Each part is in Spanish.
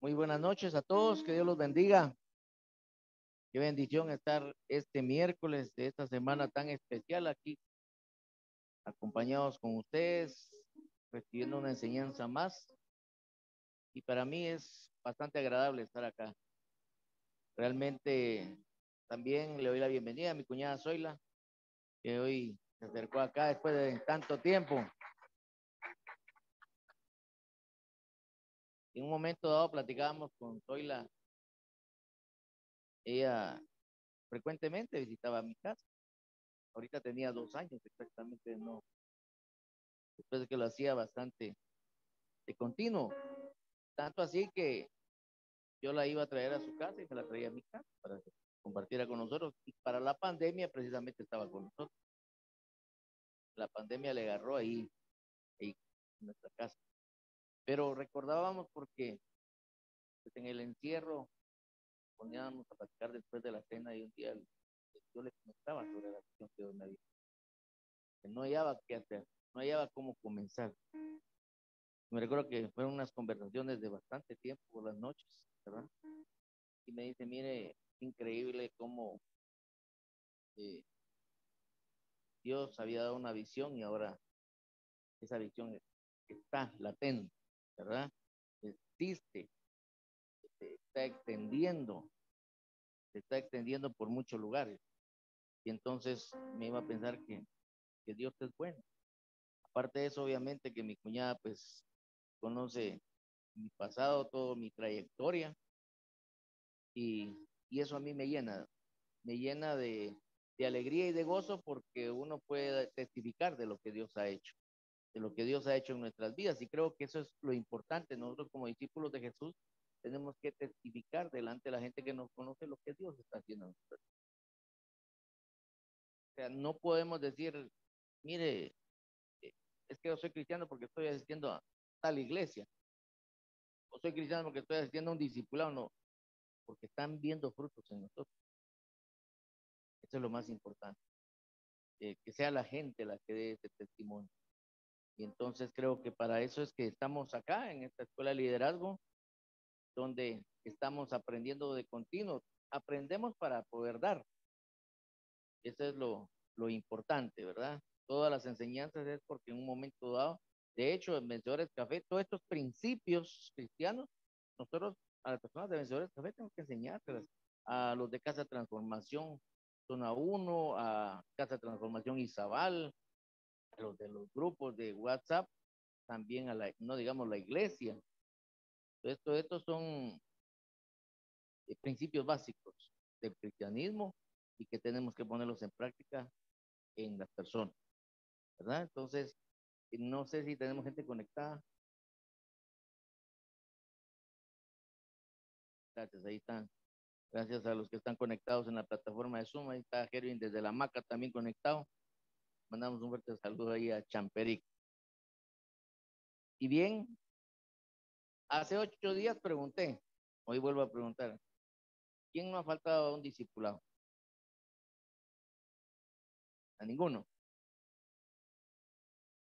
Muy buenas noches a todos, que Dios los bendiga. Qué bendición estar este miércoles de esta semana tan especial aquí, acompañados con ustedes, recibiendo una enseñanza más. Y para mí es bastante agradable estar acá. Realmente también le doy la bienvenida a mi cuñada Zoila, que hoy se acercó acá después de tanto tiempo. En un momento dado platicábamos con Zoila. Ella frecuentemente visitaba mi casa. Ahorita tenía dos años exactamente, no. Después de que lo hacía bastante de continuo. Tanto así que yo la iba a traer a su casa y me la traía a mi casa para que compartiera con nosotros. Y para la pandemia precisamente estaba con nosotros. La pandemia le agarró ahí, ahí en nuestra casa. Pero recordábamos porque pues, en el encierro poníamos a platicar después de la cena y un día yo le comentaba sobre la acción que Dios me había. Que no hallaba qué hacer, no hallaba cómo comenzar. Me recuerdo que fueron unas conversaciones de bastante tiempo por las noches, ¿verdad? Y me dice, mire, increíble cómo eh, Dios había dado una visión y ahora esa visión está latente. ¿Verdad? Existe, está extendiendo, se está extendiendo por muchos lugares. Y entonces me iba a pensar que, que Dios es bueno. Aparte de eso, obviamente que mi cuñada pues conoce mi pasado, toda mi trayectoria. Y, y eso a mí me llena, me llena de, de alegría y de gozo porque uno puede testificar de lo que Dios ha hecho de lo que Dios ha hecho en nuestras vidas. Y creo que eso es lo importante. Nosotros como discípulos de Jesús tenemos que testificar delante de la gente que nos conoce lo que Dios está haciendo en O sea, no podemos decir, mire, eh, es que yo soy cristiano porque estoy asistiendo a tal iglesia. O soy cristiano porque estoy asistiendo a un discipulado. No, porque están viendo frutos en nosotros. Eso es lo más importante. Eh, que sea la gente la que dé ese testimonio. Y entonces creo que para eso es que estamos acá en esta escuela de liderazgo, donde estamos aprendiendo de continuo. Aprendemos para poder dar. Eso es lo, lo importante, ¿verdad? Todas las enseñanzas es porque en un momento dado, de hecho, en Vencedores Café, todos estos principios cristianos, nosotros a las personas de Vencedores Café tenemos que enseñárselas. A los de Casa Transformación, Zona 1, a Casa Transformación Izabal, los de los grupos de WhatsApp, también a la, no digamos la iglesia. Esto, estos son eh, principios básicos del cristianismo y que tenemos que ponerlos en práctica en las personas, ¿verdad? Entonces, no sé si tenemos gente conectada. Gracias, ahí están. Gracias a los que están conectados en la plataforma de Zoom. Ahí está Gerwin desde la Maca también conectado. Mandamos un fuerte saludo ahí a Champeric. Y bien, hace ocho días pregunté, hoy vuelvo a preguntar, ¿quién no ha faltado a un discipulado? A ninguno.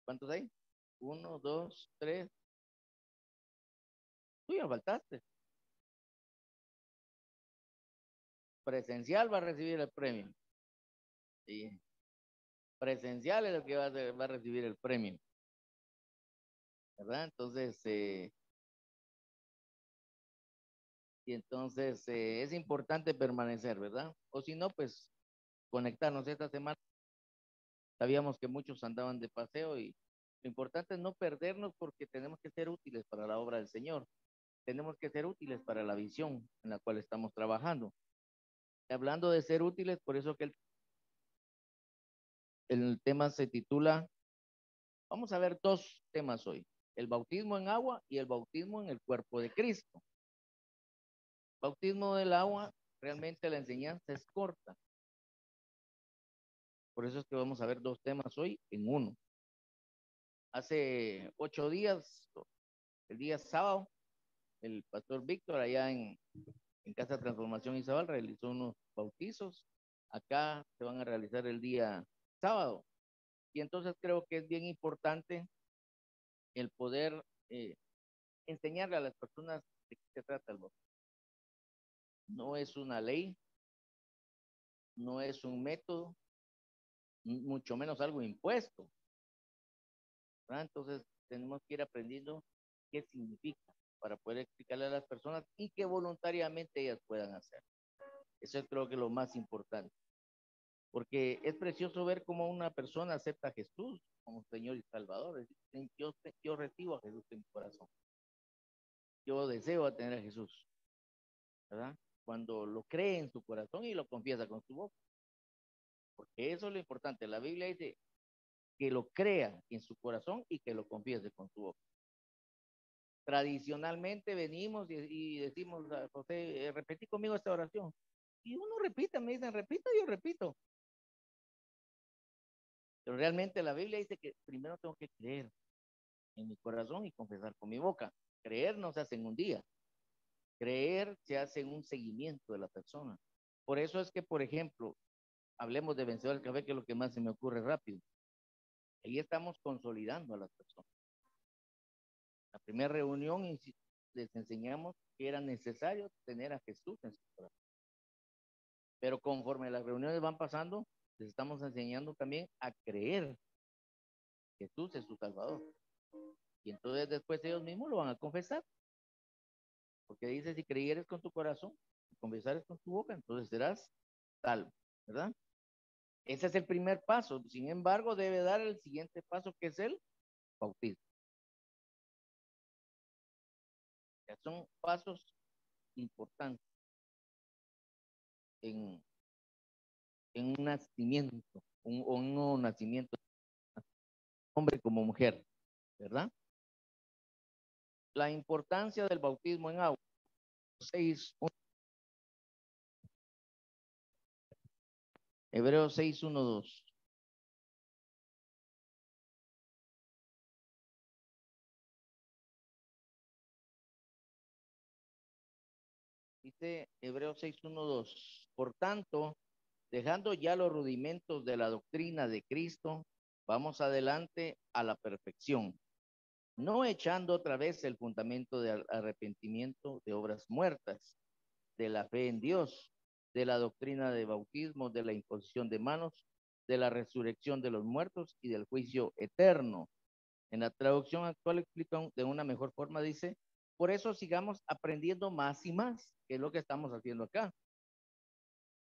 ¿Cuántos hay? Uno, dos, tres. Tú ya faltaste. Presencial va a recibir el premio. Sí presencial es el que va a, recibir el premio. ¿Verdad? Entonces, eh, y entonces eh, es importante permanecer, ¿verdad? O si no, pues conectarnos esta semana. Sabíamos que muchos andaban de paseo y lo importante es no perdernos porque tenemos que ser útiles para la obra del Señor. Tenemos que ser útiles para la visión en la cual estamos trabajando. Hablando de ser útiles, por eso que el el tema se titula, vamos a ver dos temas hoy, el bautismo en agua y el bautismo en el cuerpo de Cristo. Bautismo del agua, realmente la enseñanza es corta. Por eso es que vamos a ver dos temas hoy en uno. Hace ocho días, el día sábado, el pastor Víctor allá en, en Casa Transformación Isabel realizó unos bautizos. Acá se van a realizar el día sábado. Y entonces creo que es bien importante el poder eh, enseñarle a las personas de qué se trata el voto. No es una ley, no es un método, mucho menos algo impuesto. Entonces tenemos que ir aprendiendo qué significa para poder explicarle a las personas y que voluntariamente ellas puedan hacer. Eso es creo que lo más importante. Porque es precioso ver cómo una persona acepta a Jesús como Señor y Salvador. Yo, yo recibo a Jesús en mi corazón. Yo deseo tener a Jesús. ¿Verdad? Cuando lo cree en su corazón y lo confiesa con su boca. Porque eso es lo importante. La Biblia dice que lo crea en su corazón y que lo confiese con su boca. Tradicionalmente venimos y, decimos, José, eh, repetí conmigo esta oración. Y uno repita, me dicen, repito, yo repito. Pero realmente la Biblia dice que primero tengo que creer en mi corazón y confesar con mi boca. Creer no se hace en un día. Creer se hace en un seguimiento de la persona. Por eso es que, por ejemplo, hablemos de vencedor del café, que es lo que más se me ocurre rápido. Ahí estamos consolidando a las personas. La primera reunión les enseñamos que era necesario tener a Jesús en su corazón. Pero conforme las reuniones van pasando, les estamos enseñando también a creer que Jesús es su Salvador. Y entonces después ellos mismos lo van a confesar. Porque dice, si creyeres con tu corazón, y confesares con tu boca, entonces serás salvo, ¿verdad? Ese es el primer paso. Sin embargo, debe dar el siguiente paso, que es el bautismo. Ya son pasos importantes en, en un nacimiento, un, un nacimiento, hombre como mujer, ¿verdad? La importancia del bautismo en agua. 6, Hebreos 6, 1, 2. Dice Hebreos 6, 1, 2. Por tanto, Dejando ya los rudimentos de la doctrina de Cristo, vamos adelante a la perfección, no echando otra vez el fundamento de arrepentimiento de obras muertas, de la fe en Dios, de la doctrina de bautismo, de la imposición de manos, de la resurrección de los muertos y del juicio eterno. En la traducción actual explica de una mejor forma, dice, por eso sigamos aprendiendo más y más, que es lo que estamos haciendo acá.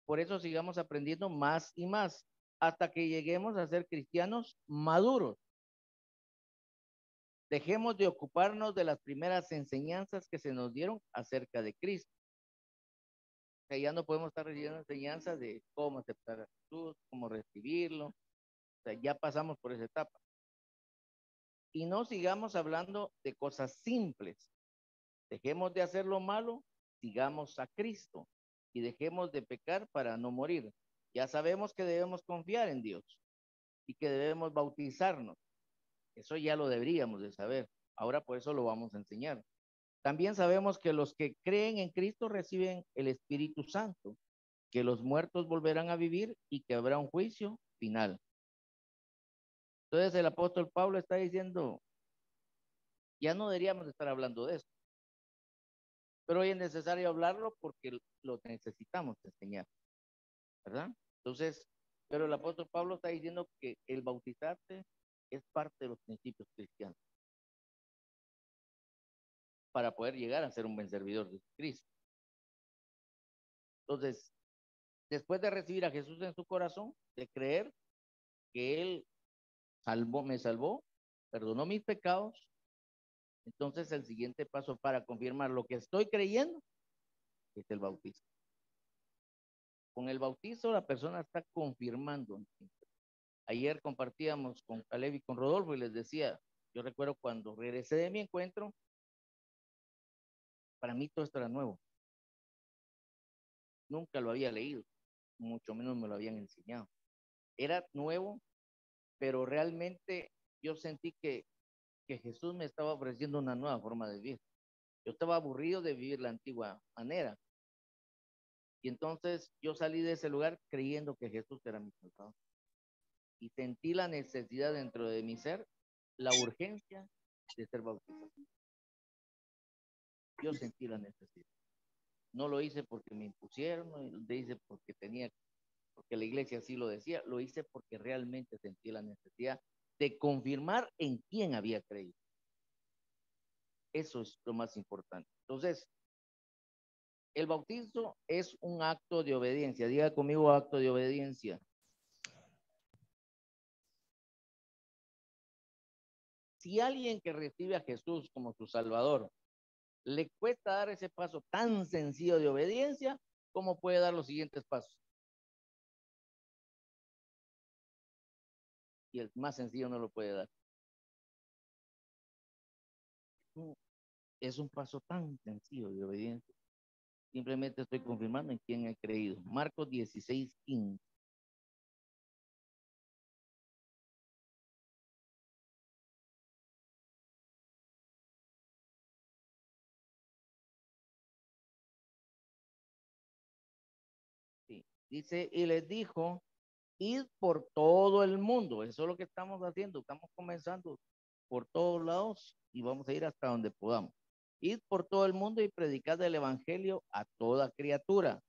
Por eso sigamos aprendiendo más y más hasta que lleguemos a ser cristianos maduros. Dejemos de ocuparnos de las primeras enseñanzas que se nos dieron acerca de Cristo. ya no podemos estar recibiendo enseñanzas de cómo aceptar a Jesús, cómo recibirlo. Ya pasamos por esa etapa. Y no sigamos hablando de cosas simples. Dejemos de hacer lo malo, sigamos a Cristo y dejemos de pecar para no morir. Ya sabemos que debemos confiar en Dios y que debemos bautizarnos. Eso ya lo deberíamos de saber. Ahora por eso lo vamos a enseñar. También sabemos que los que creen en Cristo reciben el Espíritu Santo, que los muertos volverán a vivir y que habrá un juicio final. Entonces el apóstol Pablo está diciendo, ya no deberíamos estar hablando de esto pero hoy es necesario hablarlo porque lo necesitamos enseñar, ¿verdad? Entonces, pero el apóstol Pablo está diciendo que el bautizarse es parte de los principios cristianos para poder llegar a ser un buen servidor de Cristo. Entonces, después de recibir a Jesús en su corazón, de creer que Él salvó, me salvó, perdonó mis pecados entonces el siguiente paso para confirmar lo que estoy creyendo es el bautizo. Con el bautizo la persona está confirmando. Ayer compartíamos con Caleb y con Rodolfo y les decía, yo recuerdo cuando regresé de mi encuentro, para mí todo esto era nuevo. Nunca lo había leído, mucho menos me lo habían enseñado. Era nuevo, pero realmente yo sentí que que Jesús me estaba ofreciendo una nueva forma de vivir. Yo estaba aburrido de vivir la antigua manera. Y entonces yo salí de ese lugar creyendo que Jesús era mi salvador. Y sentí la necesidad dentro de mi ser, la urgencia de ser bautizado. yo sentí la necesidad. No lo hice porque me impusieron, no lo hice porque tenía, porque la iglesia así lo decía, lo hice porque realmente sentí la necesidad de confirmar en quién había creído. Eso es lo más importante. Entonces, el bautizo es un acto de obediencia. Diga conmigo acto de obediencia. Si alguien que recibe a Jesús como su Salvador le cuesta dar ese paso tan sencillo de obediencia, ¿cómo puede dar los siguientes pasos? Y el más sencillo no lo puede dar. Es un paso tan sencillo de obediencia. Simplemente estoy confirmando en quién he creído. Marcos 16, 15. Dice, y les dijo, id por todo el mundo. Eso es lo que estamos haciendo. Estamos comenzando por todos lados y vamos a ir hasta donde podamos. Id por todo el mundo y predicad el evangelio a toda criatura.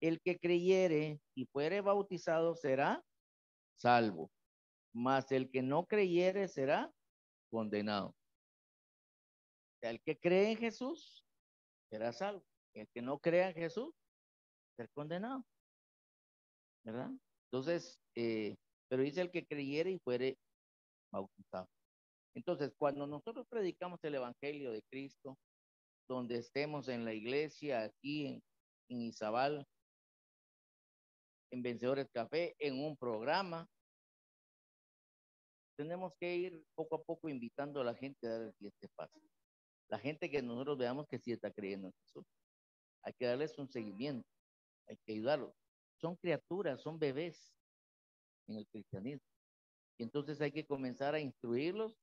El que creyere y fuere bautizado será salvo, mas el que no creyere será condenado. El que cree en Jesús será salvo. El que no crea en Jesús será condenado. ¿verdad? Entonces, eh, pero dice el que creyere y fuere bautizado. Entonces, cuando nosotros predicamos el Evangelio de Cristo, donde estemos en la iglesia, aquí en, Izabal, en Vencedores Café, en un programa, tenemos que ir poco a poco invitando a la gente a dar el siguiente paso. La gente que nosotros veamos que sí está creyendo en Jesús. Hay que darles un seguimiento, hay que ayudarlos son criaturas, son bebés en el cristianismo. Y entonces hay que comenzar a instruirlos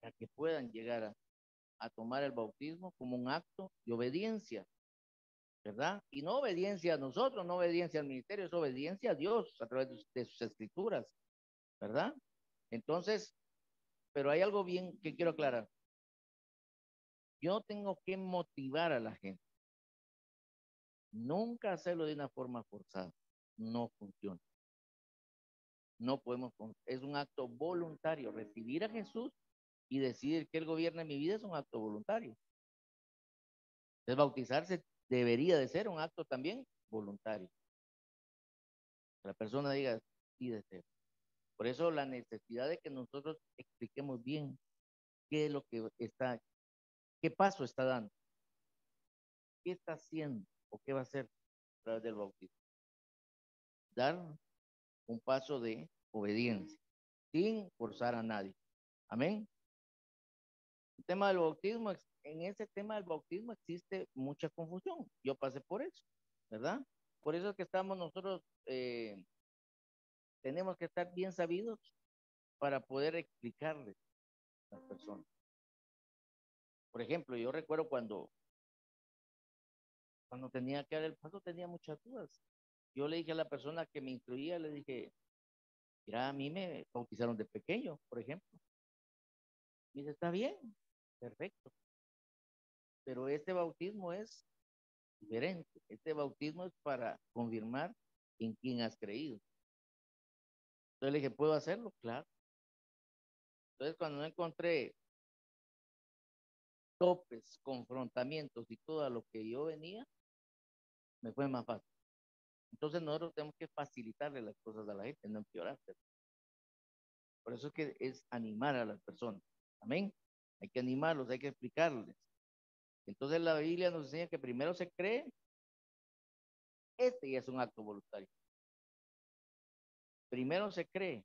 para que puedan llegar a, tomar el bautismo como un acto de obediencia, ¿verdad? Y no obediencia a nosotros, no obediencia al ministerio, es obediencia a Dios a través de sus escrituras, ¿verdad? Entonces, pero hay algo bien que quiero aclarar. Yo tengo que motivar a la gente. Nunca hacerlo de una forma forzada. No funciona. No podemos, es un acto voluntario. Recibir a Jesús y decidir que Él gobierna mi vida es un acto voluntario. Entonces, bautizarse debería de ser un acto también voluntario. La persona diga, sí deseo. Por eso la necesidad de que nosotros expliquemos bien qué es lo que está, qué paso está dando, qué está haciendo, ¿O qué va a hacer a través del bautismo? Dar un paso de obediencia, sin forzar a nadie. Amén. El tema del bautismo, en ese tema del bautismo existe mucha confusión. Yo pasé por eso, ¿verdad? Por eso es que estamos nosotros, eh, tenemos que estar bien sabidos para poder explicarles a las personas. Por ejemplo, yo recuerdo cuando cuando tenía que dar el paso tenía muchas dudas. Yo le dije a la persona que me instruía, le dije, mira, a mí me bautizaron de pequeño, por ejemplo. Y dice, está bien, perfecto. Pero este bautismo es diferente. Este bautismo es para confirmar en quién has creído. Entonces le dije, ¿puedo hacerlo? Claro. Entonces cuando no encontré topes, confrontamientos y todo lo que yo venía, me fue más fácil. Entonces nosotros tenemos que facilitarle las cosas a la gente, no empeorarse. Por eso es que es animar a las personas. Amén. Hay que animarlos, hay que explicarles. Entonces la Biblia nos enseña que primero se cree. Este ya es un acto voluntario. Primero se cree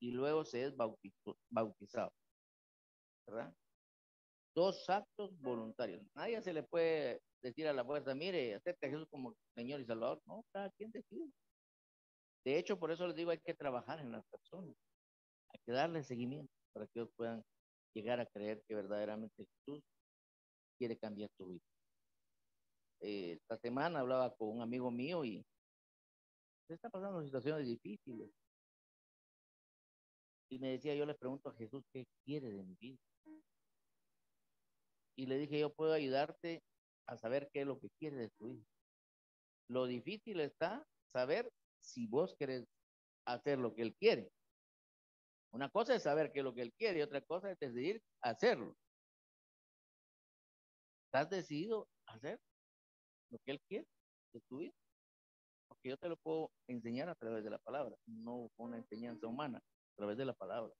y luego se es bautizado. ¿Verdad? Dos actos voluntarios. Nadie se le puede decir a la fuerza, mire, acepte a Jesús como Señor y Salvador. No, cada quien decide. De hecho, por eso les digo, hay que trabajar en las personas. Hay que darle seguimiento para que ellos puedan llegar a creer que verdaderamente Jesús quiere cambiar tu vida. Eh, esta semana hablaba con un amigo mío y se está pasando situaciones difíciles. Y me decía, yo le pregunto a Jesús, ¿qué quiere de mi vida? y le dije, yo puedo ayudarte a saber qué es lo que quiere de tu hijo. Lo difícil está saber si vos querés hacer lo que él quiere. Una cosa es saber qué es lo que él quiere y otra cosa es decidir hacerlo. ¿Estás decidido a hacer lo que él quiere de tu vida? Porque yo te lo puedo enseñar a través de la palabra, no con una enseñanza humana, a través de la palabra.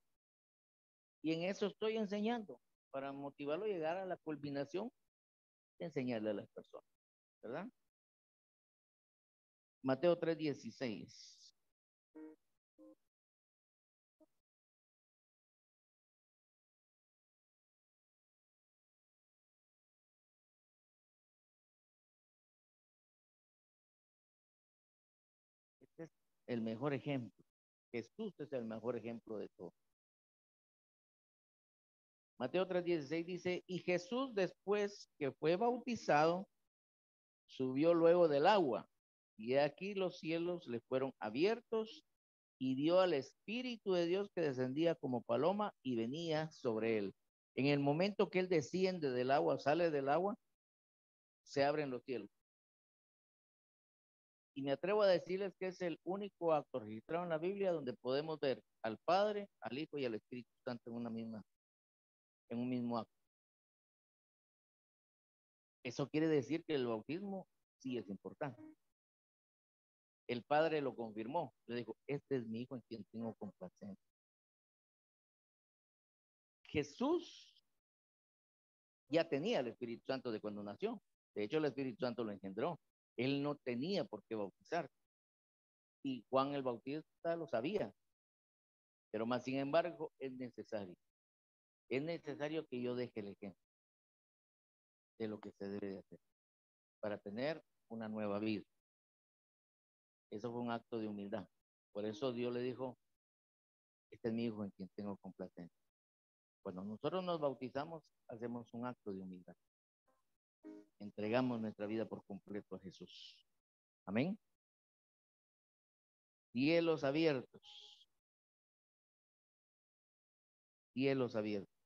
Y en eso estoy enseñando, para motivarlo a llegar a la culminación enseñarle a las personas, ¿verdad? Mateo 3:16. Este es el mejor ejemplo. Jesús es el mejor ejemplo de todo. Mateo 3:16 dice, y Jesús después que fue bautizado, subió luego del agua, y aquí los cielos le fueron abiertos, y dio al Espíritu de Dios que descendía como paloma y venía sobre él. En el momento que él desciende del agua, sale del agua, se abren los cielos. Y me atrevo a decirles que es el único acto registrado en la Biblia donde podemos ver al Padre, al Hijo y al Espíritu Santo en una misma, en un mismo acto. Eso quiere decir que el bautismo sí es importante. El Padre lo confirmó. Le dijo, este es mi Hijo en quien tengo complacencia. Jesús ya tenía el Espíritu Santo de cuando nació. De hecho, el Espíritu Santo lo engendró. Él no tenía por qué bautizar. Y Juan el Bautista lo sabía. Pero más sin embargo, es necesario. Es necesario que yo deje el ejemplo de lo que se debe de hacer para tener una nueva vida. Eso fue un acto de humildad. Por eso Dios le dijo, este es mi hijo en quien tengo complacencia. Cuando nosotros nos bautizamos, hacemos un acto de humildad entregamos nuestra vida por completo a Jesús. Amén. Cielos abiertos. Cielos abiertos.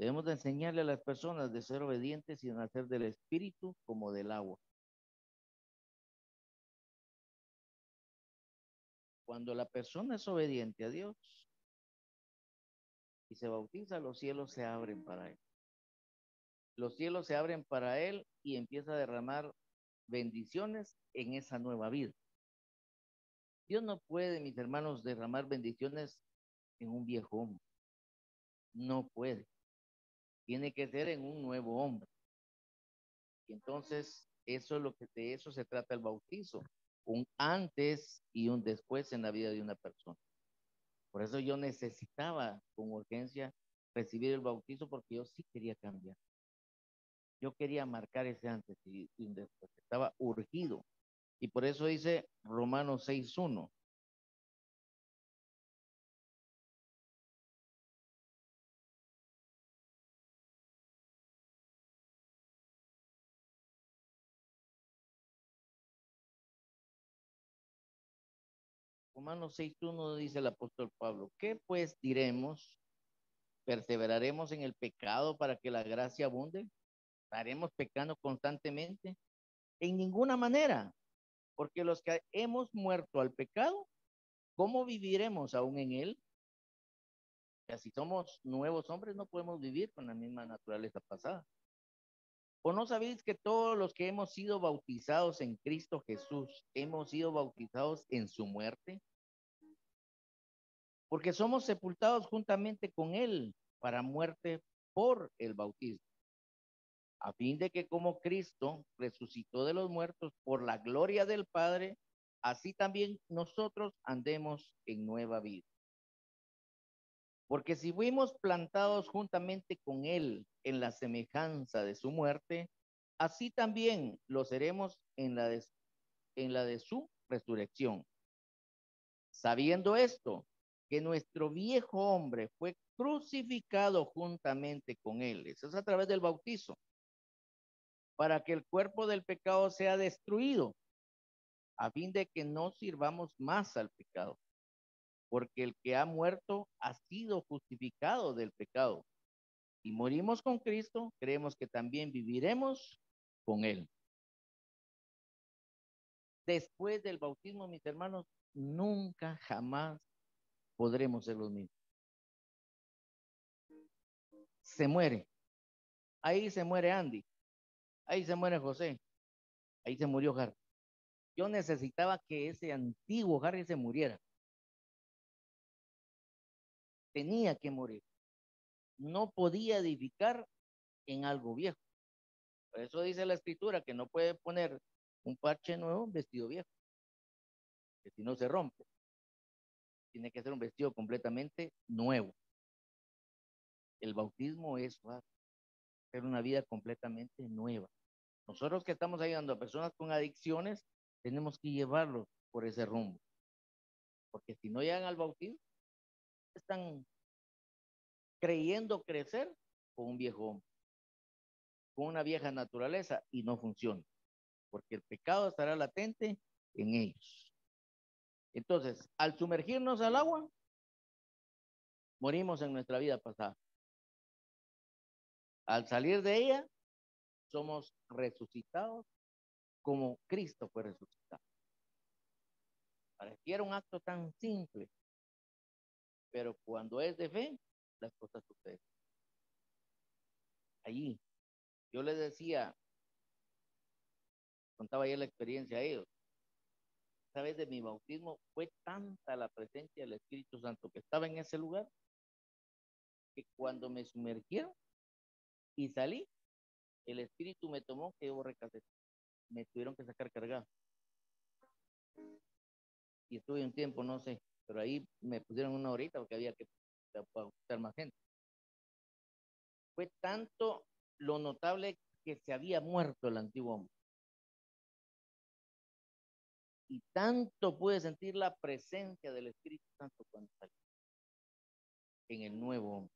Debemos de enseñarle a las personas de ser obedientes y de nacer del espíritu como del agua. Cuando la persona es obediente a Dios y se bautiza, los cielos se abren para él los cielos se abren para él y empieza a derramar bendiciones en esa nueva vida. Dios no puede, mis hermanos, derramar bendiciones en un viejo hombre. No puede. Tiene que ser en un nuevo hombre. Y entonces, eso es lo que de eso se trata el bautizo, un antes y un después en la vida de una persona. Por eso yo necesitaba con urgencia recibir el bautizo porque yo sí quería cambiar. Yo quería marcar ese antes y, después. Estaba urgido. Y por eso dice Romanos 6.1. Romanos 6.1 dice el apóstol Pablo, ¿qué pues diremos? ¿Perseveraremos en el pecado para que la gracia abunde? ¿Estaremos pecando constantemente? En ninguna manera, porque los que hemos muerto al pecado, ¿cómo viviremos aún en él? si somos nuevos hombres, no podemos vivir con la misma naturaleza pasada. ¿O no sabéis que todos los que hemos sido bautizados en Cristo Jesús, hemos sido bautizados en su muerte? Porque somos sepultados juntamente con Él para muerte por el bautismo a fin de que como Cristo resucitó de los muertos por la gloria del Padre, así también nosotros andemos en nueva vida. Porque si fuimos plantados juntamente con Él en la semejanza de su muerte, así también lo seremos en la de, en la de su resurrección. Sabiendo esto, que nuestro viejo hombre fue crucificado juntamente con Él. Eso es a través del bautizo para que el cuerpo del pecado sea destruido, a fin de que no sirvamos más al pecado, porque el que ha muerto ha sido justificado del pecado. y morimos con Cristo, creemos que también viviremos con Él. Después del bautismo, mis hermanos, nunca, jamás podremos ser los mismos. Se muere. Ahí se muere Andy. Ahí se muere José. Ahí se murió Harry. Yo necesitaba que ese antiguo Harry se muriera. Tenía que morir. No podía edificar en algo viejo. Por eso dice la escritura que no puede poner un parche nuevo, vestido viejo. Que si no se rompe. Tiene que ser un vestido completamente nuevo. El bautismo es ser una vida completamente nueva. Nosotros que estamos ayudando a personas con adicciones, tenemos que llevarlos por ese rumbo. Porque si no llegan al bautismo, están creyendo crecer con un viejo hombre, con una vieja naturaleza y no funciona, porque el pecado estará latente en ellos. Entonces, al sumergirnos al agua, morimos en nuestra vida pasada. Al salir de ella, somos resucitados como Cristo fue resucitado. Pareciera un acto tan simple, pero cuando es de fe, las cosas suceden. Allí, yo les decía, contaba ayer la experiencia a ellos. Sabes, de mi bautismo fue tanta la presencia del Espíritu Santo que estaba en ese lugar que cuando me sumergieron y salí, el Espíritu me tomó que yo recasé. Me tuvieron que sacar cargado. Y estuve un tiempo, no sé, pero ahí me pusieron una horita porque había que bautizar más gente. Fue tanto lo notable que se había muerto el antiguo hombre. Y tanto pude sentir la presencia del Espíritu Santo cuando salió en el nuevo hombre.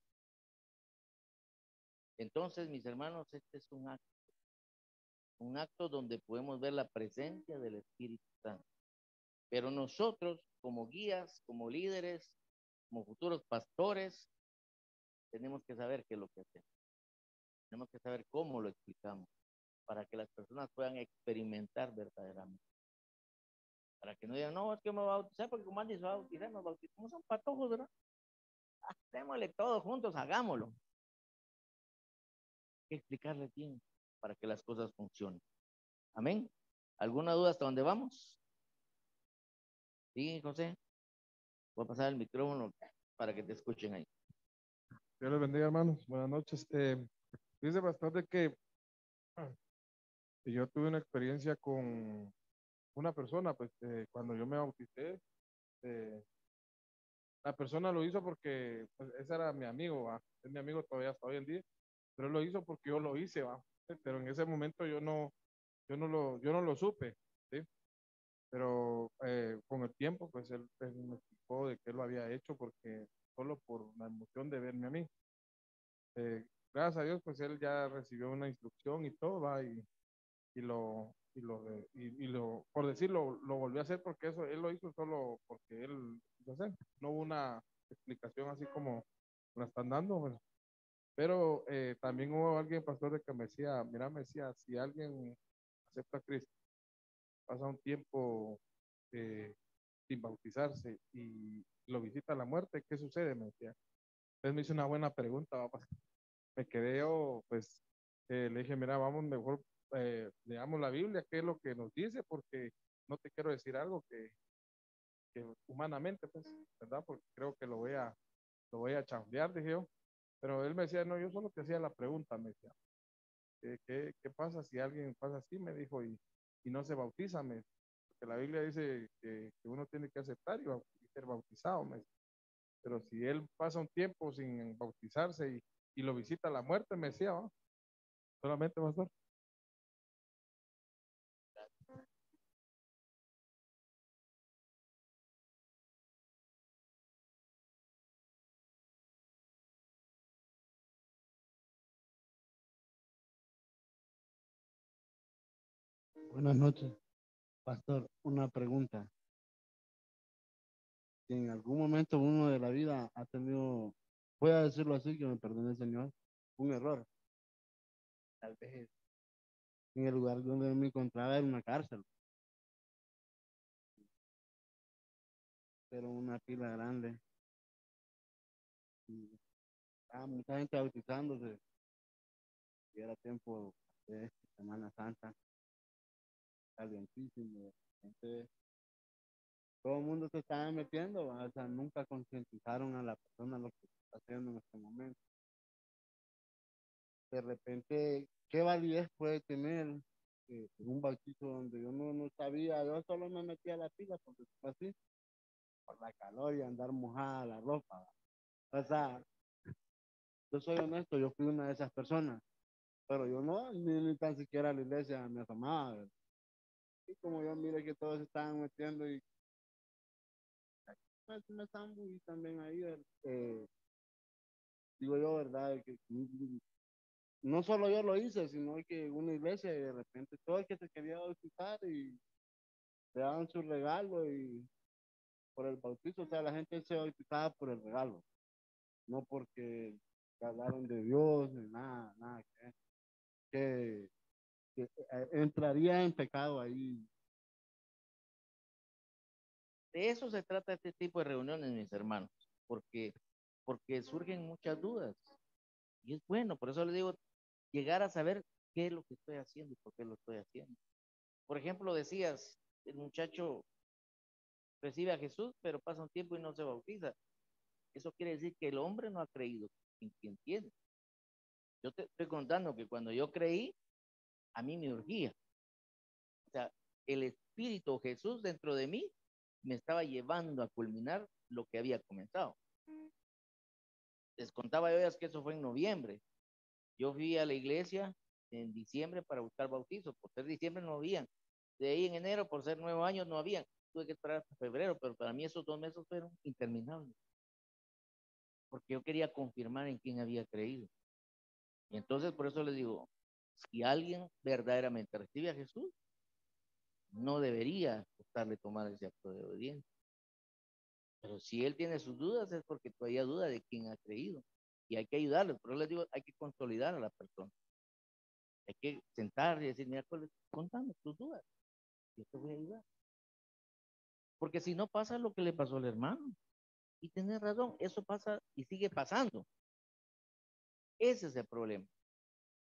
Entonces, mis hermanos, este es un acto. Un acto donde podemos ver la presencia del Espíritu Santo. Pero nosotros, como guías, como líderes, como futuros pastores, tenemos que saber qué es lo que hacemos. Tenemos que saber cómo lo explicamos para que las personas puedan experimentar verdaderamente. Para que no digan, no, es que me va a bautizar porque como Andy se va a bautizar, nos bautizamos, son patojos, ¿verdad? Hacémosle todos juntos, hagámoslo. Hay que explicarle bien para que las cosas funcionen. Amén. ¿Alguna duda hasta dónde vamos? Sí, José. Voy a pasar el micrófono para que te escuchen ahí. Dios les bendiga, hermanos. Buenas noches. Eh, dice bastante que yo tuve una experiencia con una persona, pues eh, cuando yo me bauticé, eh, la persona lo hizo porque pues, ese era mi amigo, ¿va? es mi amigo todavía hasta hoy en día, pero él lo hizo porque yo lo hice, ¿va? pero en ese momento yo no, yo no lo, yo no lo supe, ¿sí? pero eh, con el tiempo, pues él, me explicó de que él lo había hecho porque solo por la emoción de verme a mí. Eh, gracias a Dios, pues él ya recibió una instrucción y todo, va, y, y lo, y lo, y, lo, por decirlo, lo volvió a hacer porque eso, él lo hizo solo porque él, no sé, no hubo una explicación así como la están dando, pues. pero eh, también hubo alguien, pastor, de que me decía, mira, me decía, si alguien acepta a Cristo, pasa un tiempo eh, sin bautizarse y lo visita la muerte, ¿qué sucede? Me decía. Entonces me hizo una buena pregunta, me quedé yo, pues, eh, le dije, mira, vamos mejor, eh, leamos la Biblia, qué es lo que nos dice, porque no te quiero decir algo que, humanamente, pues, ¿verdad? Porque creo que lo voy a, lo voy a chambear, dije yo. Pero él me decía, no, yo solo te hacía la pregunta, me decía, ¿qué, qué pasa si alguien pasa así? Me dijo, y y no se bautiza, me, porque la Biblia dice que, uno tiene que aceptar y, ser bautizado, me, pero si él pasa un tiempo sin bautizarse y, y lo visita la muerte, me decía, ¿va? solamente pastor. Buenas noches, pastor. Una pregunta. Si en algún momento uno de la vida ha tenido, pueda decirlo así, que me perdone el Señor, un error. Tal vez en el lugar donde me encontraba era una cárcel. Pero una pila grande. Ah, mucha gente bautizándose. Y era tiempo de Semana Santa. Calientísimo. Gente, todo el mundo se estaba metiendo, o sea, nunca concientizaron a la persona lo que está haciendo en este momento. De repente, ¿qué validez puede tener eh, un bautizo donde yo no, no sabía? Yo solo me metía a la pila porque fue así, por la calor y andar mojada la ropa. O sea, yo soy honesto, yo fui una de esas personas, pero yo no, ni, tan siquiera a la iglesia me asomaba. Como yo mire que todos estaban metiendo y pues, me están muy también ahí, eh, digo yo, ¿verdad? Que no solo yo lo hice, sino que una iglesia y de repente todo el que se quería bautizar y le daban su regalo y por el bautizo, o sea, la gente se bautizaba por el regalo, no porque hablaron de Dios ni nada, nada que, que eh, entraría en pecado ahí De eso se trata este tipo de reuniones, mis hermanos, porque, porque surgen muchas dudas. Y es bueno, por eso les digo, llegar a saber qué es lo que estoy haciendo y por qué lo estoy haciendo. Por ejemplo, decías, el muchacho recibe a Jesús, pero pasa un tiempo y no se bautiza. Eso quiere decir que el hombre no ha creído en quien tiene. Yo te estoy contando que cuando yo creí, a mí me urgía. O sea, el Espíritu Jesús dentro de mí me estaba llevando a culminar lo que había comenzado. Les contaba yo que eso fue en noviembre. Yo fui a la iglesia en diciembre para buscar bautizo. Por ser diciembre no habían. De ahí en enero, por ser nueve años, no habían. Tuve que esperar hasta febrero, pero para mí esos dos meses fueron interminables. Porque yo quería confirmar en quién había creído. Y entonces, por eso les digo, si alguien verdaderamente recibe a Jesús, no debería costarle tomar ese acto de obediencia. Pero si él tiene sus dudas es porque todavía duda de quién ha creído. Y hay que ayudarle. Por les digo, hay que consolidar a la persona. Hay que sentar y decir, mira, contame tus dudas. Yo te voy a ayudar. Porque si no pasa lo que le pasó al hermano. Y tenés razón, eso pasa y sigue pasando. Ese es el problema.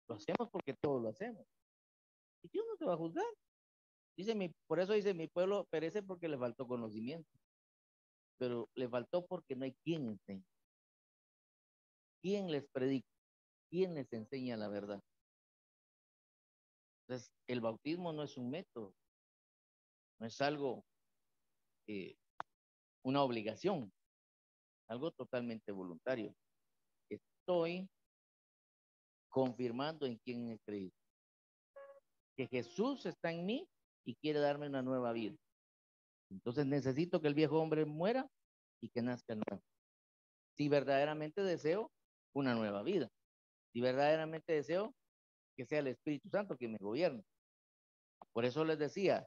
Lo hacemos porque todos lo hacemos. Y Dios no te va a juzgar. Dice mi, por eso dice mi pueblo perece porque le faltó conocimiento. Pero le faltó porque no hay quien enseñe. ¿Quién les predica? ¿Quién les enseña la verdad? Entonces, el bautismo no es un método, no es algo, eh, una obligación, algo totalmente voluntario. Estoy confirmando en quién he creído. Que Jesús está en mí y quiere darme una nueva vida. Entonces necesito que el viejo hombre muera y que nazca nuevo. Si verdaderamente deseo una nueva vida, si verdaderamente deseo que sea el Espíritu Santo que me gobierne. Por eso les decía,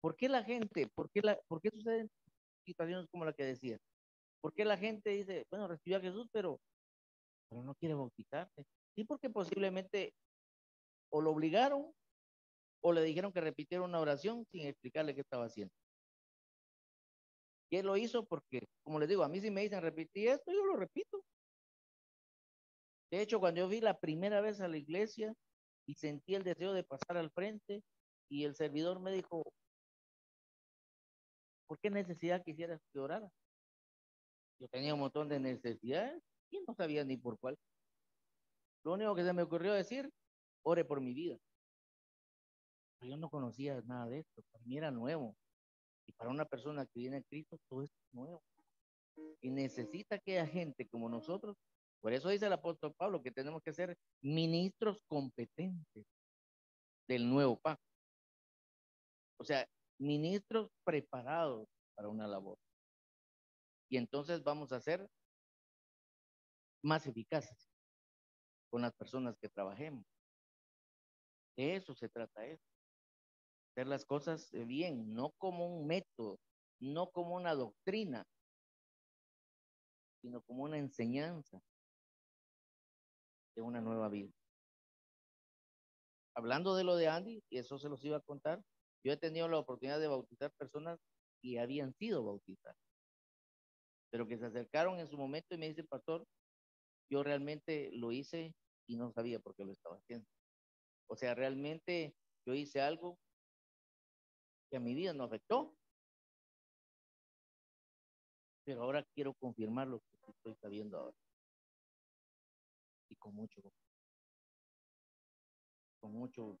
¿por qué la gente, por qué, la, por qué suceden situaciones como la que decía? ¿Por qué la gente dice, bueno, recibió a Jesús, pero, pero no quiere bautizarse? Sí, porque posiblemente o lo obligaron o le dijeron que repitiera una oración sin explicarle qué estaba haciendo. Y él lo hizo porque, como les digo, a mí si me dicen repetir esto, yo lo repito. De hecho, cuando yo vi la primera vez a la iglesia y sentí el deseo de pasar al frente y el servidor me dijo, ¿por qué necesidad quisieras que orara? Yo tenía un montón de necesidades y no sabía ni por cuál. Lo único que se me ocurrió decir, ore por mi vida yo no conocía nada de esto, para mí era nuevo. Y para una persona que viene a Cristo, todo es nuevo. Y necesita que haya gente como nosotros. Por eso dice el apóstol Pablo que tenemos que ser ministros competentes del nuevo pacto. O sea, ministros preparados para una labor. Y entonces vamos a ser más eficaces con las personas que trabajemos. De eso se trata esto hacer las cosas bien, no como un método, no como una doctrina, sino como una enseñanza. de una nueva vida. Hablando de lo de Andy, y eso se los iba a contar, yo he tenido la oportunidad de bautizar personas que habían sido bautizadas, pero que se acercaron en su momento y me dicen, pastor, yo realmente lo hice y no sabía por qué lo estaba haciendo. O sea, realmente yo hice algo que a mi vida no afectó, pero ahora quiero confirmar lo que estoy sabiendo ahora. Y con mucho, con mucho,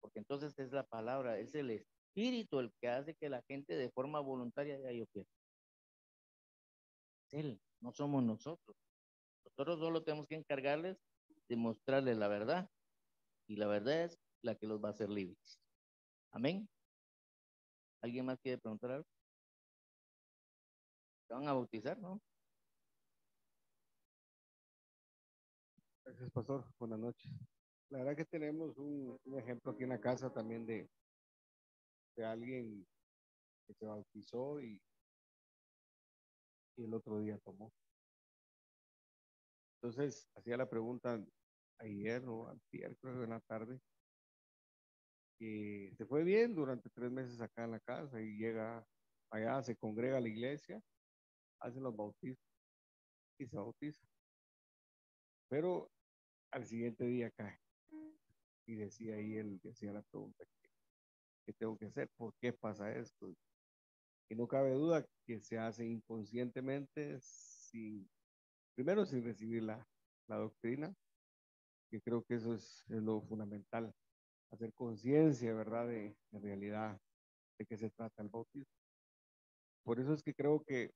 porque entonces es la palabra, es el espíritu el que hace que la gente de forma voluntaria ya yo. Es él, no somos nosotros. Nosotros solo tenemos que encargarles de mostrarles la verdad. Y la verdad es la que los va a hacer libres. Amén. ¿Alguien más quiere preguntar algo? ¿Se van a bautizar, no? Gracias, pastor. Buenas noches. La verdad que tenemos un, ejemplo aquí en la casa también de, alguien que se bautizó y el otro día tomó. Entonces, hacía la pregunta ayer o ayer, creo que en la tarde, que se fue bien durante tres meses acá en la casa y llega allá, se congrega a la iglesia, hace los bautizos y se bautiza. Pero al siguiente día cae. Y decía ahí él, decía la pregunta, ¿qué, qué tengo que hacer? ¿Por qué pasa esto? Y no cabe duda que se hace inconscientemente, sin, primero sin recibir la, la doctrina, que creo que eso es, es lo fundamental, hacer conciencia, ¿verdad?, de, en realidad de qué se trata el bautismo. Por eso es que creo que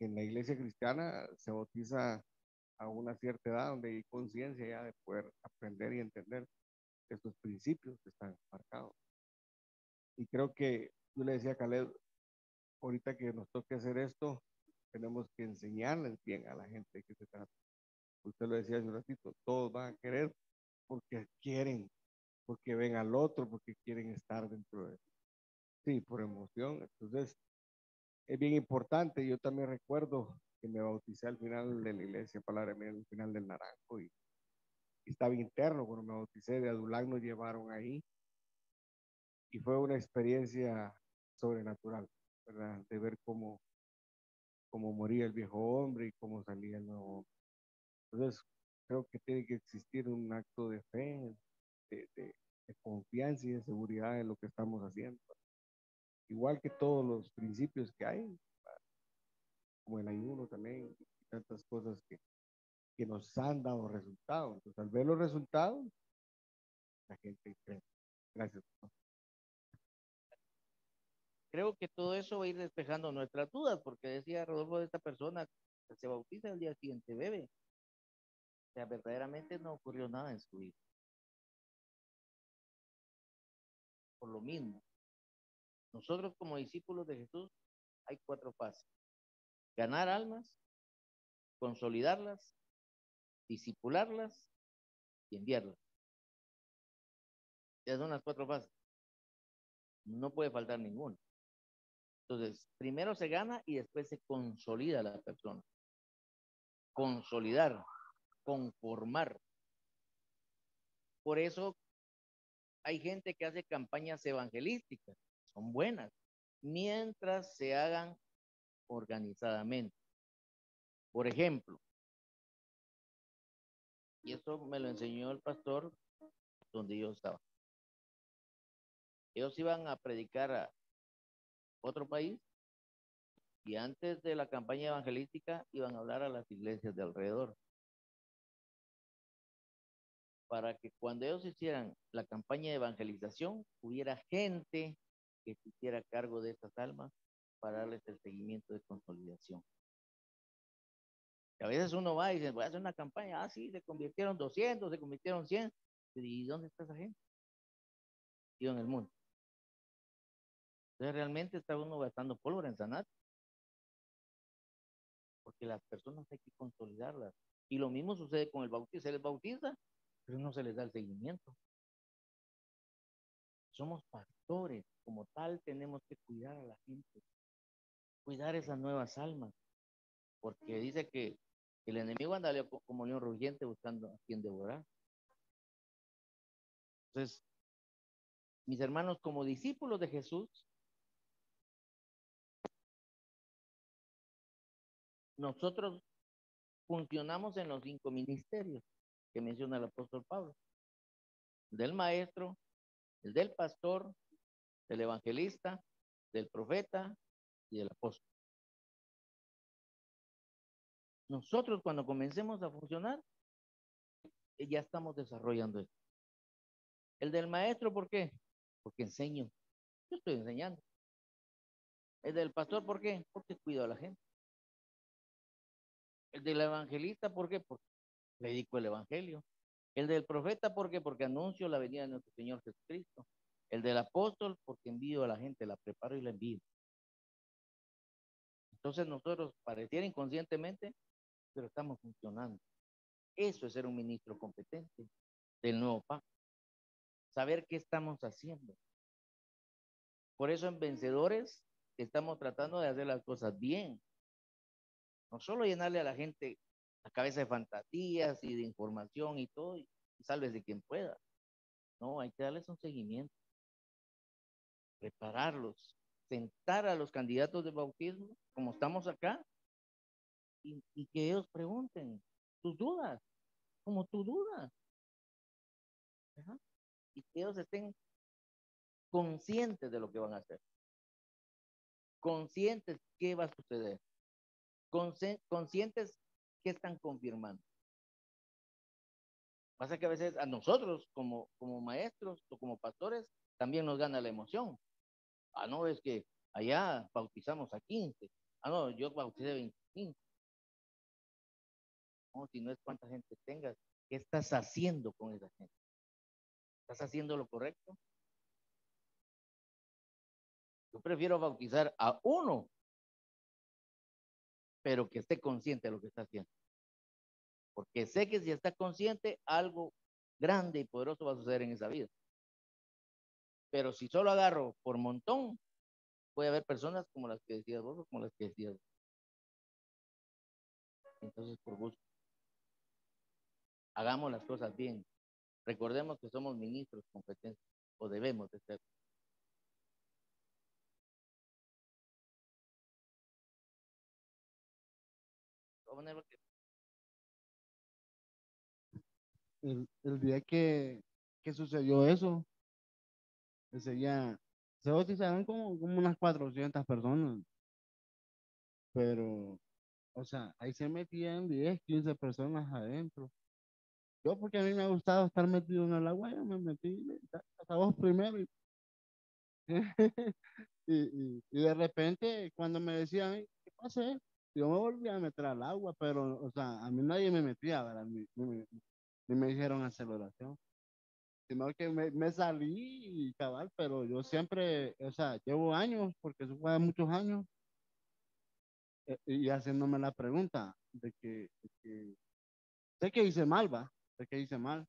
en la iglesia cristiana se bautiza a una cierta edad donde hay conciencia ya de poder aprender y entender estos principios que están marcados. Y creo que yo le decía a Caleb, ahorita que nos toque hacer esto, tenemos que enseñarles bien a la gente qué se trata. Usted lo decía hace un ratito, todos van a querer porque quieren, porque ven al otro, porque quieren estar dentro de Sí, por emoción. Entonces, es bien importante. Yo también recuerdo que me bauticé al final de la iglesia, palabra mía, al final del Naranjo, y, y estaba interno cuando me bauticé, de Adulán nos llevaron ahí, y fue una experiencia sobrenatural, ¿verdad? De ver cómo, cómo moría el viejo hombre y cómo salía el nuevo hombre. Entonces, creo que tiene que existir un acto de fe, de, de, de confianza y de seguridad en lo que estamos haciendo igual que todos los principios que hay, como el ayuno también, y tantas cosas que, que nos han dado resultados. Entonces, al ver los resultados, la gente cree. Gracias. Creo que todo eso va a ir despejando nuestras dudas, porque decía Rodolfo de esta persona que se bautiza el día siguiente bebe. O sea, verdaderamente no ocurrió nada en su vida. Por lo mismo, nosotros como discípulos de Jesús hay cuatro fases. Ganar almas, consolidarlas, disipularlas y enviarlas. Esas son las cuatro fases. No puede faltar ninguna. Entonces, primero se gana y después se consolida la persona. Consolidar, conformar. Por eso hay gente que hace campañas evangelísticas son buenas, mientras se hagan organizadamente. Por ejemplo, y esto me lo enseñó el pastor donde yo estaba. Ellos iban a predicar a otro país y antes de la campaña evangelística iban a hablar a las iglesias de alrededor. Para que cuando ellos hicieran la campaña de evangelización hubiera gente que se hiciera cargo de estas almas para darles el seguimiento de consolidación. A veces uno va y dice, voy a hacer una campaña, ah, sí, se convirtieron 200, se convirtieron 100. ¿Y dónde está esa gente? Y en el mundo. Entonces realmente está uno gastando pólvora en sanar. Porque las personas hay que consolidarlas. Y lo mismo sucede con el bautizo. Se les bautiza, pero no se les da el seguimiento. Somos pastores, como tal tenemos que cuidar a la gente, cuidar esas nuevas almas, porque dice que El enemigo anda co- como león rugiente buscando a quien devorar. Entonces, mis hermanos, como discípulos de Jesús, nosotros funcionamos en los cinco ministerios que menciona el apóstol Pablo. El del maestro, el del pastor, del evangelista, del profeta y del apóstol. Nosotros cuando comencemos a funcionar, eh, ya estamos desarrollando esto. El del maestro, ¿por qué? Porque enseño. Yo estoy enseñando. El del pastor, ¿por qué? Porque cuido a la gente. El del evangelista, ¿por qué? Porque predico el evangelio. El del profeta, ¿por qué? Porque anuncio la venida de nuestro Señor Jesucristo. El del apóstol, porque envío a la gente, la preparo y la envío. Entonces nosotros pareciera inconscientemente, pero estamos funcionando. Eso es ser un ministro competente del nuevo pacto. Saber qué estamos haciendo. Por eso en vencedores estamos tratando de hacer las cosas bien. No solo llenarle a la gente la cabeza de fantasías y de información y todo, y salves de quien pueda. No, hay que darles un seguimiento. Prepararlos, sentar a los candidatos de bautismo, como estamos acá, y, que ellos pregunten tus dudas, como tu duda. Y que ellos estén conscientes de lo que van a hacer. Conscientes qué va a suceder. Consci- conscientes qué están confirmando. Pasa que a veces a nosotros como, como maestros o como pastores también nos gana la emoción. Ah, no, es que allá bautizamos a 15. Ah, no, yo bauticé 25. No, si no es cuánta gente tengas, ¿qué estás haciendo con esa gente? ¿Estás haciendo lo correcto? Yo prefiero bautizar a uno, pero que esté consciente de lo que está haciendo. Porque sé que si está consciente, algo grande y poderoso va a suceder en esa vida. Pero si solo agarro por montón, puede haber personas como las que decías vos o como las que decías. Entonces, por gusto. Hagamos las cosas bien. Recordemos que somos ministros competentes, o debemos de ser. El, día que, que sucedió eso, ese día se bautizaron como, como unas 400 personas. Pero, o sea, ahí se metían 10, 15 personas adentro. Yo, porque a mí me ha gustado estar metido en el agua, yo me metí, hasta vos primero. Y, y, y- de repente, cuando me decían, "Ey, ¿qué pasa? Yo me volví a meter al agua, pero, o sea, a mí nadie me metía, ¿verdad? Ni, me- dijeron hacer oración. Sino que me, salí y cabal, pero yo siempre, o sea, llevo años, porque eso fue muchos años, eh, y haciéndome la pregunta de que, sé que hice mal, va, sé que hice mal,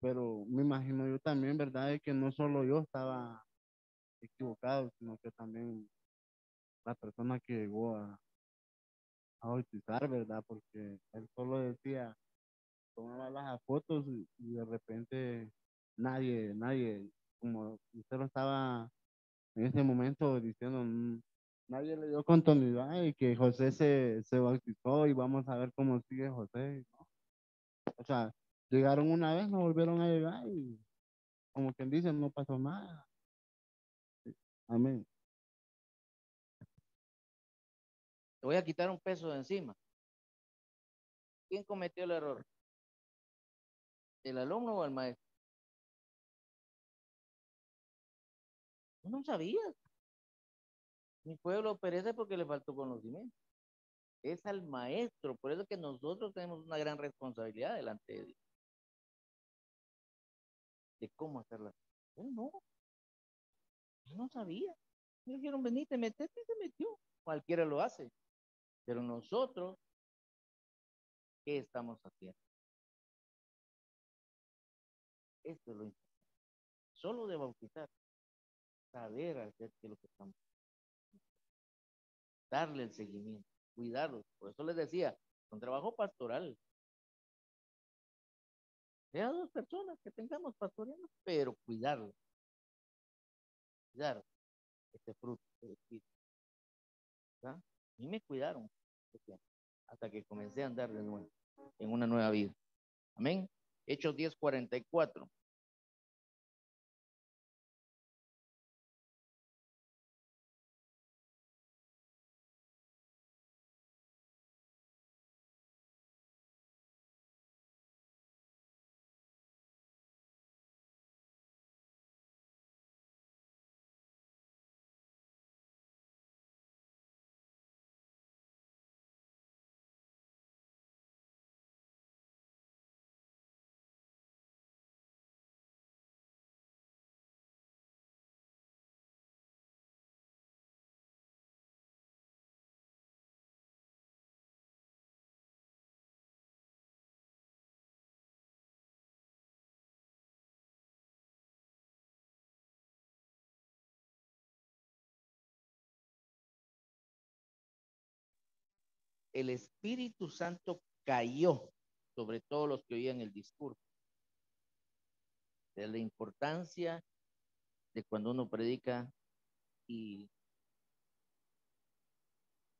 pero me imagino yo también, ¿verdad? De que no solo yo estaba equivocado, sino que también la persona que llegó a, a bautizar, ¿verdad? Porque él solo decía, tomaba las fotos y, de repente nadie, nadie, como usted lo estaba en ese momento diciendo, "Mm, nadie le dio continuidad y que José se, se bautizó y vamos a ver cómo sigue José. O sea, llegaron una vez, no volvieron a llegar y como quien dice, no pasó nada. Amén. Te voy a quitar un peso de encima. ¿Quién cometió el error? ¿El alumno o el maestro? Tú no sabías. Mi pueblo perece porque le faltó conocimiento. Es al maestro. Por eso que nosotros tenemos una gran responsabilidad delante de Dios. De cómo hacerla. Él no. Él no sabía. Le dijeron, venite, metete y se metió. Cualquiera lo hace. Pero nosotros, ¿qué estamos haciendo? Esto es lo importante. Solo de bautizar. Saber hacer qué es lo que estamos haciendo. Darle el seguimiento. Cuidarlos. Por eso les decía, con trabajo pastoral. Sea dos personas que tengamos pastoreando, pero cuidarlo. Cuidar este fruto del Espíritu. ¿verdad? Mí me cuidaron hasta que comencé a andar de nuevo en una nueva vida. Amén. Hechos 10:44. El Espíritu Santo cayó sobre todos los que oían el discurso. De la importancia de cuando uno predica y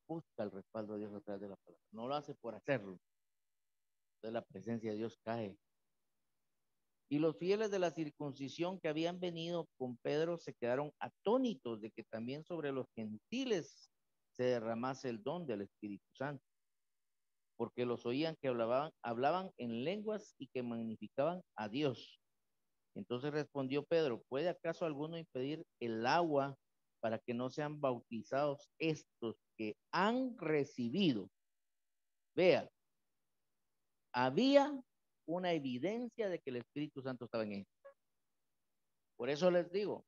busca el respaldo de Dios a través de la palabra. No lo hace por hacerlo. Entonces la presencia de Dios cae. Y los fieles de la circuncisión que habían venido con Pedro se quedaron atónitos de que también sobre los gentiles se derramase el don del Espíritu Santo, porque los oían que hablaban, hablaban en lenguas y que magnificaban a Dios. Entonces respondió Pedro, ¿puede acaso alguno impedir el agua para que no sean bautizados estos que han recibido? Vea, había una evidencia de que el Espíritu Santo estaba en ellos. Por eso les digo,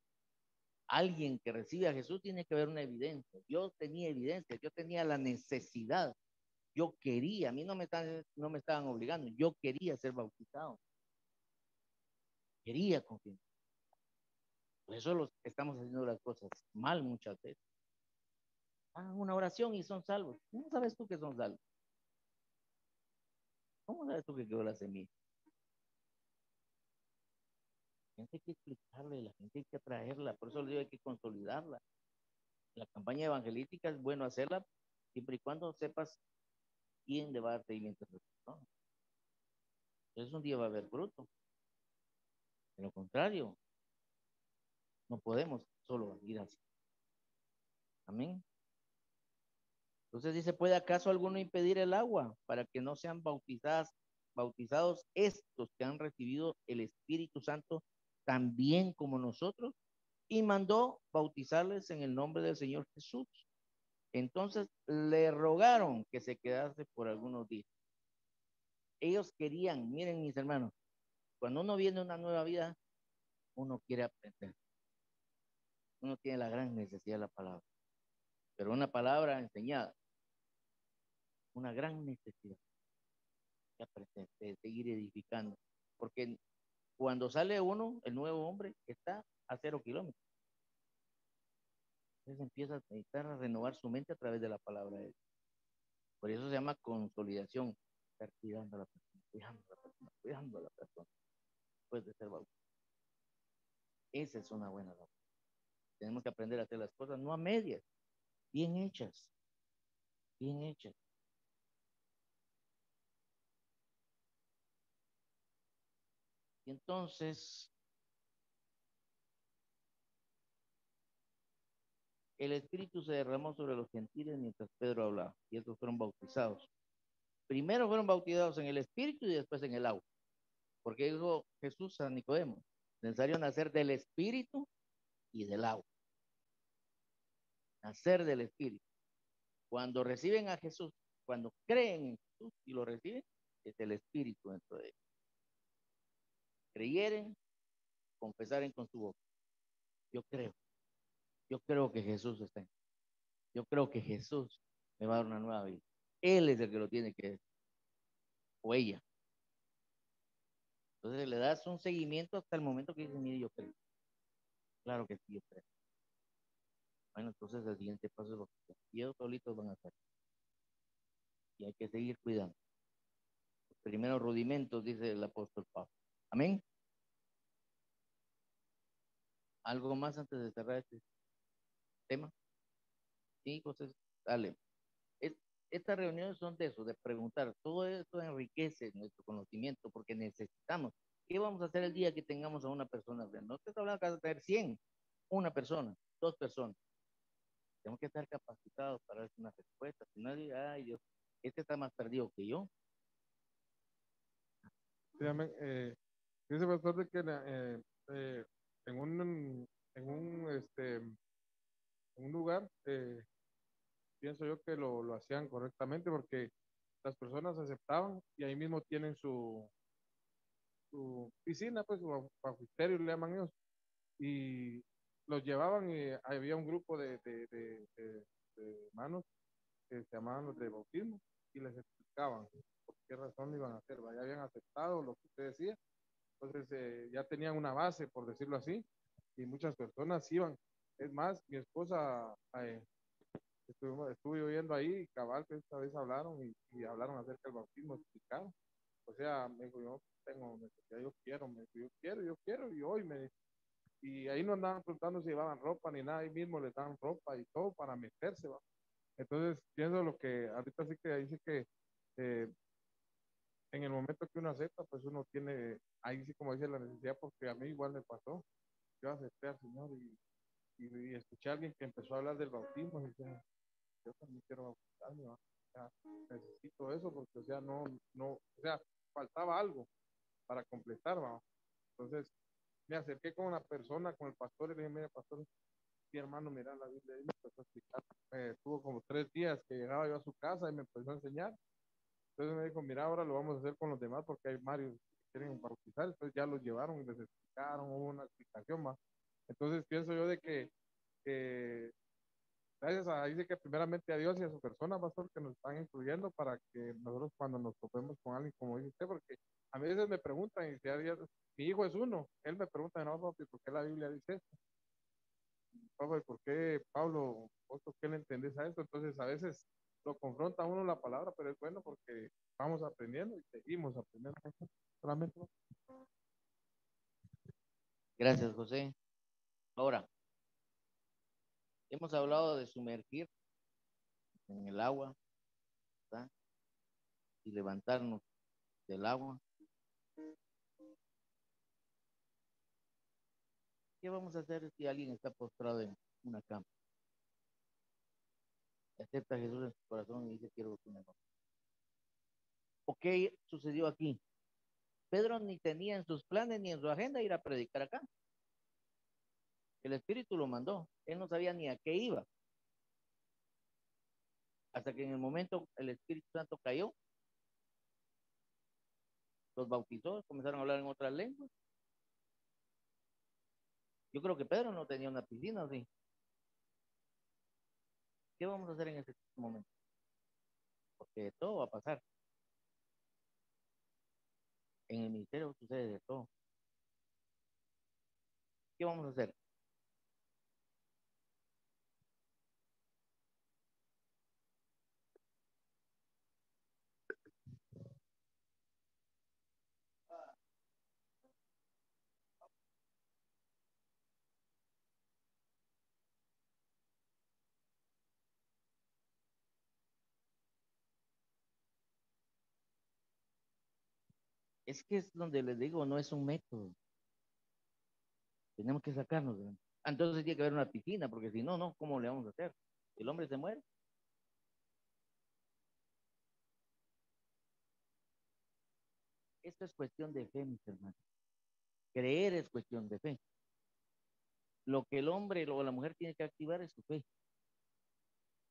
alguien que recibe a Jesús tiene que ver una evidencia. Yo tenía evidencia, yo tenía la necesidad, yo quería, a mí no me, están, no me estaban obligando, yo quería ser bautizado. Quería confiar. Por eso los, estamos haciendo las cosas mal muchas veces. Ah, una oración y son salvos. ¿Cómo sabes tú que son salvos? ¿Cómo sabes tú que quedó la semilla? La gente hay que explicarle, la gente hay que atraerla, por eso le digo hay que consolidarla. La campaña evangelística es bueno hacerla siempre y cuando sepas quién le va a dar seguimiento a. Entonces un día va a haber fruto. De lo contrario, no podemos solo ir así. Amén. Entonces dice, ¿puede acaso alguno impedir el agua para que no sean bautizadas, bautizados estos que han recibido el Espíritu Santo también como nosotros? Y mandó bautizarles en el nombre del Señor Jesús. Entonces le rogaron que se quedase por algunos días. Ellos querían, miren mis hermanos, cuando uno viene una nueva vida, uno quiere aprender. Uno tiene la gran necesidad de la palabra. Pero una palabra enseñada, una gran necesidad de aprender, de seguir edificando. Porque cuando sale uno, el nuevo hombre está a cero kilómetros. Entonces empieza a necesitar a renovar su mente a través de la palabra de Dios. Por eso se llama consolidación, estar cuidando a la persona, cuidando a la persona, cuidando a la persona, después de ser bautizado. Esa es una buena labor. Tenemos que aprender a hacer las cosas no a medias, bien hechas, bien hechas. Entonces, el Espíritu se derramó sobre los gentiles mientras Pedro hablaba, y estos fueron bautizados. Primero fueron bautizados en el Espíritu y después en el agua, porque dijo Jesús a Nicodemo, necesario nacer del Espíritu y del agua. Nacer del Espíritu. Cuando reciben a Jesús, cuando creen en Jesús y lo reciben, es el Espíritu dentro de ellos creyeren, confesaren con su boca. Yo creo. Yo creo que Jesús está en. Yo creo que Jesús me va a dar una nueva vida. Él es el que lo tiene que. O ella. Entonces le das un seguimiento hasta el momento que dice, mire, yo creo. Claro que sí, yo creo. Bueno, entonces el siguiente paso es lo que ellos solitos van a hacer. y hay que seguir cuidando. Los primeros rudimentos, dice el apóstol Pablo. Amén. ¿Algo más antes de cerrar este tema? Sí, José, dale. Es- estas reuniones son de eso, de preguntar. Todo esto enriquece nuestro conocimiento porque necesitamos. ¿Qué vamos a hacer el día que tengamos a una persona? No te estoy hablando a tener 100, una persona, dos personas. Tenemos que estar capacitados para dar una respuesta. Si nadie, ay Dios, este está más perdido que yo. Dígame, eh, dice pastor de que eh, eh, en un, en un, este, en un lugar, eh, pienso yo que lo, lo hacían correctamente porque las personas aceptaban y ahí mismo tienen su, su piscina, pues su bautisterio, le llaman ellos, y los llevaban y había un grupo de, de, hermanos que se llamaban los de bautismo y les explicaban por qué razón lo iban a hacer, ya habían aceptado lo que usted decía, entonces eh, ya tenían una base, por decirlo así, y muchas personas iban. Es más, mi esposa eh, estuvimos, estuve oyendo ahí, cabal, que esta vez hablaron y, hablaron acerca del bautismo, explicaron. O sea, me dijo, yo tengo necesidad, yo quiero, me dijo, yo quiero, yo quiero, y hoy me. Y ahí no andaban preguntando si llevaban ropa ni nada, ahí mismo les daban ropa y todo para meterse. Entonces, pienso lo que ahorita sí que dice que eh, en el momento que uno acepta, pues uno tiene, ahí sí como dice la necesidad, porque a mí igual me pasó. Yo acepté al Señor y, y, escuché a alguien que empezó a hablar del bautismo y decía, yo también quiero bautizarme, necesito eso porque, o sea, no, no, o sea, faltaba algo para completar. Entonces, me acerqué con una persona, con el pastor, y le dije, mira, pastor, mi hermano, mira la Biblia, y me empezó a explicar. Estuvo como tres días que llegaba yo a su casa y me empezó a enseñar. Entonces me dijo, mira, ahora lo vamos a hacer con los demás porque hay varios quieren bautizar. Entonces ya los llevaron y les explicaron, una explicación más. Entonces pienso yo de que, gracias a, dice que primeramente a Dios y a su persona, pastor, que nos están incluyendo para que nosotros cuando nos topemos con alguien, como dice usted, porque a veces me preguntan, y si alguien- mi hijo es uno, él me pregunta, no, papi, ¿por qué la Biblia dice esto? Papi, ¿por qué Pablo, vos por qué le entendés a esto? Entonces a veces lo confronta uno la palabra, pero es bueno porque vamos aprendiendo y seguimos aprendiendo. Gracias, José. Ahora, hemos hablado de sumergir en el agua y levantarnos del agua. ¿Qué vamos a hacer si alguien está postrado en una cama? Acepta a Jesús en su corazón y dice, quiero que me bautice". ¿O qué sucedió aquí? Pedro ni tenía en sus planes ni en su agenda ir a predicar acá. El Espíritu lo mandó. Él no sabía ni a qué iba. Hasta que en el momento el Espíritu Santo cayó, los bautizó, comenzaron a hablar en otras lenguas. Yo creo que Pedro no tenía una piscina, ¿o ¿sí? ¿Qué vamos a hacer en ese momento? Porque todo va a pasar. En el ministerio sucede de todo. ¿Qué vamos a hacer? Es que es donde les digo, no es un método. Tenemos que sacarnos. de- Entonces tiene que haber una piscina, porque si no, no, ¿cómo le vamos a hacer? El hombre se muere. Esto es cuestión de fe, mis hermanos. Creer es cuestión de fe. Lo que el hombre o la mujer tiene que activar es su fe.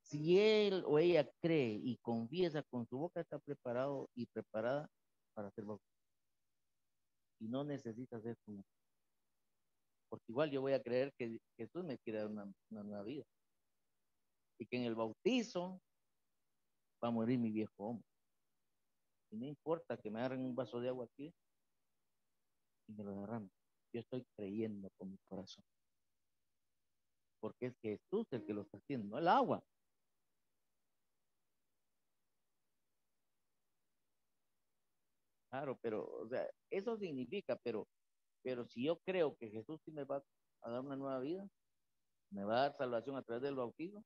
Si él o ella cree y confiesa con su boca, está preparado y preparada para ser bautizado. Y no necesita ser como. Porque igual yo voy a creer que Jesús me quiere dar una, una nueva vida. Y que en el bautizo va a morir mi viejo hombre. Y no importa que me agarren un vaso de agua aquí y me lo derramen. Yo estoy creyendo con mi corazón. Porque es Jesús el que lo está haciendo, no el agua. Claro, pero, o sea, eso significa, pero, pero si yo creo que Jesús sí me va a dar una nueva vida, me va a dar salvación a través del bautismo.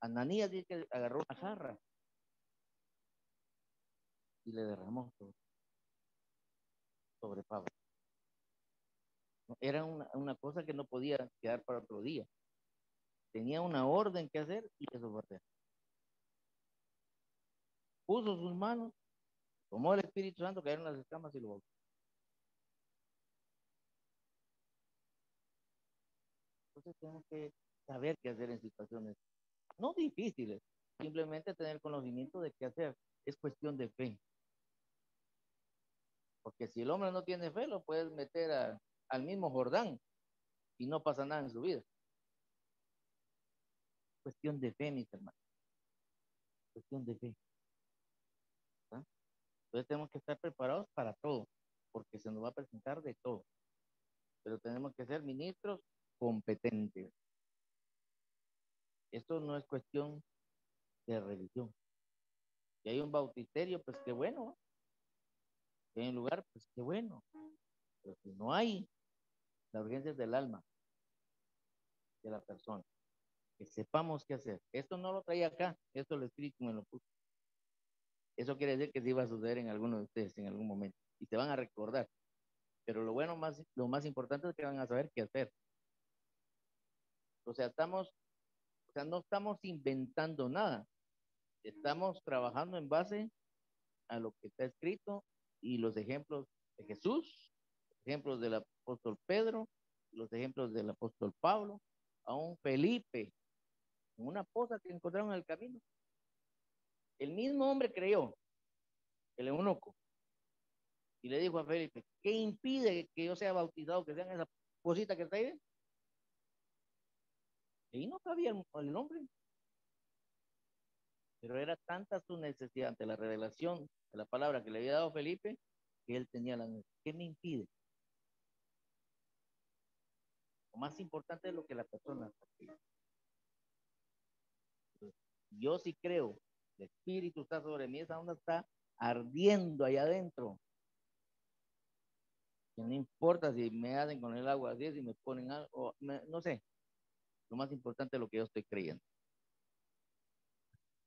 Ananías dice que agarró una jarra y le derramó todo sobre Pablo. Era una, una cosa que no podía quedar para otro día. Tenía una orden que hacer y eso fue hacer. Puso sus manos, tomó el Espíritu Santo, cayeron las escamas y lo bautizó. Entonces tenemos que saber qué hacer en situaciones no difíciles, simplemente tener conocimiento de qué hacer. Es cuestión de fe. Porque si el hombre no tiene fe, lo puedes meter a- al mismo Jordán y no pasa nada en su vida. Cuestión de fe, mis hermanos. Cuestión de fe. Entonces tenemos que estar preparados para todo, porque se nos va a presentar de todo. Pero tenemos que ser ministros competentes. Esto no es cuestión de religión. Si hay un bautisterio, pues qué bueno. Si hay un lugar, pues qué bueno. Pero si no hay, la urgencia del alma de la persona. Que sepamos qué hacer. Esto no lo traía acá, esto el Espíritu me lo puso. Eso quiere decir que sí va a suceder en alguno de ustedes en algún momento. Y se van a recordar. Pero lo bueno más, lo más importante es que van a saber qué hacer. O sea, estamos, o sea, no estamos inventando nada. Estamos trabajando en base a lo que está escrito y los ejemplos de Jesús, ejemplos del apóstol Pedro, los ejemplos del apóstol Pablo, a un Felipe, una poza que encontraron en el camino. El mismo hombre creyó, el eunuco, y le dijo a Felipe, ¿qué impide que yo sea bautizado, que sean esa cosita que está ahí? Y no cabía el, hombre. Pero era tanta su necesidad ante la revelación de la palabra que le había dado Felipe, que él tenía la necesidad. ¿Qué me impide? Lo más importante es lo que la persona Yo sí creo, el Espíritu está sobre mí, esa onda está ardiendo allá adentro. Que no importa si me hacen con el agua así, si me ponen algo, me- no sé. Lo más importante es lo que yo estoy creyendo.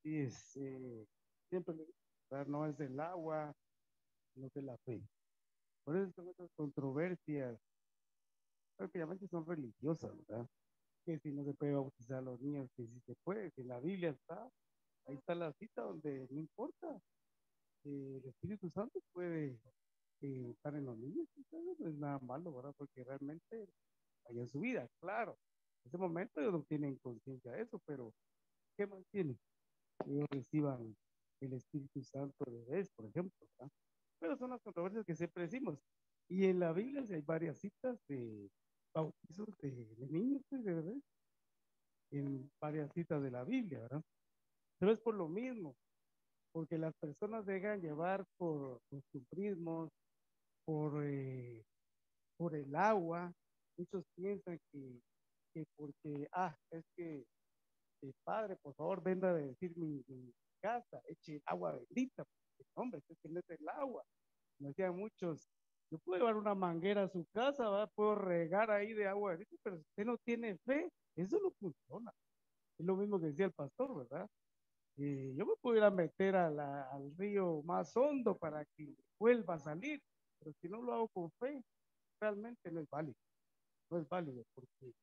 Sí, eh, siempre no es el agua, no es la fe. Por eso son estas controversias, prácticamente son religiosas, ¿verdad? Que si no se puede bautizar a los niños, que si se puede, que la Biblia está, ahí está la cita donde no importa, eh, el Espíritu Santo puede eh, estar en los niños, entonces no es nada malo, ¿verdad? Porque realmente hay en su vida, claro. En ese momento ellos no tienen conciencia de eso, pero ¿qué más tienen? Ellos reciban el Espíritu Santo de vez, por ejemplo, ¿verdad? Pero son las controversias que siempre decimos. Y en la Biblia hay varias citas de bautizos de, de niños, pues, de en varias citas de la Biblia, ¿verdad? Pero es por lo mismo, porque las personas dejan llevar por costumbrismos, por, eh, por el agua. Muchos piensan que, que porque, ah, es que el padre, por favor, venga a decir mi, casa, eche agua bendita. Porque, hombre, es que no es el agua. Me decían muchos, yo puedo llevar una manguera a su casa, ¿va? puedo regar ahí de agua bendita, pero si usted no tiene fe, eso no funciona. Es lo mismo que decía el pastor, ¿verdad? Eh, yo me pudiera meter a la- al río más hondo para que vuelva a salir, pero si no lo hago con fe, realmente no es válido. No es válido, porque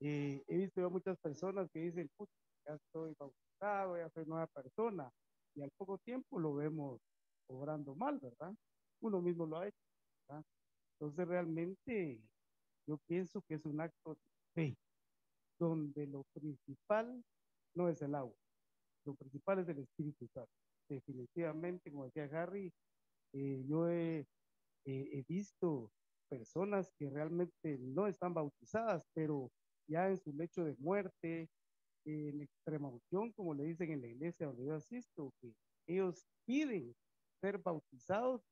eh, he visto yo muchas personas que dicen, "Puta, ya estoy bautizado, ya soy nueva persona, y al poco tiempo lo vemos obrando mal, ¿verdad? Uno mismo lo ha hecho, ¿verdad? Entonces realmente yo pienso que es un acto de fe, donde lo principal no es el agua, lo principal es el Espíritu Santo. Definitivamente, como decía Harry, eh, yo he, visto personas que realmente no están bautizadas, pero ya en su lecho de muerte, en extrema unción, como le dicen en la iglesia donde yo asisto, que ellos piden ser bautizados.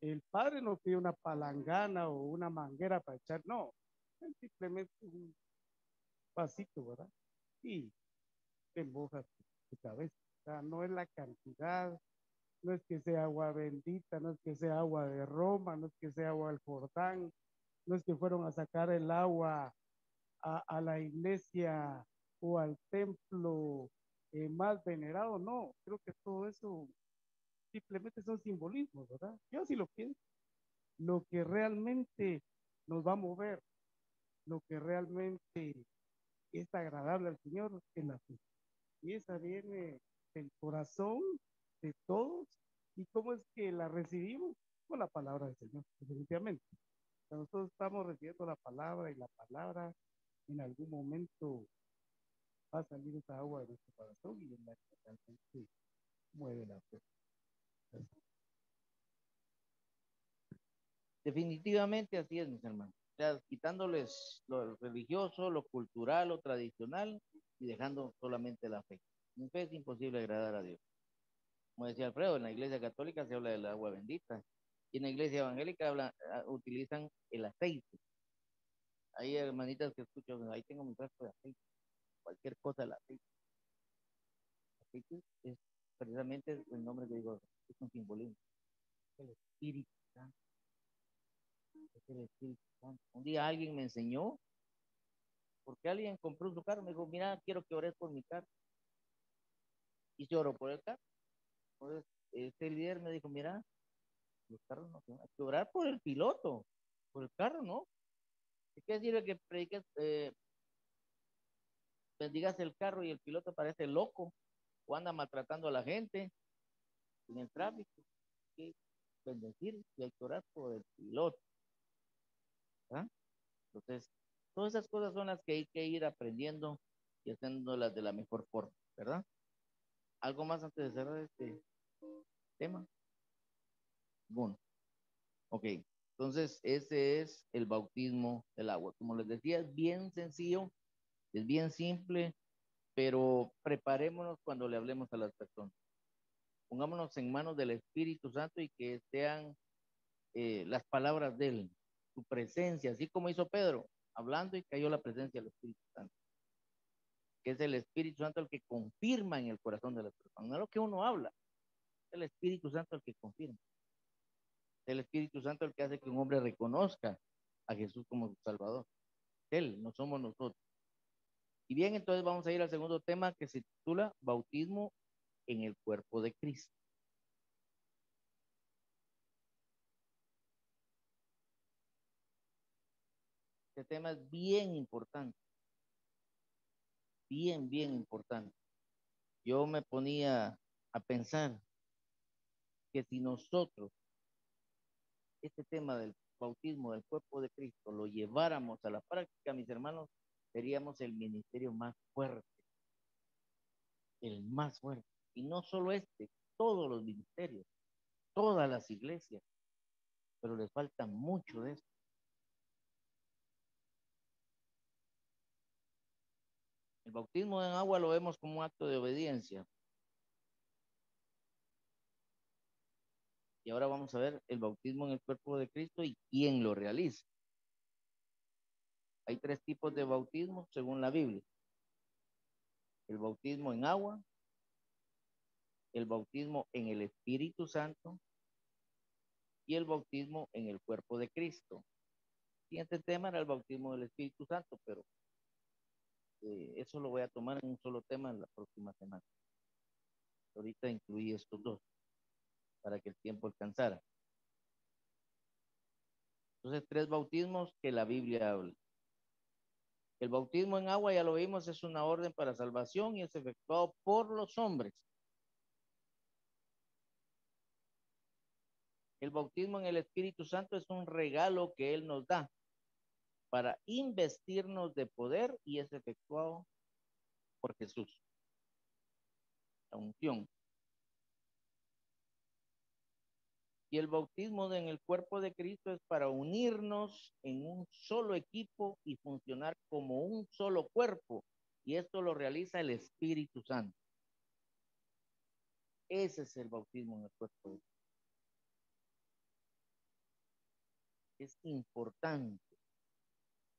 El padre no pide una palangana o una manguera para echar, no, simplemente un vasito, ¿verdad? Y te mojas cabeza. No es la cantidad no es que sea agua bendita, no es que sea agua de Roma, no es que sea agua del Jordán, no es que fueron a sacar el agua a, la iglesia o al templo eh, más venerado, no, creo que todo eso simplemente son simbolismos, ¿verdad? Yo así lo pienso. Lo que realmente nos va a mover, lo que realmente es agradable al Señor es la fe. Esa viene del corazón de todos. ¿Y cómo es que la recibimos? Con la palabra del Señor, definitivamente. Nosotros estamos recibiendo la palabra y la palabra en algún momento va a salir esa agua de nuestro corazón y en la que realmente mueve la fe. Definitivamente así es, mis hermanos. O sea, quitándoles lo religioso, lo cultural, lo tradicional y dejando solamente la fe. En fe es imposible agradar a Dios. Como decía Alfredo, en la iglesia católica se habla del agua bendita y en la iglesia evangélica habla, ah, utilizan el aceite. Hay hermanitas que escuchan, ahí tengo mi frasco de aceite, cualquier cosa del aceite. Aceite es precisamente el nombre que digo, es un simbolismo. El Espíritu Santo. Es el Espíritu Santo. Un día alguien me enseñó, porque alguien compró su carro, me dijo, mira, quiero que ores por mi carro. Y yo oro por el carro. Entonces, este líder me dijo, mira, los carros no hay que orar por el piloto, por el carro, ¿no? ¿Qué sirve que prediques, eh, bendigas el carro y el piloto parece loco o anda maltratando a la gente en el tráfico? Hay que bendecir y hay que orar por el piloto. ¿Ah? Entonces, todas esas cosas son las que hay que ir aprendiendo y haciéndolas de la mejor forma, ¿verdad? ¿Algo más antes de cerrar este tema? Bueno, ok. Entonces, ese es el bautismo del agua. Como les decía, es bien sencillo, es bien simple, pero preparémonos cuando le hablemos a las personas. Pongámonos en manos del Espíritu Santo y que sean eh, las palabras de Él, su presencia, así como hizo Pedro, hablando y cayó la presencia del Espíritu Santo. Que es el Espíritu Santo el que confirma en el corazón de las personas. No es lo que uno habla, es el Espíritu Santo el que confirma el Espíritu Santo el que hace que un hombre reconozca a Jesús como su Salvador. Él, no somos nosotros. Y bien, entonces vamos a ir al segundo tema que se titula Bautismo en el cuerpo de Cristo. Este tema es bien importante. Bien, bien importante. Yo me ponía a pensar que si nosotros este tema del bautismo del cuerpo de Cristo lo lleváramos a la práctica, mis hermanos, seríamos el ministerio más fuerte, el más fuerte. Y no solo este, todos los ministerios, todas las iglesias, pero les falta mucho de eso. Bautismo en agua lo vemos como un acto de obediencia, Y ahora vamos a ver el bautismo en el cuerpo de Cristo y quién lo realiza. Hay tres tipos de bautismo según la Biblia. El bautismo en agua, el bautismo en el Espíritu Santo y el bautismo en el cuerpo de Cristo. Siguiente tema era el bautismo del Espíritu Santo, pero eh, eso lo voy a tomar en un solo tema en la próxima semana. Ahorita incluí estos dos para que el tiempo alcanzara. Entonces, tres bautismos que la Biblia habla. El bautismo en agua, ya lo vimos, es una orden para salvación y es efectuado por los hombres. El bautismo en el Espíritu Santo es un regalo que Él nos da para investirnos de poder y es efectuado por Jesús. La unción. Y el bautismo en el cuerpo de Cristo es para unirnos en un solo equipo y funcionar como un solo cuerpo. Y esto lo realiza el Espíritu Santo. Ese es el bautismo en el cuerpo de Cristo. Es importante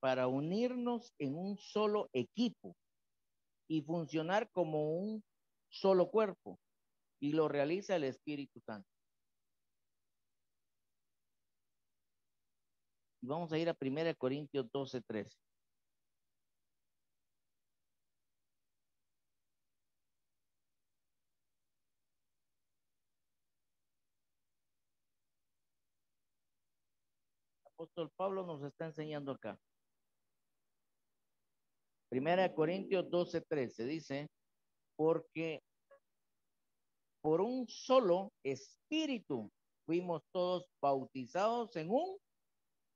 para unirnos en un solo equipo y funcionar como un solo cuerpo. y lo realiza el Espíritu Santo. Y vamos a ir a 1 Corintios 12, 13. apóstol Pablo nos está enseñando acá. Primera de Corintios 12, 13 dice, porque por un solo espíritu fuimos todos bautizados en un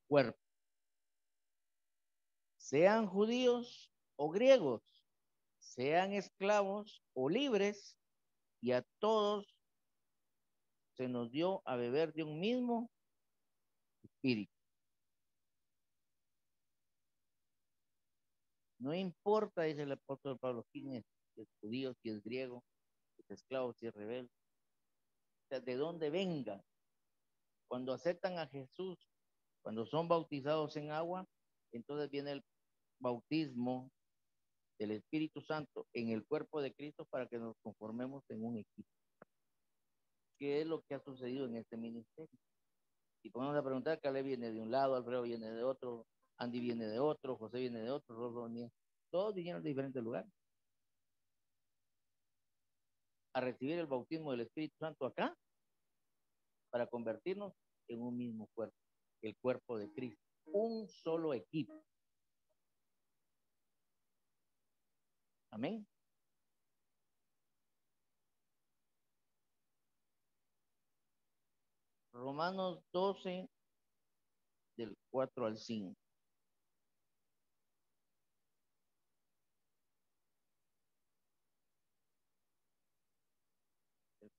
cuerpo. Sean judíos o griegos, sean esclavos o libres, y a todos se nos dio a beber de un mismo espíritu. No importa, dice el apóstol Pablo, quién es, si es judío, si es griego, si es esclavo, si es rebelde. O sea, de dónde venga. Cuando aceptan a Jesús, cuando son bautizados en agua, entonces viene el bautismo del Espíritu Santo en el cuerpo de Cristo para que nos conformemos en un equipo. ¿Qué es lo que ha sucedido en este ministerio? Y podemos a preguntar, Caleb viene de un lado, Alfredo viene de otro, Andy viene de otro, José viene de otro, todos vinieron de diferentes lugares. A recibir el bautismo del Espíritu Santo acá para convertirnos en un mismo cuerpo, el cuerpo de Cristo, un solo equipo. Amén. Romanos 12, del 4 al 5.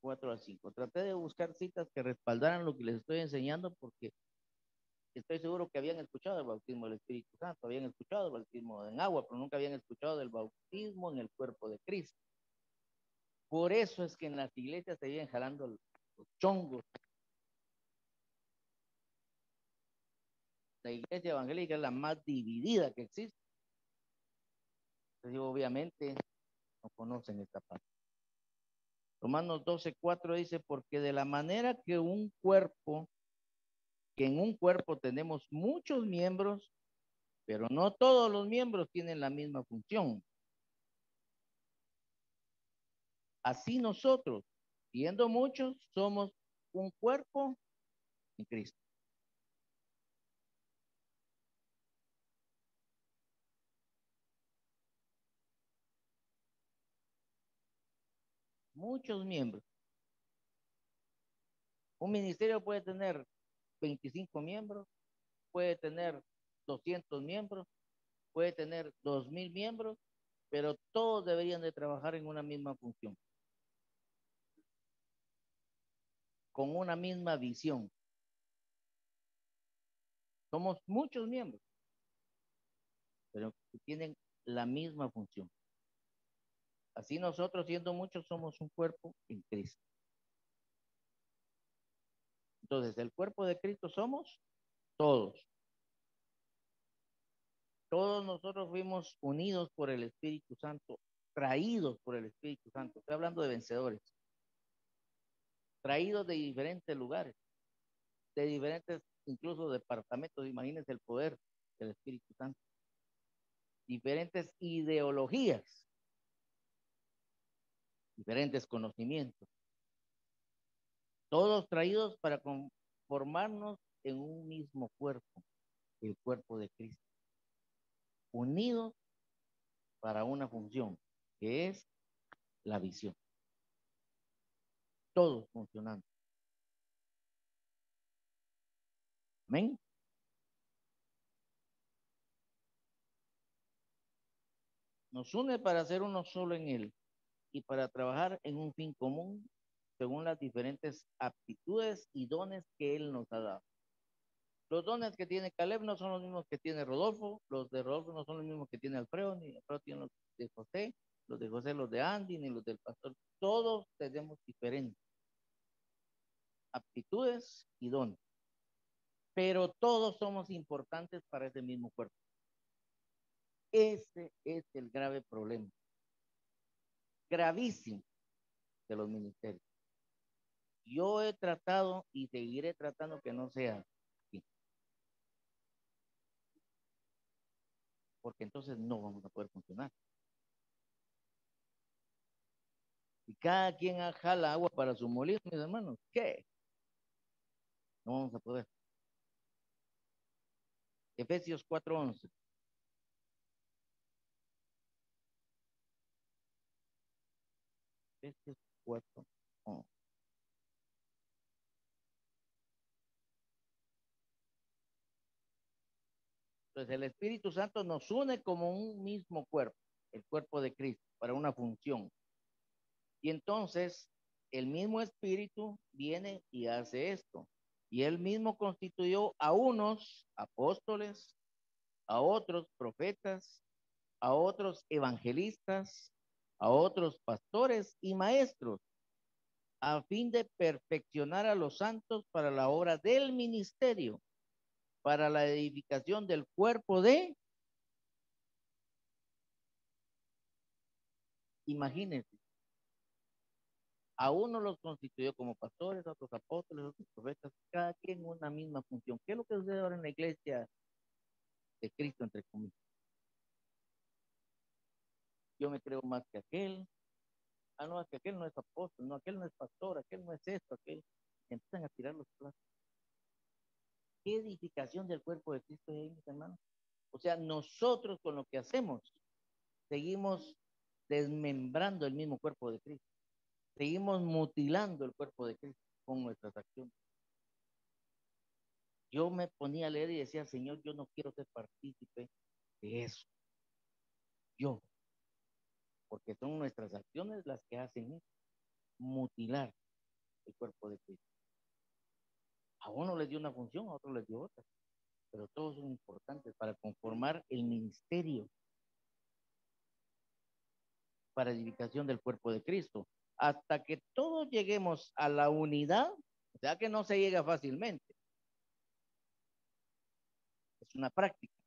4 al 5. Traté de buscar citas que respaldaran lo que les estoy enseñando porque estoy seguro que habían escuchado el bautismo del Espíritu Santo, habían escuchado el bautismo en agua, pero nunca habían escuchado del bautismo en el cuerpo de Cristo. Por eso es que en las iglesias se vienen jalando los chongos, la iglesia evangélica es la más dividida que existe. Obviamente, no conocen esta parte. Romanos 12, 4 dice, porque de la manera que un cuerpo, que en un cuerpo tenemos muchos miembros, pero no todos los miembros tienen la misma función. Así nosotros, siendo muchos, somos un cuerpo en Cristo. Muchos miembros. Un ministerio puede tener 25 miembros, puede tener 200 miembros, puede tener 2.000 miembros, pero todos deberían de trabajar en una misma función, con una misma visión. Somos muchos miembros, pero tienen la misma función. Así nosotros, siendo muchos, somos un cuerpo en Cristo. Entonces, el cuerpo de Cristo somos todos. Todos nosotros fuimos unidos por el Espíritu Santo, traídos por el Espíritu Santo. Estoy hablando de vencedores. Traídos de diferentes lugares, de diferentes, incluso departamentos. Imagínense el poder del Espíritu Santo. Diferentes ideologías diferentes conocimientos, todos traídos para conformarnos en un mismo cuerpo, el cuerpo de Cristo, unidos para una función, que es la visión. Todos funcionando. Amén. Nos une para ser uno solo en Él y para trabajar en un fin común según las diferentes aptitudes y dones que Él nos ha dado. Los dones que tiene Caleb no son los mismos que tiene Rodolfo, los de Rodolfo no son los mismos que tiene Alfredo, ni Alfredo tiene los de José, los de José los de Andy, ni los del pastor. Todos tenemos diferentes aptitudes y dones, pero todos somos importantes para ese mismo cuerpo. Ese es el grave problema gravísimo de los ministerios. Yo he tratado y seguiré tratando que no sea así. Porque entonces no vamos a poder funcionar. Y cada quien jala agua para su molino, mis hermanos, ¿qué? No vamos a poder. Efesios 4:11. Efesios 4. Entonces el Espíritu Santo nos une como un mismo cuerpo, el cuerpo de Cristo, para una función. Y entonces el mismo Espíritu viene y hace esto. Y él mismo constituyó a unos apóstoles, a otros profetas, a otros evangelistas, a otros pastores y maestros, a fin de perfeccionar a los santos para la obra del ministerio, para la edificación del cuerpo de... Imagínense, a uno los constituyó como pastores, a otros apóstoles, a otros profetas, cada quien una misma función. ¿Qué es lo que sucede ahora en la iglesia de Cristo, entre comillas? Yo me creo más que aquel. Ah, no, es que aquel no es apóstol, no, aquel no es pastor, aquel no es esto, aquel. Empiezan a tirar los platos. ¿Qué edificación del cuerpo de Cristo hay, mis hermanos? O sea, nosotros con lo que hacemos, seguimos desmembrando el mismo cuerpo de Cristo. Seguimos mutilando el cuerpo de Cristo con nuestras acciones. Yo me ponía a leer y decía, Señor, yo no quiero ser partícipe de eso. Yo. Porque son nuestras acciones las que hacen mutilar el cuerpo de Cristo. A uno les dio una función, a otro les dio otra. Pero todos son importantes para conformar el ministerio para edificación del cuerpo de Cristo hasta que todos lleguemos a la unidad, o sea que no se llega fácilmente. Es una práctica.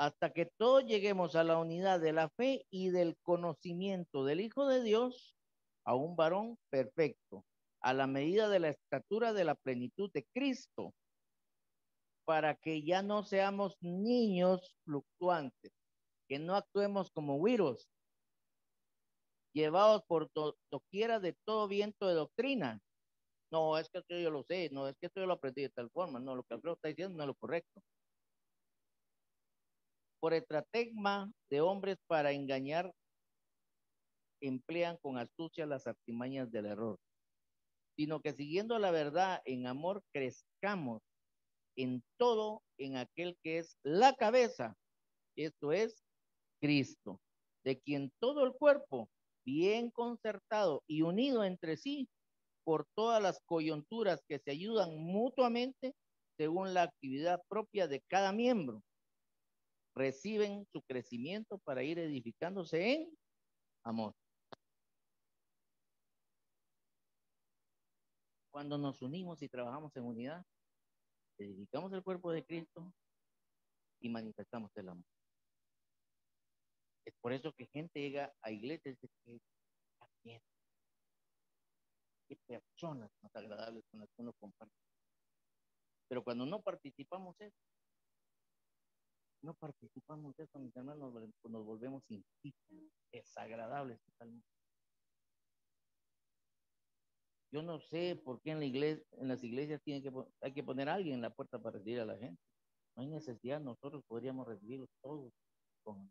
Hasta que todos lleguemos a la unidad de la fe y del conocimiento del Hijo de Dios, a un varón perfecto, a la medida de la estatura de la plenitud de Cristo, para que ya no seamos niños fluctuantes, que no actuemos como huiros, llevados por doquiera de todo viento de doctrina. No, es que esto yo lo sé, no, es que esto yo lo aprendí de tal forma, no, lo que Alfredo está diciendo no es lo correcto. Por estratagma de hombres para engañar, emplean con astucia las artimañas del error, sino que siguiendo la verdad en amor crezcamos en todo en aquel que es la cabeza, esto es Cristo, de quien todo el cuerpo bien concertado y unido entre sí por todas las coyunturas que se ayudan mutuamente según la actividad propia de cada miembro. Reciben su crecimiento para ir edificándose en amor. Cuando nos unimos y trabajamos en unidad, edificamos el cuerpo de Cristo y manifestamos el amor. Es por eso que gente llega a iglesias dice que Qué personas más agradables con las que uno comparte. Pero cuando no participamos eso, no participamos de eso, mis hermanos, nos volvemos insípidos, desagradables totalmente. Yo no sé por qué en la iglesia, en las iglesias tiene que, hay que poner a alguien en la puerta para recibir a la gente. No hay necesidad, nosotros podríamos recibirlos todos con amor.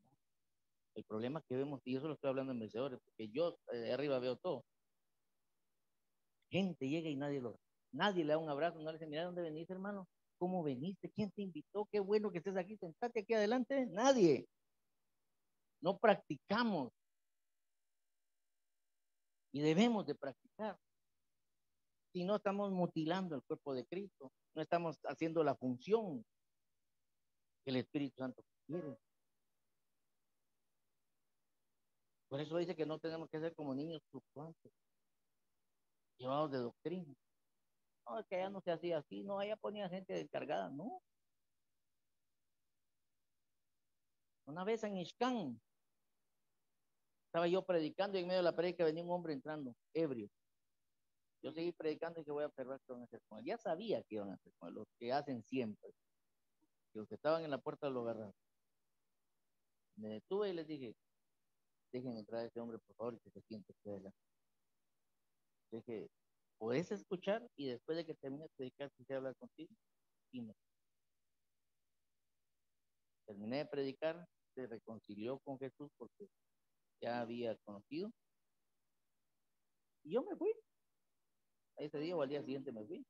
El problema que vemos, y eso lo estoy hablando en vencedores, porque yo eh, de arriba veo todo. Gente llega y nadie lo nadie le da un abrazo, no le dice, mira dónde venís, hermano, cómo veniste, quién te invitó, qué bueno que estés aquí, sentate aquí adelante, nadie. No practicamos. Y debemos de practicar. Si no estamos mutilando el cuerpo de Cristo, no estamos haciendo la función que el Espíritu Santo quiere. Por eso dice que no tenemos que ser como niños fluctuantes, llevados de doctrina. No, es que allá no se hacía así, no, allá ponía gente descargada, no. Una vez en Ishkan, estaba yo predicando y en medio de la predica venía un hombre entrando, ebrio. Yo seguí predicando y que voy a observar qué van a hacer con él. Ya sabía que iban a hacer con él, los que hacen siempre. Que los que estaban en la puerta lo agarraron. Me detuve y les dije, dejen entrar a ese hombre, por favor, y que se siente usted. Dije, puedes escuchar y después de que termine de predicar, quisiera hablar contigo. Y me terminé de predicar, se reconcilió con Jesús porque ya había conocido. Y yo me fui. Ese día o al día siguiente me fui.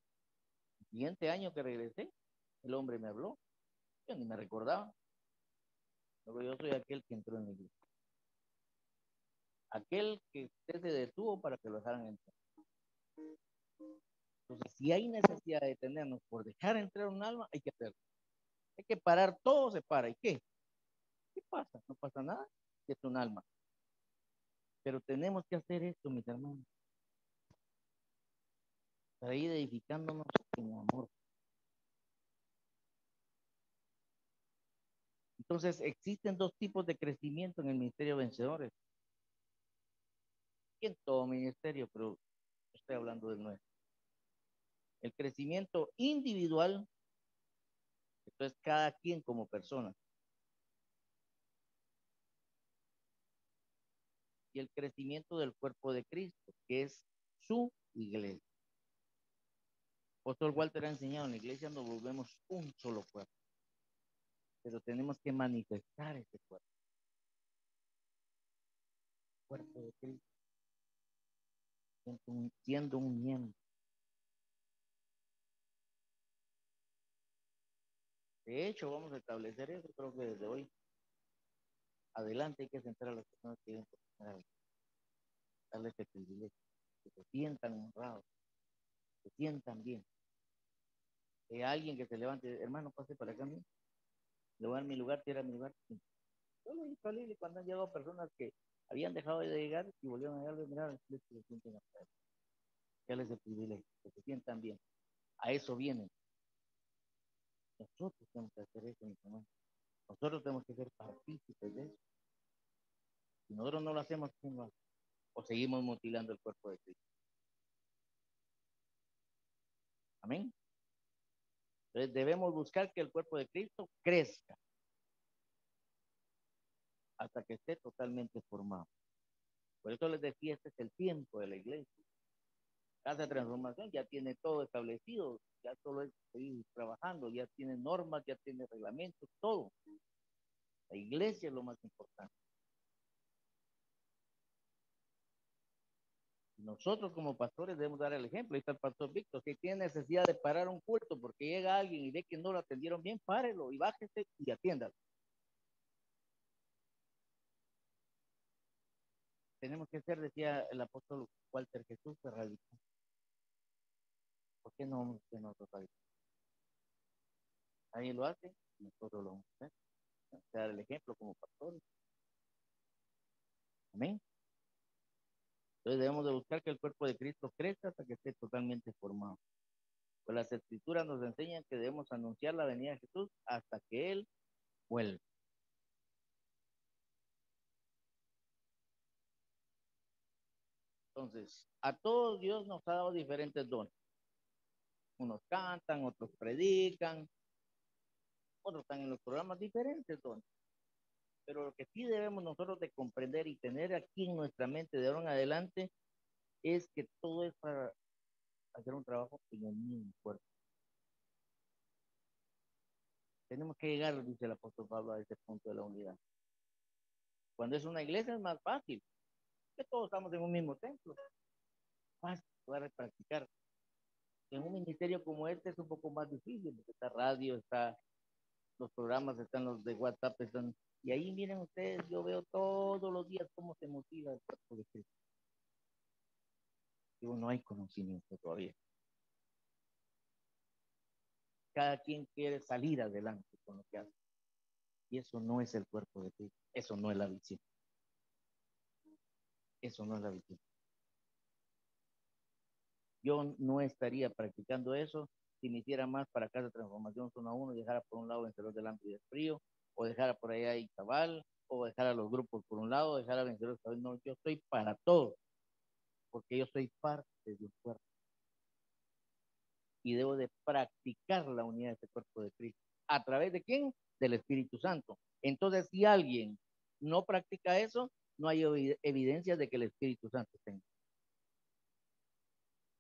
Siguiente año que regresé, el hombre me habló. Yo ni me recordaba. Pero yo soy aquel que entró en la iglesia. Aquel que usted se detuvo para que lo dejaran entrar. Entonces, si hay necesidad de detenernos por dejar entrar un alma, hay que hacerlo. Hay que parar, todo se para. ¿Y qué? ¿Qué pasa? No pasa nada. Es un alma. Pero tenemos que hacer esto, mis hermanos. Para ir edificándonos en amor. Entonces, existen dos tipos de crecimiento en el ministerio de vencedores. Y en todo ministerio, pero estoy hablando del nuestro. El crecimiento individual, esto es cada quien como persona. Y el crecimiento del cuerpo de Cristo, que es su iglesia. Apóstol Walter ha enseñado, en la iglesia nos volvemos un solo cuerpo. Pero tenemos que manifestar ese cuerpo. Cuerpo de Cristo. Siendo un, siendo miembro. De hecho, vamos a establecer eso, creo que desde hoy adelante hay que centrar a las personas que viven por primera vez. Darles ese privilegio, que se sientan honrados, que se sientan bien. Que alguien que se levante, hermano, pase para acá, ¿no? le voy a dar mi lugar, tierra mi lugar. Yo lo he visto y cuando han llegado personas que habían dejado de llegar y volvieron a llegar, mirar, que se sienten. Ya les privilegio, que se sientan bien. A eso vienen. Nosotros tenemos que hacer eso, mis hermanos. Nosotros tenemos que ser partícipes de eso. Si nosotros no lo hacemos, ¿quién lo? O seguimos mutilando el cuerpo de Cristo. Amén. Entonces debemos buscar que el cuerpo de Cristo crezca hasta que esté totalmente formado. Por eso les decía, este es el tiempo de la iglesia. Casa de transformación ya tiene todo establecido, ya solo es seguir trabajando, ya tiene normas, ya tiene reglamentos, todo. La iglesia es lo más importante. Nosotros como pastores debemos dar el ejemplo. Ahí está el pastor Víctor. Si tiene necesidad de parar un culto porque llega alguien y ve que no lo atendieron bien, párelo y bájese y atiéndalo. Tenemos que ser, decía el apóstol Walter Jesús, radical. ¿Por qué no vamos a ser nosotros radicales? Nadie lo hace, nosotros lo vamos a hacer. Dar el ejemplo como pastores. Amén. Entonces debemos de buscar que el cuerpo de Cristo crezca hasta que esté totalmente formado. Pues las escrituras nos enseñan que debemos anunciar la venida de Jesús hasta que Él vuelva. Entonces, a todos Dios nos ha dado diferentes dones. Unos cantan, otros predican, otros están en los programas diferentes dones. Pero lo que sí debemos nosotros de comprender y tener aquí en nuestra mente de ahora en adelante es que todo es para hacer un trabajo en el mismo cuerpo. Tenemos que llegar, dice el apóstol Pablo, a ese punto de la unidad. Cuando es una iglesia es más fácil, que todos estamos en un mismo templo. Fácil poder practicar. En un ministerio como este es un poco más difícil, porque está radio, está los programas, están los de WhatsApp, están y ahí miren ustedes, yo veo todos los días cómo se motiva el cuerpo de Cristo. Digo, no hay conocimiento todavía. Cada quien quiere salir adelante con lo que hace. Y eso no es el cuerpo de Cristo. Eso no es la visión. Eso no es la visión. Yo no estaría practicando eso si me hiciera más para casa de transformación zona uno y dejara por un lado vencedor del hambre y del frío, o dejar por allá a cabal o dejar a los grupos por un lado, dejar a vencedores. No, yo estoy para todo, porque yo soy parte de un cuerpo. y debo de practicar la unidad de este cuerpo de Cristo. ¿A través de quién? Del Espíritu Santo. Entonces, si alguien no practica eso, no hay evi- evidencia de que el Espíritu Santo tenga.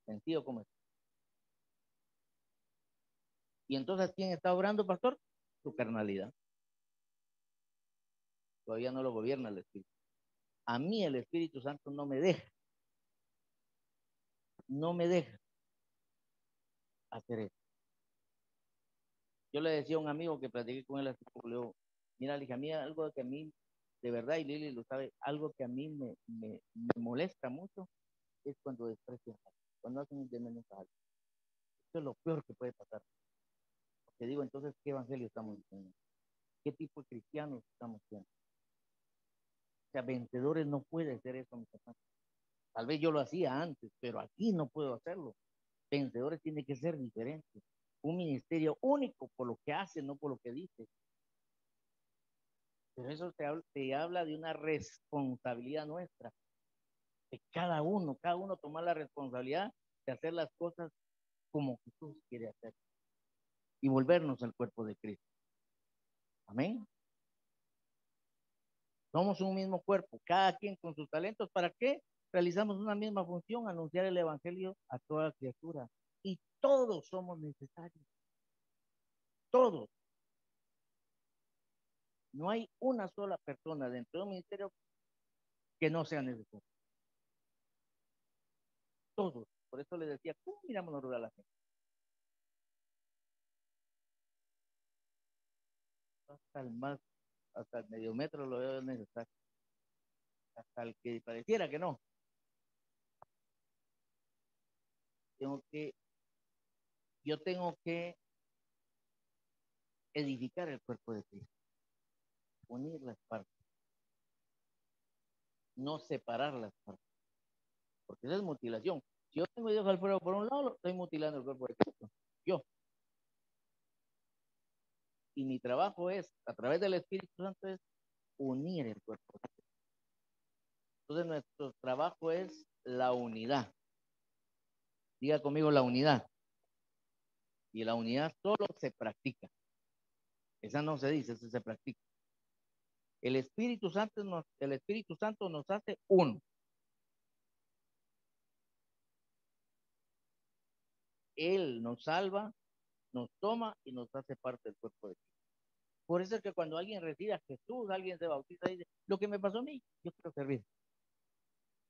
¿Sentido cómo es? Y entonces, ¿quién está obrando, pastor? Su carnalidad. Todavía no lo gobierna el Espíritu. A mí el Espíritu Santo no me deja. No me deja hacer eso. Yo le decía a un amigo que platiqué con él hace poco, le digo, mira, le dije, a mí algo que a mí, de verdad, y Lili lo sabe, algo que a mí me, me, molesta mucho es cuando desprecian, cuando hacen de menos a alguien. Eso es lo peor que puede pasar. Porque digo, entonces, ¿qué evangelio estamos diciendo? ¿Qué tipo de cristianos estamos siendo? O sea, vencedores no puede ser eso, mis hermanos. Tal vez yo lo hacía antes, pero aquí no puedo hacerlo. Vencedores tiene que ser diferentes. Un ministerio único por lo que hace, no por lo que dice. Eso habla, se habla de una responsabilidad nuestra. De cada uno, cada uno tomar la responsabilidad de hacer las cosas como Jesús quiere hacer. Y volvernos al cuerpo de Cristo. Amén. Somos un mismo cuerpo, cada quien con sus talentos. ¿Para qué? Realizamos una misma función, anunciar el Evangelio a toda criatura. Y todos somos necesarios. Todos. No hay una sola persona dentro de un ministerio que no sea necesario. Todos. Por eso les decía, ¿cómo miramos nosotros a la gente? Hasta el más, hasta el medio metro lo veo necesario. Hasta el que pareciera que no. Tengo que, yo tengo que edificar el cuerpo de Cristo, unir las partes, no separar las partes, porque esa es mutilación. Si yo tengo Dios Alfredo por un lado, estoy mutilando el cuerpo de Cristo. Yo. Y mi trabajo es, a través del Espíritu Santo, es unir el cuerpo. de Cristo. Entonces nuestro trabajo es la unidad. Diga conmigo la unidad. Y la unidad solo se practica. Esa no se dice, esa se practica. El Espíritu Santo nos, el Espíritu Santo nos hace uno. Él nos salva, nos toma y nos hace parte del cuerpo de Cristo. Por eso es que cuando alguien recibe a Jesús, alguien se bautiza y dice, lo que me pasó a mí, yo quiero servir.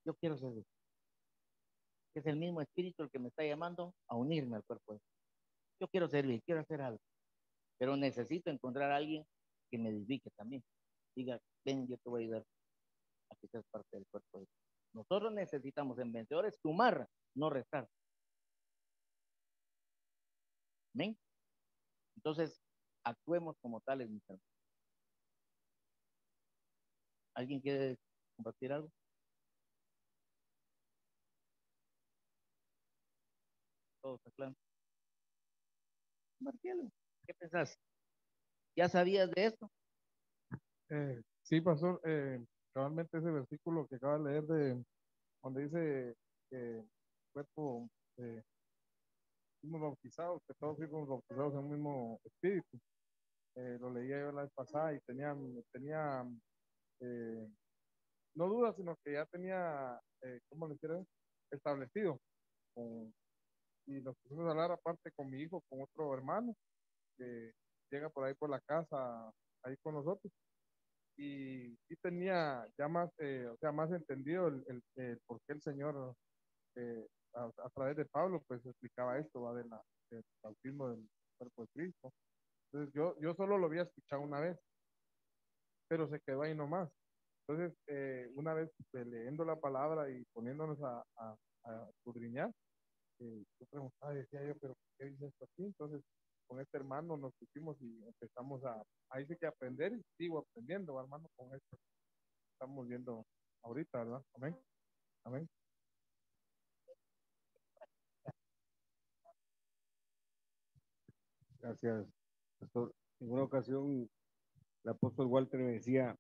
Yo quiero servir. Es el mismo espíritu el que me está llamando a unirme al cuerpo de Cristo. Yo quiero servir, quiero hacer algo. Pero necesito encontrar a alguien que me edifique también. Diga, ven, yo te voy a ayudar a que seas parte del cuerpo de Cristo. Nosotros necesitamos en vencedores sumar, no restar. ¿Ven? Entonces, actuemos como tales, mis hermanos. ¿Alguien quiere compartir algo? Todos aclaran. Marcial, ¿qué pensás? ¿Ya sabías de esto? Eh, sí, pastor, eh, cabalmente ese versículo que acaba de leer de donde dice que cuerpo eh, fuimos bautizados, que todos fuimos bautizados en un mismo espíritu. Eh, lo leía yo la vez pasada y tenía, tenía eh, no dudas, sino que ya tenía, eh, ¿cómo le quiero? Establecido. Con- y nos pusimos a hablar aparte con mi hijo, con otro hermano, que llega por ahí por la casa, ahí con nosotros y tenía ya más, eh, o sea, más entendido el, por qué el Señor eh, a, través de Pablo pues explicaba esto ¿va? de la, del bautismo del cuerpo de Cristo. Entonces yo, yo solo lo había escuchado una vez, pero se quedó ahí nomás. Entonces, eh, una vez pues, leyendo la palabra y poniéndonos a, a, a escudriñar, eh, yo preguntaba, decía yo, pero ¿por qué dice esto así? Entonces, con este hermano nos pusimos y empezamos a, ahí sí que aprender y sigo aprendiendo, ¿va, hermano, con esto. Estamos viendo ahorita, ¿verdad? Amén. Amén. Gracias, pastor. En una ocasión, el apóstol Walter me decía,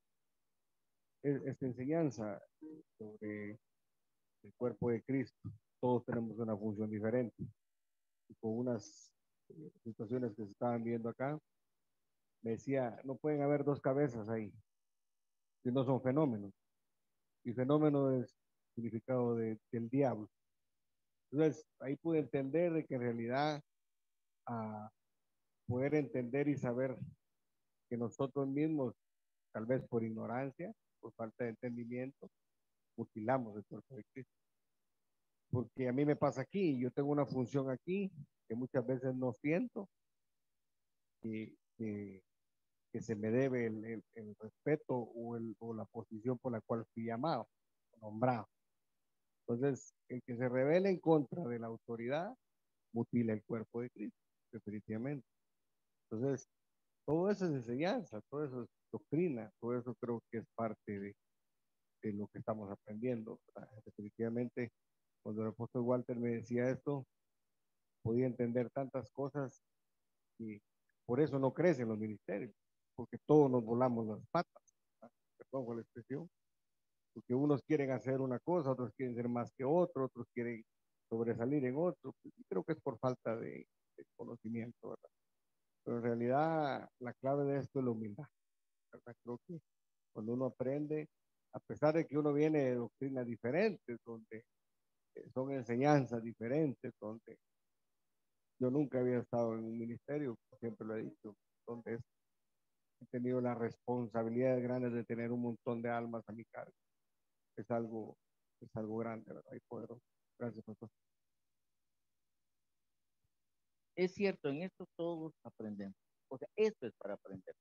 "Es- esta enseñanza sobre el cuerpo de Cristo, todos tenemos una función diferente. y con unas situaciones que se estaban viendo acá, me decía, no pueden haber dos cabezas ahí, si no son fenómenos. Y fenómeno es significado de, del diablo. Entonces, ahí pude entender de que en realidad a poder entender y saber que nosotros mismos, tal vez por ignorancia, por falta de entendimiento, mutilamos el cuerpo de Cristo. Porque a mí me pasa aquí, yo tengo una función aquí que muchas veces no siento, que, que, que se me debe el, el, el respeto o, el, o la posición por la cual fui llamado, nombrado. Entonces, el que se revele en contra de la autoridad, mutila el cuerpo de Cristo, definitivamente. Entonces, todo eso es enseñanza, todo eso es doctrina, todo eso creo que es parte de, de lo que estamos aprendiendo. Definitivamente, cuando el apóstol Walter me decía esto, podía entender tantas cosas y por eso no crecen los ministerios, porque todos nos volamos las patas, perdón por la expresión, porque unos quieren hacer una cosa, otros quieren ser más que otros, otros quieren sobresalir en otro, y creo que es por falta de, de conocimiento, ¿verdad? Pero en realidad la clave de esto es la humildad, ¿verdad? Creo que cuando uno aprende, a pesar de que uno viene de doctrinas diferentes, donde son enseñanzas diferentes, donde yo nunca había estado en un ministerio, siempre lo he dicho, donde he tenido la responsabilidad grande de tener un montón de almas a mi cargo. Es algo, es algo grande, ¿verdad? Y poderoso. Gracias, pastor. Es cierto, en esto todos aprendemos. O sea, esto es para aprender.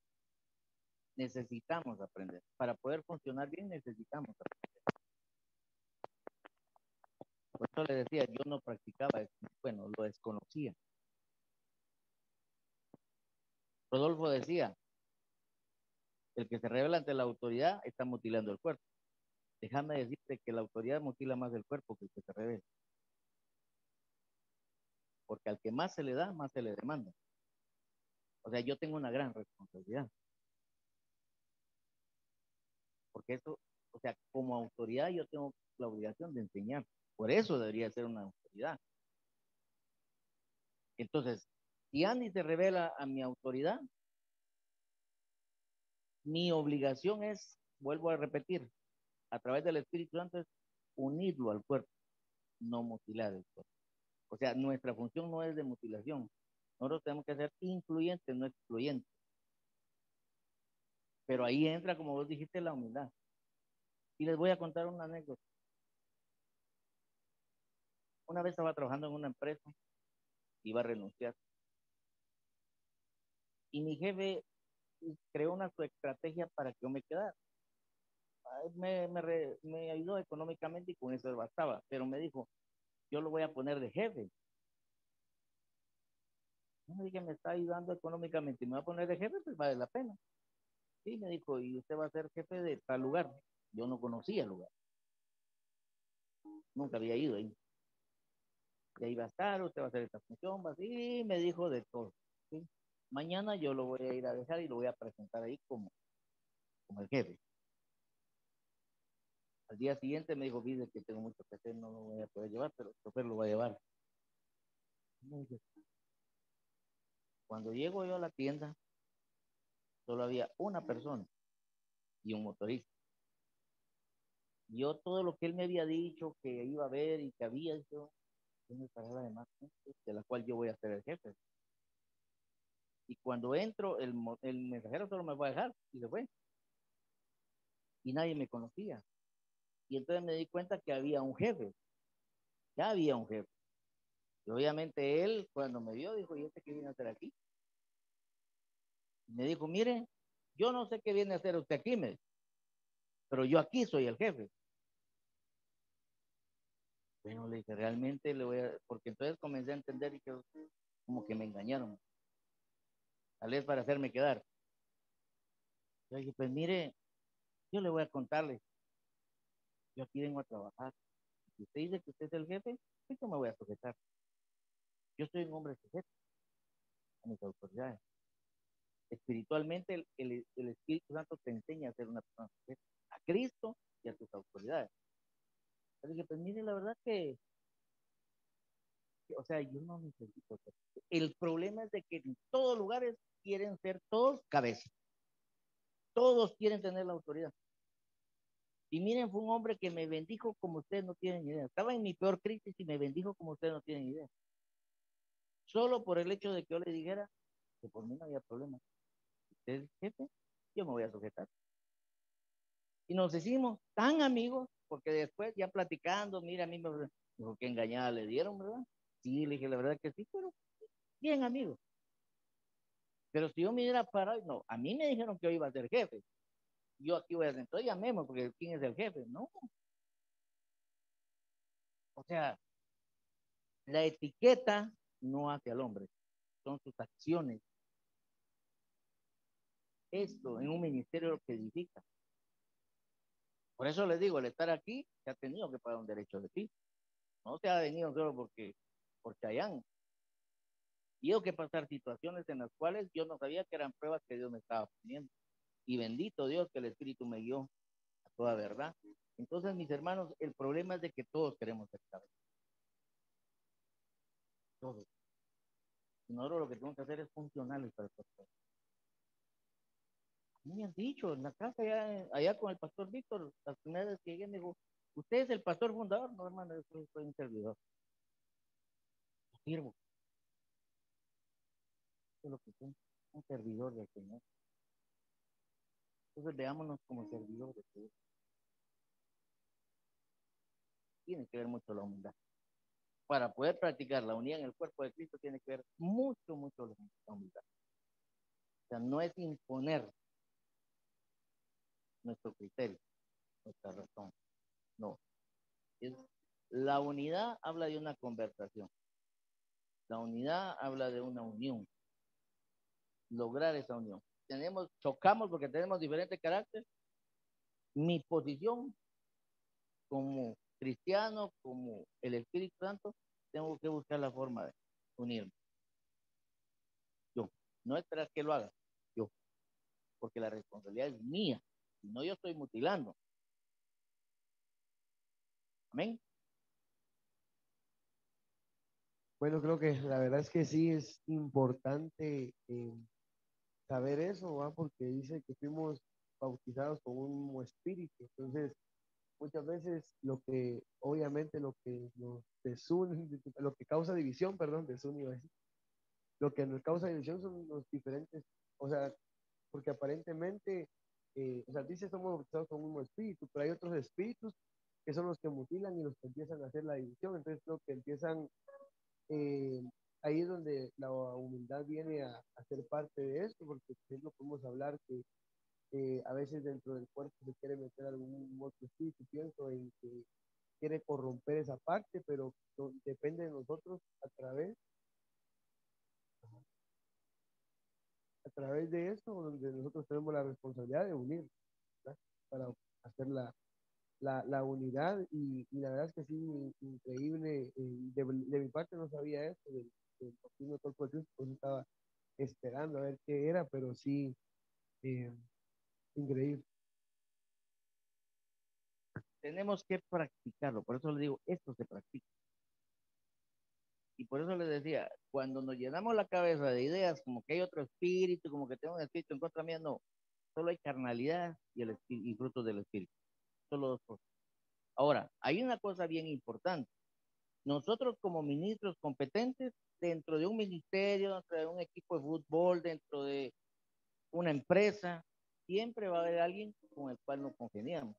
Necesitamos aprender. Para poder funcionar bien necesitamos aprender. Por eso le decía, yo no practicaba, bueno, lo desconocía. Rodolfo decía, el que se revela ante la autoridad está mutilando el cuerpo. Déjame decirte que la autoridad mutila más el cuerpo que el que se revela. Porque al que más se le da, más se le demanda. O sea, yo tengo una gran responsabilidad. Porque eso, o sea, como autoridad yo tengo la obligación de enseñar. Por eso debería ser una autoridad. Entonces, si Andy se revela a mi autoridad, mi obligación es, vuelvo a repetir, a través del Espíritu Santo, unirlo al cuerpo, no mutilar el cuerpo. O sea, nuestra función no es de mutilación. Nosotros tenemos que ser incluyentes, no excluyentes. Pero ahí entra, como vos dijiste, la humildad. Y les voy a contar una anécdota. Una vez estaba trabajando en una empresa, iba a renunciar. Y mi jefe creó una estrategia para que yo me quedara. Me, ayudó económicamente y con eso bastaba, pero me dijo, yo lo voy a poner de jefe. No dije, me está ayudando económicamente y me va a poner de jefe, pues vale la pena. Sí, me dijo, y usted va a ser jefe de tal lugar. Yo no conocía el lugar. Nunca había ido ahí. Y ahí va a estar, usted va a hacer esta función, va así, me dijo de todo. ¿sí? Mañana yo lo voy a ir a dejar y lo voy a presentar ahí como, como el jefe. Al día siguiente me dijo, dice que tengo mucho que hacer, no lo voy a poder llevar, pero el chofer lo va a llevar. Cuando llego yo a la tienda, solo había una persona y un motorista. Yo todo lo que él me había dicho que iba a ver y que había, yo, de la cual yo voy a ser el jefe. Y cuando entro, el, el mensajero solo me va a dejar y se fue. Y nadie me conocía. Y entonces me di cuenta que había un jefe. Ya había un jefe. Y obviamente él, cuando me vio, dijo, ¿y este qué viene a hacer aquí? Me dijo, mire, yo no sé qué viene a hacer usted aquí, me pero yo aquí soy el jefe. Bueno, le dije, realmente le voy a, porque entonces comencé a entender y que como que me engañaron. Tal vez para hacerme quedar. Yo dije, pues mire, yo le voy a contarle. Yo aquí vengo a trabajar. Si usted dice que usted es el jefe, pues yo me voy a sujetar. Yo soy un hombre sujeto a mis autoridades. Espiritualmente, el, el, el Espíritu Santo te enseña a ser una persona sujeta a Cristo y a tus autoridades. Yo dije, pues mire, la verdad que, que o sea, yo no necesito jefe. El problema es de que en todos lugares quieren ser todos cabeza. Todos quieren tener la autoridad. Y miren, fue un hombre que me bendijo como ustedes no tienen idea. Estaba en mi peor crisis y me bendijo como ustedes no tienen idea. Solo por el hecho de que yo le dijera que por mí no había problema. Usted es jefe, yo me voy a sujetar. Y nos hicimos tan amigos, porque después ya platicando, mira, a mí me dijo que engañada le dieron, ¿verdad? Sí, le dije la verdad que sí, pero bien amigos. Pero si yo me hubiera parado, no, a mí me dijeron que yo iba a ser jefe. Yo aquí voy a decir, entonces llamemos, porque ¿quién es el jefe? No. O sea, la etiqueta no hace al hombre, son sus acciones. Esto en un ministerio lo que edifica. Por eso les digo, el estar aquí se ha tenido que pagar un derecho de ti. No se ha venido solo porque por Chayán. Tengo que pasar situaciones en las cuales yo no sabía que eran pruebas que Dios me estaba poniendo. Y bendito Dios que el Espíritu me guió a toda verdad. Entonces, mis hermanos, el problema es de que todos queremos ser cabeza. Todos. Y nosotros lo que tenemos que hacer es funcionales para el pastor. Me han dicho en la casa allá, con el pastor Víctor, las primeras que llegué me dijo, ¿usted es el pastor fundador? No, hermano, yo soy, un servidor. Sirvo. Eso es lo que soy, un servidor del Señor. Entonces veámonos como servidor de Dios. Tiene que ver mucho la humildad. Para poder practicar la unidad en el cuerpo de Cristo tiene que ver mucho, mucho la humildad. O sea, no es imponer nuestro criterio, nuestra razón. No. La unidad habla de una conversación. La unidad habla de una unión. Lograr esa unión. Tenemos, chocamos porque tenemos diferentes caracteres. Mi posición como cristiano, como el Espíritu Santo, tengo que buscar la forma de unirme. Yo, no esperar que lo haga, yo, porque la responsabilidad es mía, si no yo estoy mutilando. Amén. Bueno, creo que la verdad es que sí es importante eh, saber eso, ¿va? porque dice que fuimos bautizados con un espíritu. Entonces, muchas veces lo que, obviamente, lo que nos desune, lo que causa división, perdón, desune, lo que nos causa división son los diferentes, o sea, porque aparentemente, eh, o sea, dice somos bautizados con un mismo espíritu, pero hay otros espíritus que son los que mutilan y los que empiezan a hacer la división, entonces lo que empiezan, eh, ahí es donde la humildad viene a, a, ser parte de esto, porque por ejemplo podemos hablar que eh, a veces dentro del cuerpo se quiere meter algún otro espíritu, pienso en que quiere corromper esa parte, pero depende de nosotros a través través de eso, donde nosotros tenemos la responsabilidad de unir para hacer la, la, unidad y, la verdad es que sí, increíble, eh, de, de, mi parte no sabía eso, del, del del cuerpo de pues estaba esperando a ver qué era, pero sí, eh, increíble. Tenemos que practicarlo, por eso le digo, esto se practica. Y por eso les decía, cuando nos llenamos la cabeza de ideas como que hay otro espíritu, como que tengo un espíritu en contra mía, no, solo hay carnalidad y, el y frutos del espíritu. Solo dos cosas. Ahora, hay una cosa bien importante. Nosotros como ministros competentes, dentro de un ministerio, dentro de un equipo de fútbol, dentro de una empresa, siempre va a haber alguien con el cual nos congeniamos.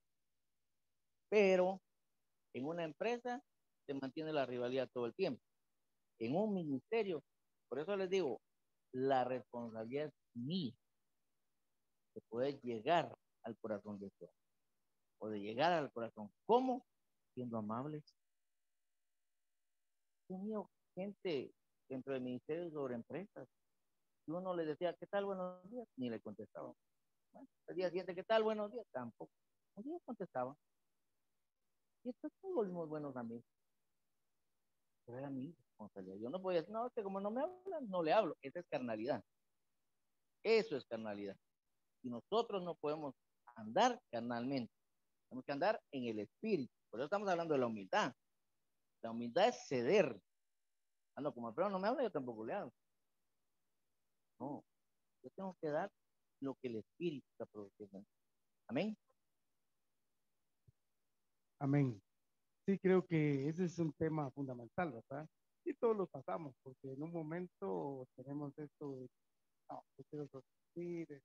Pero en una empresa se mantiene la rivalidad todo el tiempo. En un ministerio, por eso les digo, la responsabilidad es mía de poder llegar al corazón de Dios o de llegar al corazón. ¿Cómo? Siendo amables. He tenido gente dentro del ministerio sobre empresas. Y uno le decía, ¿qué tal? Buenos días. Ni le contestaba. Bueno, el día siguiente, ¿qué tal? Buenos días. Tampoco. Un día contestaba. Y estos todos volvimos buenos amigos. Pero era mi Yo no podía decir, no, que como no me hablan, no le hablo. Esa es carnalidad. Eso es carnalidad. Y nosotros no podemos andar carnalmente. Tenemos que andar en el espíritu. Por eso estamos hablando de la humildad. La humildad es ceder. Ah, no, como el perro no me habla, yo tampoco le hablo. No, yo tengo que dar lo que el Espíritu está produciendo. Amén. Amén. Sí, creo que ese es un tema fundamental, ¿verdad? Y todos lo pasamos, porque en un momento tenemos esto de, no, yo quiero sobrevivir,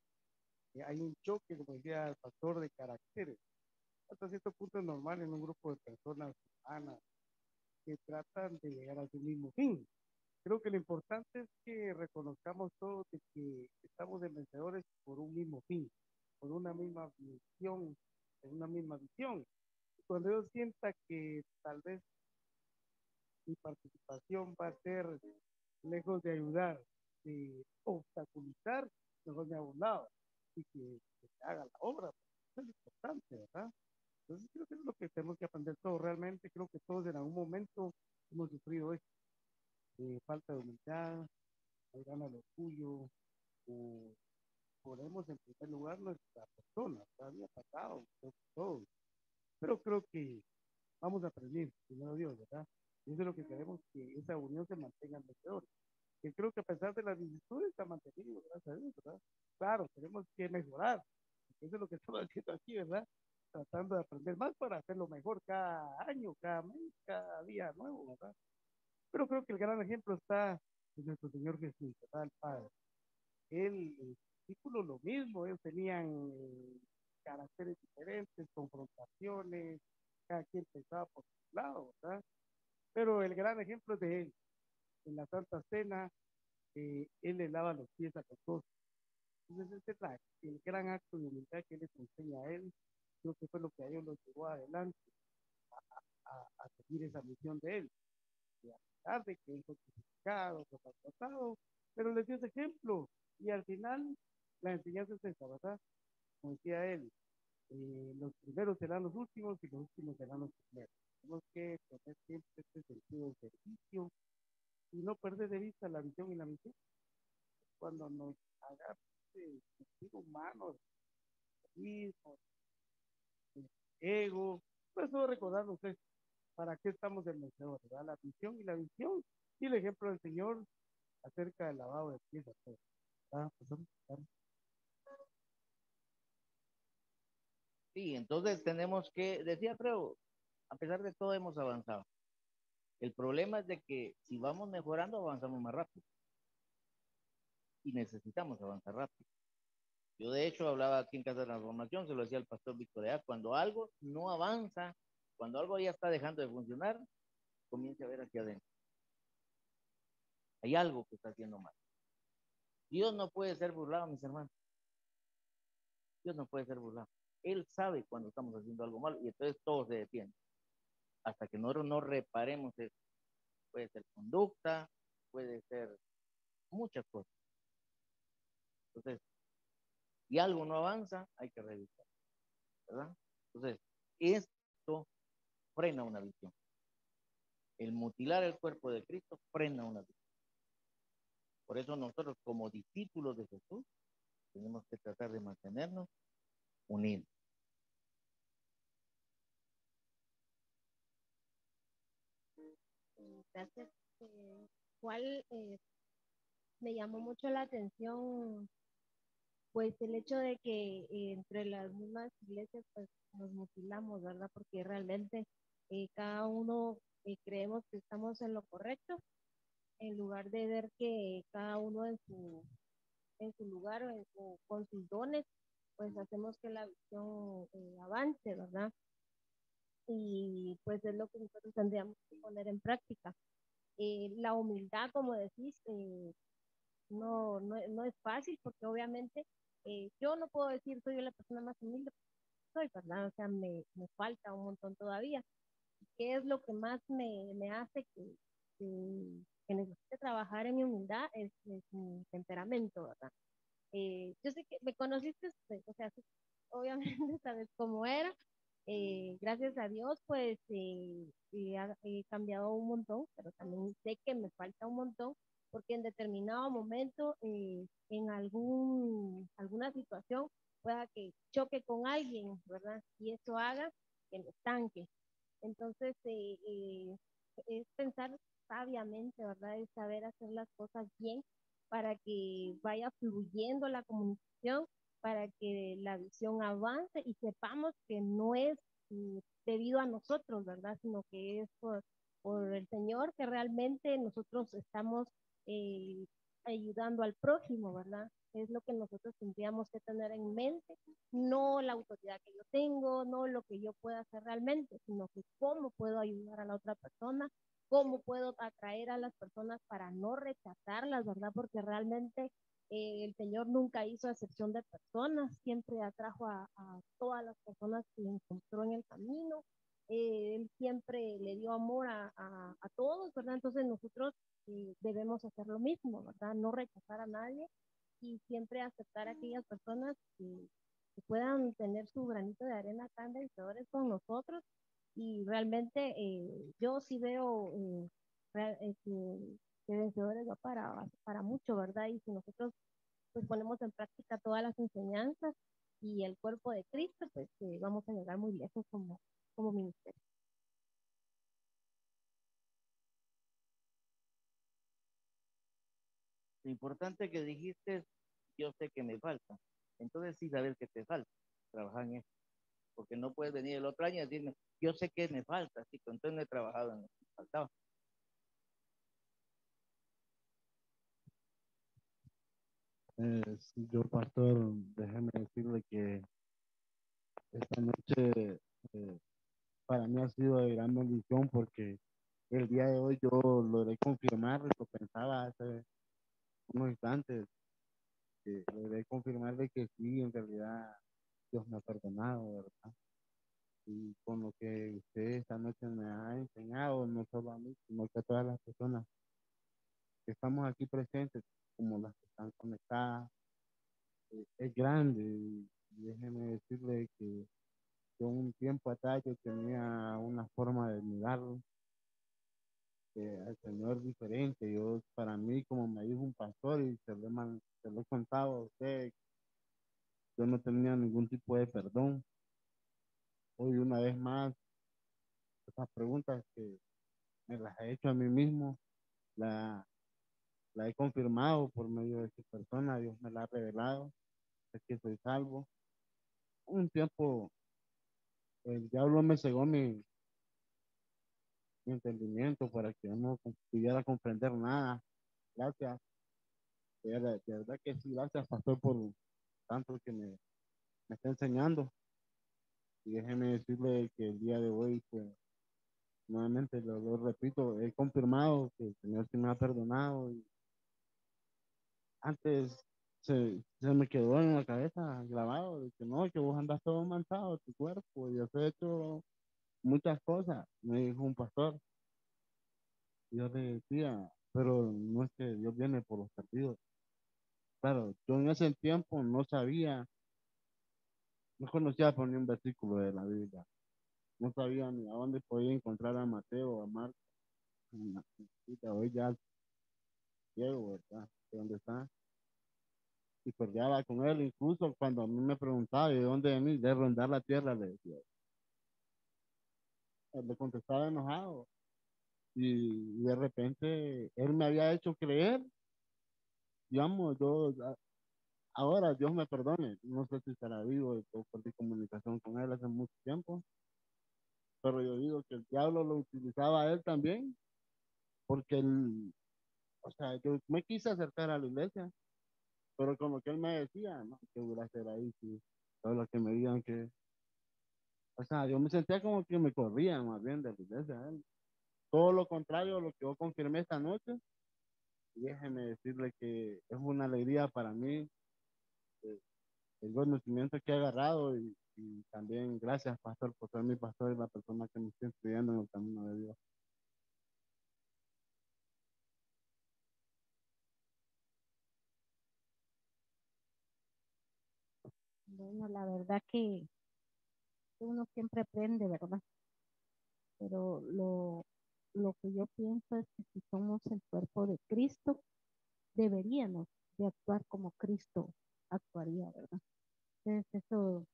eh, hay un choque, como decía el pastor, de caracteres. Hasta cierto punto es normal en un grupo de personas humanas que tratan de llegar a su mismo fin. Creo que lo importante es que reconozcamos todos de que estamos de vencedores por un mismo fin, por una misma misión, por una misma visión. Cuando yo sienta que tal vez mi participación va a ser lejos de ayudar, de obstaculizar, mejor me hago y que, que haga la obra. Eso es importante, ¿verdad? Entonces creo que es lo que tenemos que aprender todos. Realmente creo que todos en algún momento hemos sufrido esto. Eh, falta de humildad, hay ganas de orgullo, o ponemos en primer lugar nuestra persona. Había pasado, todos. Pero creo que vamos a aprender, primero Dios, ¿verdad? Eso es lo que queremos, que esa unión se mantenga mejor. Que creo que a pesar de las vicisitudes está mantenido, gracias a Dios, ¿verdad? Claro, tenemos que mejorar. Eso es lo que estamos haciendo aquí, ¿verdad? Tratando de aprender más para hacerlo mejor cada año, cada mes, cada día nuevo, ¿verdad? Pero creo que el gran ejemplo está en nuestro Señor Jesús, ¿verdad? El Padre. Él, el discípulo lo mismo, ellos tenían eh, caracteres diferentes, confrontaciones, cada quien pensaba por su lado, ¿verdad? Pero el gran ejemplo es de él. En la Santa Cena, eh, él le lava los pies a los dos. Entonces, ese es el gran acto de humildad que les enseña a él. Creo que fue lo que a ellos los llevó adelante a, seguir esa misión de él. Y a de que él fue crucificado, fue maltratado, pero les dio ese ejemplo. Y al final, la enseñanza es esa, ¿verdad? Como decía él, eh, los primeros serán los últimos y los últimos serán los primeros. Tenemos que tener siempre este sentido de servicio y no perder de vista la visión y la misión. Cuando nos hagamos de sentido humano, de ego, pues solo recordarnos esto, para qué estamos en vencedor, ¿verdad? La misión y la visión y el ejemplo del Señor acerca del lavado de pies. Pues, Sí, entonces tenemos que, decía creo, a pesar de todo hemos avanzado. El problema es de que si vamos mejorando, avanzamos más rápido. Y necesitamos avanzar rápido. Yo de hecho hablaba aquí en Casa de Transformación, se lo decía al pastor Víctor Ea, cuando algo no avanza, cuando algo ya está dejando de funcionar, comience a ver hacia adentro. Hay algo que está haciendo mal. Dios no puede ser burlado, mis hermanos. Dios no puede ser burlado. Él sabe cuando estamos haciendo algo mal y entonces todo se detiene. Hasta que nosotros no reparemos eso. Puede ser conducta, puede ser muchas cosas. Entonces, si algo no avanza, hay que revisar. ¿Verdad? Entonces, esto frena una visión. El mutilar el cuerpo de Cristo frena una visión. Por eso nosotros como discípulos de Jesús tenemos que tratar de mantenernos unidos. Gracias. Eh, ¿Cuál eh, me llamó mucho la atención? Pues el hecho de que eh, entre las mismas iglesias pues nos mutilamos, ¿verdad? Porque realmente eh, cada uno creemos que estamos en lo correcto, en lugar de ver que cada uno en su, en su lugar o con sus dones, pues hacemos que la visión avance, ¿verdad? Y pues es lo que nosotros tendríamos que poner en práctica. Eh, la humildad, como decís, eh, no, no, no es fácil porque obviamente eh, yo no puedo decir soy la persona más humilde, soy, ¿verdad? O sea, me, me falta un montón todavía. ¿Qué es lo que más me, me hace que, necesite trabajar en mi humildad? Es, es mi temperamento, ¿verdad? Eh, yo sé que me conociste, o sea, obviamente sabes cómo era. Eh, gracias a Dios, pues eh, eh, he cambiado un montón, pero también sé que me falta un montón, porque en determinado momento, eh, en algún, alguna situación, pueda que choque con alguien, ¿verdad? Y eso haga que me estanque. Entonces, eh, eh, es pensar sabiamente, ¿verdad? Es saber hacer las cosas bien para que vaya fluyendo la comunicación, para que la visión avance y sepamos que no es mm, debido a nosotros, ¿verdad? Sino que es por, por el Señor que realmente nosotros estamos eh, ayudando al prójimo, ¿verdad? Es lo que nosotros tendríamos que tener en mente, no la autoridad que yo tengo, no lo que yo pueda hacer realmente, sino que cómo puedo ayudar a la otra persona, cómo puedo atraer a las personas para no rechazarlas, ¿verdad? Porque realmente el Señor nunca hizo excepción de personas, siempre atrajo a, todas las personas que encontró en el camino, eh, Él siempre le dio amor a, a, a todos, ¿verdad? Entonces nosotros eh, debemos hacer lo mismo, ¿verdad? No rechazar a nadie y siempre aceptar a aquellas personas que, puedan tener su granito de arena tan vencedores con nosotros y realmente eh, yo sí veo que, que vencedores va para, para mucho, ¿verdad? Y si nosotros pues ponemos en práctica todas las enseñanzas y el cuerpo de Cristo, pues eh, vamos a llegar muy lejos como, como ministerio. Lo importante que dijiste, yo sé que me falta. Entonces sí saber que te falta, trabajar en eso. Porque no puedes venir el otro año y decirme, yo sé que me falta, sí, pero entonces no he trabajado en lo que me faltaba. Eh, yo, pastor, déjeme decirle que esta noche eh, para mí ha sido de gran bendición porque el día de hoy yo logré confirmar lo que pensaba hace unos instantes, que logré confirmar de que sí, en realidad Dios me ha perdonado, ¿verdad? Y con lo que usted esta noche me ha enseñado, no solo a mí, sino que a todas las personas que estamos aquí presentes, como las que están conectadas, eh, es grande. Déjeme decirle que yo un tiempo atrás yo tenía una forma de mirarlo eh, al Señor diferente. Yo, para mí, como me dijo un pastor y se lo, he se contado a usted, yo no tenía ningún tipo de perdón. Hoy, una vez más, esas preguntas que me las he hecho a mí mismo, la, la he confirmado por medio de su persona, Dios me la ha revelado, es que soy salvo. Un tiempo el diablo me cegó mi, mi entendimiento para que yo no pudiera comprender nada. Gracias. De verdad, que sí, gracias, pastor, por tanto que me, está enseñando. Y déjeme decirle que el día de hoy, pues, nuevamente lo, repito, he confirmado que el Señor sí me ha perdonado. Antes se, se me quedó en la cabeza grabado de que no, que vos andas todo manchado, tu cuerpo, y he hecho muchas cosas, me dijo un pastor. Yo le decía, pero no es que Dios viene por los perdidos. Claro, yo en ese tiempo no sabía, no conocía por ni un versículo de la Biblia. No sabía ni a dónde podía encontrar a Mateo, a Marcos. Hoy ya llego, ¿verdad? De dónde está. Y peleaba con él, incluso cuando a mí me preguntaba de dónde venir, de rondar la tierra, le decía. Le contestaba enojado. Y de repente él me había hecho creer, digamos, yo, ahora Dios me perdone, no sé si estará vivo, yo perdí comunicación con él hace mucho tiempo, pero yo digo que el diablo lo utilizaba a él también, porque él, o sea, yo me quise acercar a la iglesia, pero con lo que él me decía, no, que voy a hacer ahí, sí, todo lo que me digan que, o sea, yo me sentía como que me corrían más bien de la iglesia, él. Todo lo contrario a lo que yo confirmé esta noche, y déjeme decirle que es una alegría para mí eh, el conocimiento que he agarrado y, también gracias, pastor, por ser mi pastor y la persona que me está instruyendo en el camino de Dios. Bueno, la verdad que uno siempre aprende, ¿verdad? Pero lo, lo que yo pienso es que si somos el cuerpo de Cristo, deberíamos de actuar como Cristo actuaría, ¿verdad? Entonces eso,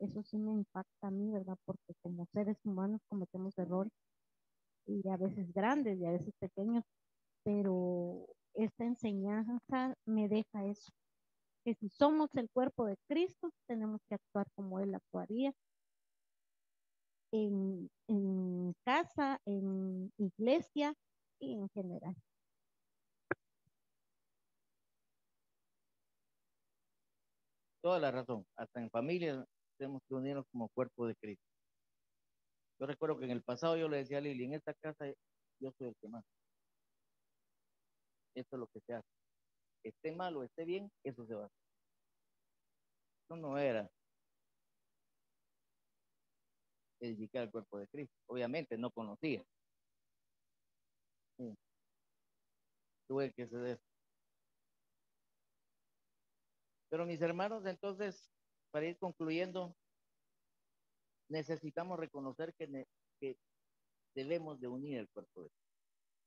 eso sí me impacta a mí, ¿verdad? Porque como seres humanos cometemos errores y a veces grandes y a veces pequeños, pero esta enseñanza me deja eso, que si somos el cuerpo de Cristo, tenemos que actuar como Él actuaría en, en casa, en iglesia y en general. Toda la razón. Hasta en familia tenemos que unirnos como cuerpo de Cristo. Yo recuerdo que en el pasado yo le decía a Lili, en esta casa yo soy el que más. Esto es lo que se hace. Esté mal o esté bien, eso se va. Eso no era edificar el cuerpo de Cristo. Obviamente no conocía. Tuve que ceder. Pero mis hermanos, entonces, para ir concluyendo, necesitamos reconocer que, que debemos de unir el cuerpo de Cristo.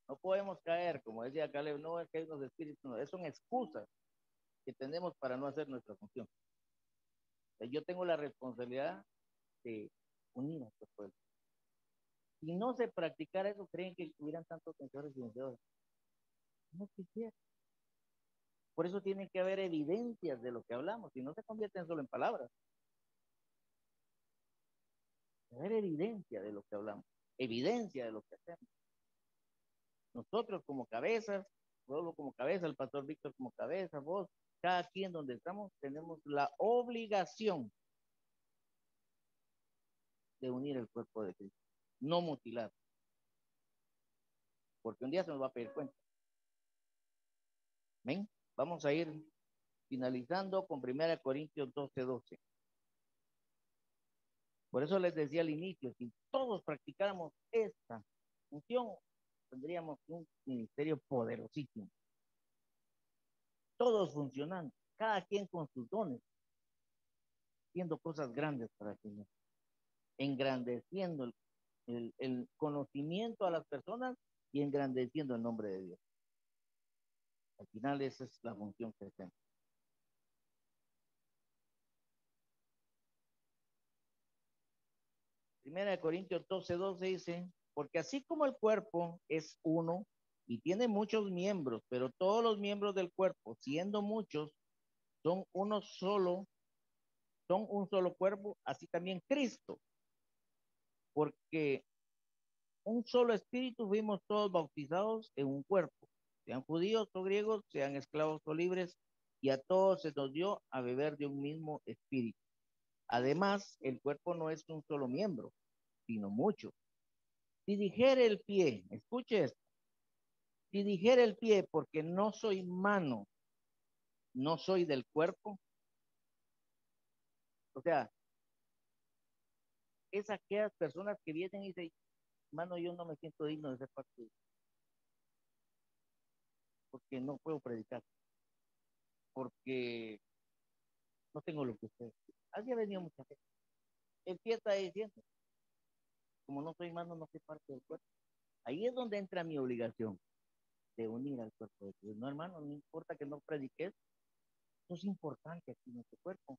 No podemos caer, como decía Caleb, no es que hay unos espíritus, no, son excusas que tenemos para no hacer nuestra función. Yo tengo la responsabilidad de unir a este pueblo. Si no se practicara eso, creen que hubieran tantos vencedores y vencedores. No quisiera. Por eso tiene que haber evidencias de lo que hablamos, y no se convierten solo en palabras. Haber evidencia de lo que hablamos, evidencia de lo que hacemos. Nosotros como cabezas, pueblo como cabeza, el pastor Víctor como cabeza, vos, cada quien donde estamos, tenemos la obligación de unir el cuerpo de Cristo, no mutilar. Porque un día se nos va a pedir cuenta. Amén. Vamos a ir finalizando con 1 Corintios 12, 12. Por eso les decía al inicio, si todos practicáramos esta función, tendríamos un ministerio poderosísimo. Todos funcionando, cada quien con sus dones, haciendo cosas grandes para el Señor, engrandeciendo el, el- el conocimiento a las personas y engrandeciendo el nombre de Dios. Al final esa es la función que hacemos. Primera de Corintios 12, 12 dice, porque así como el cuerpo es uno y tiene muchos miembros, pero todos los miembros del cuerpo, siendo muchos, son uno solo, son un solo cuerpo, así también Cristo. Porque un solo espíritu fuimos todos bautizados en un cuerpo, sean judíos o griegos, sean esclavos o libres, y a todos se nos dio a beber de un mismo espíritu. Además, el cuerpo no es un solo miembro, sino muchos. Si dijere el pie, escuche esto, si dijere el pie, porque no soy mano, no soy del cuerpo, o sea, es aquellas personas que vienen y dicen, mano, yo no me siento digno de ser parte de porque no puedo predicar, porque no tengo lo que ustedes. Así ha venido mucha gente. El pie está diciendo, como no soy mano, no soy parte del cuerpo. Ahí es donde entra mi obligación de unir al cuerpo de Cristo. No, hermano, no importa que no prediques, es importante aquí en este cuerpo.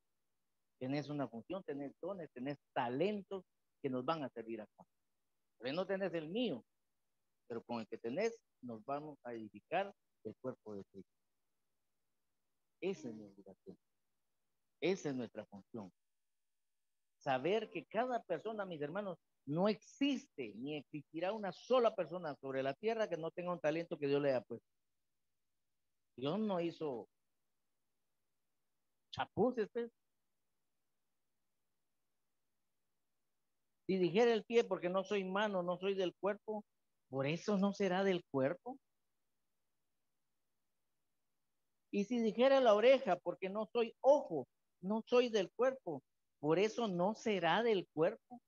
Tenés una función, tenés dones, tenés talentos que nos van a servir acá. No tenés el mío, pero con el que tenés nos vamos a edificar el cuerpo de Cristo. Esa es mi obligación. Esa es nuestra función. Saber que cada persona, mis hermanos, no existe ni existirá una sola persona sobre la tierra que no tenga un talento que Dios le haya puesto. Dios no hizo chapuces, pues. Si dijera el pie, porque no soy mano, no soy del cuerpo, por eso no será del cuerpo. Y si dijera la oreja, porque no soy ojo, no soy del cuerpo, por eso no será del cuerpo.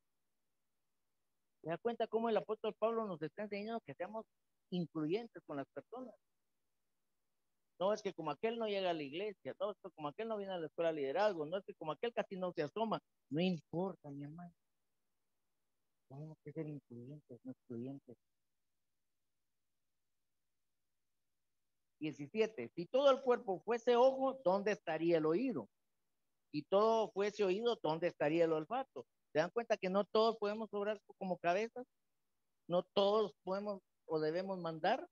¿Se da cuenta cómo el apóstol Pablo nos está enseñando que seamos influyentes con las personas? No es que como aquel no llega a la iglesia, no es que como aquel no viene a la escuela de liderazgo, no es que como aquel casi no se asoma, no importa, mi hermano. Tenemos que ser influyentes, no excluyentes. 17. Si todo el cuerpo fuese ojo, ¿dónde estaría el oído? Si todo fuese oído, ¿dónde estaría el olfato? ¿Se dan cuenta que no todos podemos obrar como cabezas? No todos podemos o debemos mandar.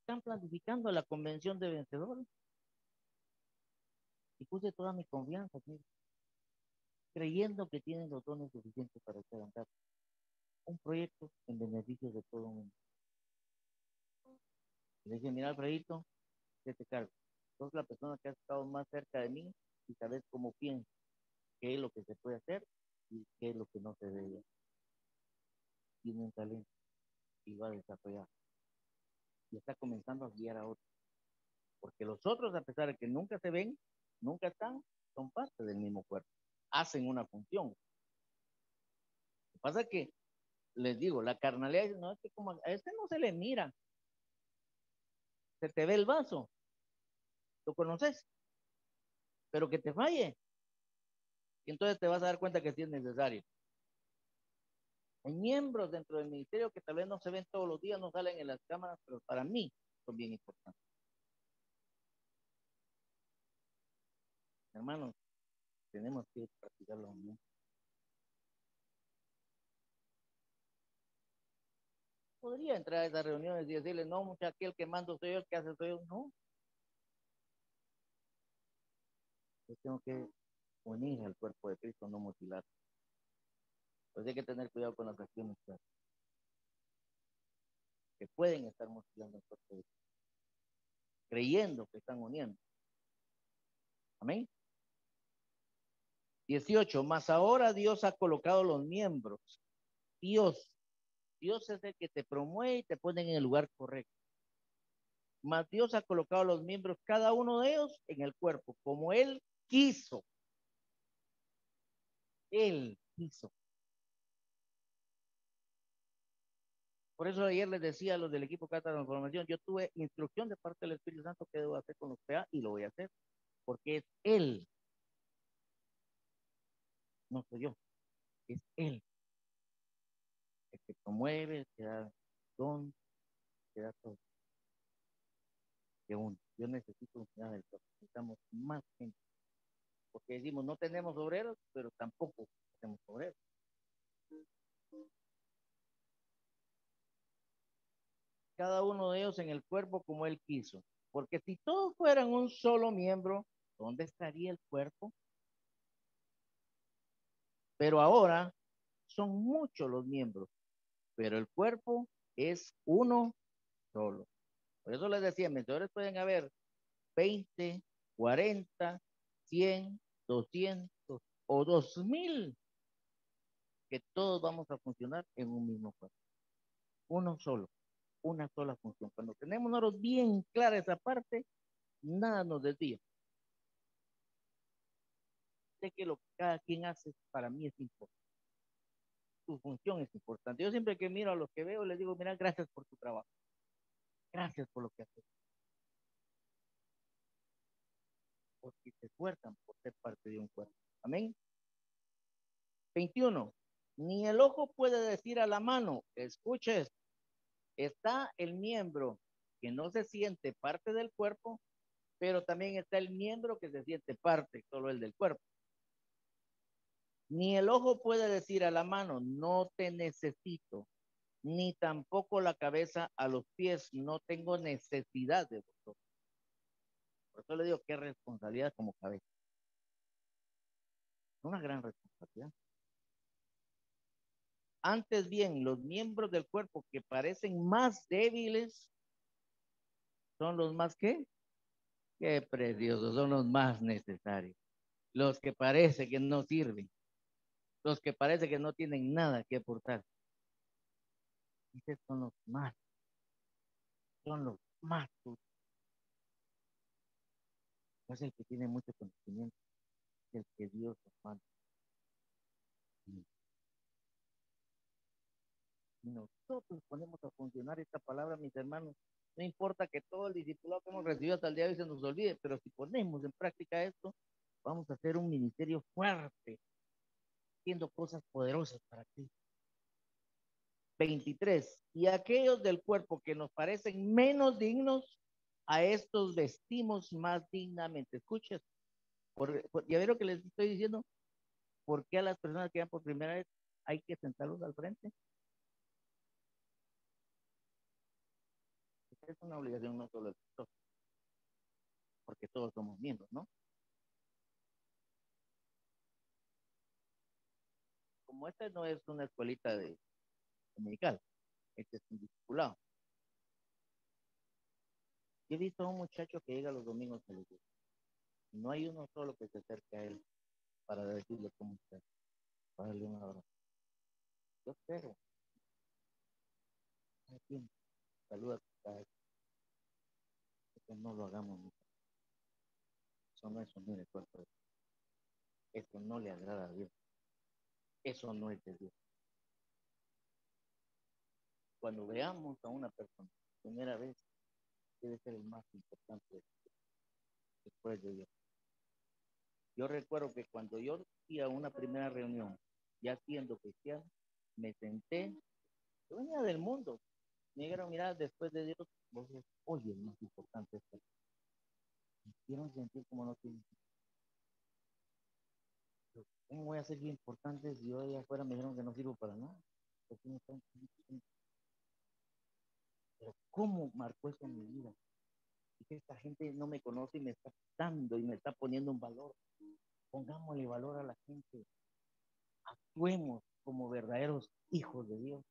Están planificando la convención de vencedores. Y puse toda mi confianza, mire, creyendo que tienen los dones suficientes para andar un proyecto en beneficio de todo el mundo. Le dije, mira, Alfredito, que te cargo. Sos la persona que ha estado más cerca de mí y sabes cómo pienso, qué es lo que se puede hacer y qué es lo que no se debe. Tiene un talento y lo ha desarrollado. Y está comenzando a guiar a otros. Porque los otros, a pesar de que nunca se ven, nunca están, son parte del mismo cuerpo. Hacen una función. Lo que pasa es que, les digo, la carnalidad, no es que como a este no se le mira. Se te ve el vaso. Lo conoces. Pero que te falle. Y entonces te vas a dar cuenta que sí es necesario. Hay miembros dentro del ministerio que tal vez no se ven todos los días, no salen en las cámaras, pero para mí son bien importantes. Hermanos, tenemos que practicar la unión. Podría entrar a esas reuniones y decirle, no, mucha, aquí el que mando soy yo, el que hace soy yo. No. Yo tengo que unir al cuerpo de Cristo, no mutilar. Pues hay que tener cuidado con las acciones hacen. que pueden estar mutilando el cuerpo de Cristo, creyendo que están uniendo. Amén. 18. Más ahora Dios ha colocado los miembros. Dios. Dios es el que te promueve y te pone en el lugar correcto. Más Dios ha colocado los miembros, cada uno de ellos, en el cuerpo, como Él quiso. Él quiso. Por eso ayer les decía a los del equipo Cata de Transformación, yo tuve instrucción de parte del Espíritu Santo que debo hacer con los PA y lo voy a hacer, porque es Él. No soy yo, es Él. El que promueve, el que da don, el que da todo. Que uno. Yo necesito unidad del. Necesitamos más gente. Porque decimos, no tenemos obreros, pero tampoco tenemos obreros. cada uno de ellos en el cuerpo como él quiso. Porque si todos fueran un solo miembro, ¿dónde estaría el cuerpo? Pero ahora son muchos los miembros, pero el cuerpo es uno solo. Por eso les decía, mentores pueden haber 20, 40, 100, 200 o 2000, que todos vamos a funcionar en un mismo cuerpo. Uno solo una sola función. Cuando tenemos nosotros bien clara esa parte, nada nos desvía. Sé que lo que cada quien hace para mí es importante. Tu función es importante. Yo siempre que miro a los que veo, les digo, mira, gracias por tu trabajo. Gracias por lo que haces. Porque se esfuerzan por ser parte de un cuerpo. Amén. 21. Ni el ojo puede decir a la mano, escuches, Está el miembro que no se siente parte del cuerpo, pero también está el miembro que se siente parte, solo el del cuerpo. Ni el ojo puede decir a la mano, no te necesito, ni tampoco la cabeza a los pies, no tengo necesidad de. Por eso le digo, qué responsabilidad como cabeza. Una gran responsabilidad. Antes bien, los miembros del cuerpo que parecen más débiles son los más qué? Qué preciosos, son los más necesarios. Los que parece que no sirven. Los que parece que no tienen nada que aportar. Esos son los más. Son los más útiles. No es el que tiene mucho conocimiento, es el que Dios nos manda. Si nosotros ponemos a funcionar esta palabra, mis hermanos, no importa que todo el discipulado que hemos recibido hasta el día de hoy se nos olvide, pero si ponemos en práctica esto, vamos a hacer un ministerio fuerte, haciendo cosas poderosas para ti. 23. Y aquellos del cuerpo que nos parecen menos dignos, a estos vestimos más dignamente. Escuchen, por, por, ya vieron que les estoy diciendo, ¿Por qué a las personas que van por primera vez hay que sentarlos al frente? Es una obligación no solo del pastor, porque todos somos miembros, ¿no? Como esta no es una escuelita de dominical, este es un discipulado. Yo he visto a un muchacho que llega los domingos a la iglesia. No hay uno solo que se acerque a él para decirle cómo está, para darle un abrazo. Yo espero. Saluda a. Que no lo hagamos. padre. Eso no es unir el cuerpo de Dios. Eso no le agrada a Dios. Eso no es de Dios. Cuando veamos a una persona, primera vez, debe ser el más importante después de Dios. Yo recuerdo que cuando yo fui a una primera reunión, ya siendo cristiano, me senté, yo venía del mundo, me dijeron, mira, después de Dios, vos sos hoy el más importante. es Él". Me hicieron sentir como no tiene. ¿Cómo voy a ser bien importante si yo allá afuera me dijeron que no sirvo para nada? ¿Por qué me están? Pero ¿cómo marcó eso en mi vida? Y que esta gente no me conoce y me está dando y me está poniendo un valor. Pongámosle valor a la gente. Actuemos como verdaderos hijos de Dios,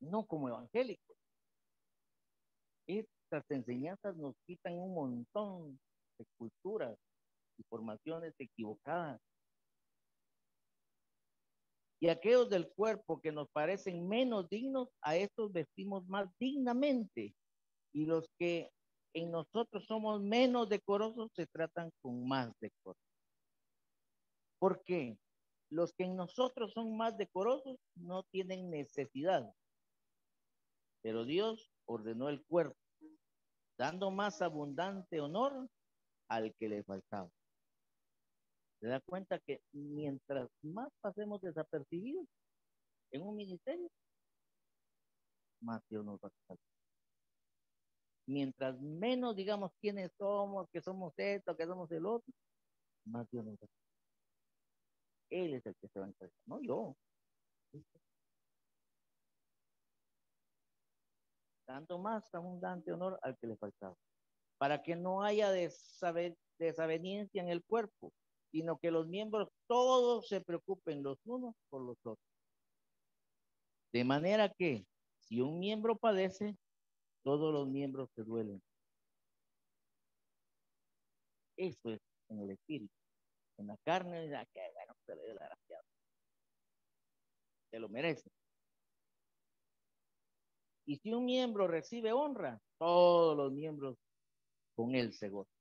no como evangélicos. Estas enseñanzas nos quitan un montón de culturas y formaciones equivocadas. Y aquellos del cuerpo que nos parecen menos dignos, a estos vestimos más dignamente. Y los que en nosotros somos menos decorosos se tratan con más decoro. ¿Por qué? Los que en nosotros son más decorosos no tienen necesidad. Pero Dios ordenó el cuerpo, dando más abundante honor al que le faltaba. Se da cuenta que mientras más pasemos desapercibidos en un ministerio, más Dios nos va a quitar. Mientras menos digamos quiénes somos, que somos esto, que somos el otro, más Dios nos va a quitar. Él es el que se va a encargar, no yo. Dando más abundante honor al que le faltaba. Para que no haya desaveniencia en el cuerpo, sino que los miembros todos se preocupen los unos por los otros. De manera que si un miembro padece, todos los miembros se duelen. Eso es en el espíritu. En la carne, ya que bueno, se le dio la gracia. Se lo merece. Y si un miembro recibe honra, todos los miembros con él se gozan.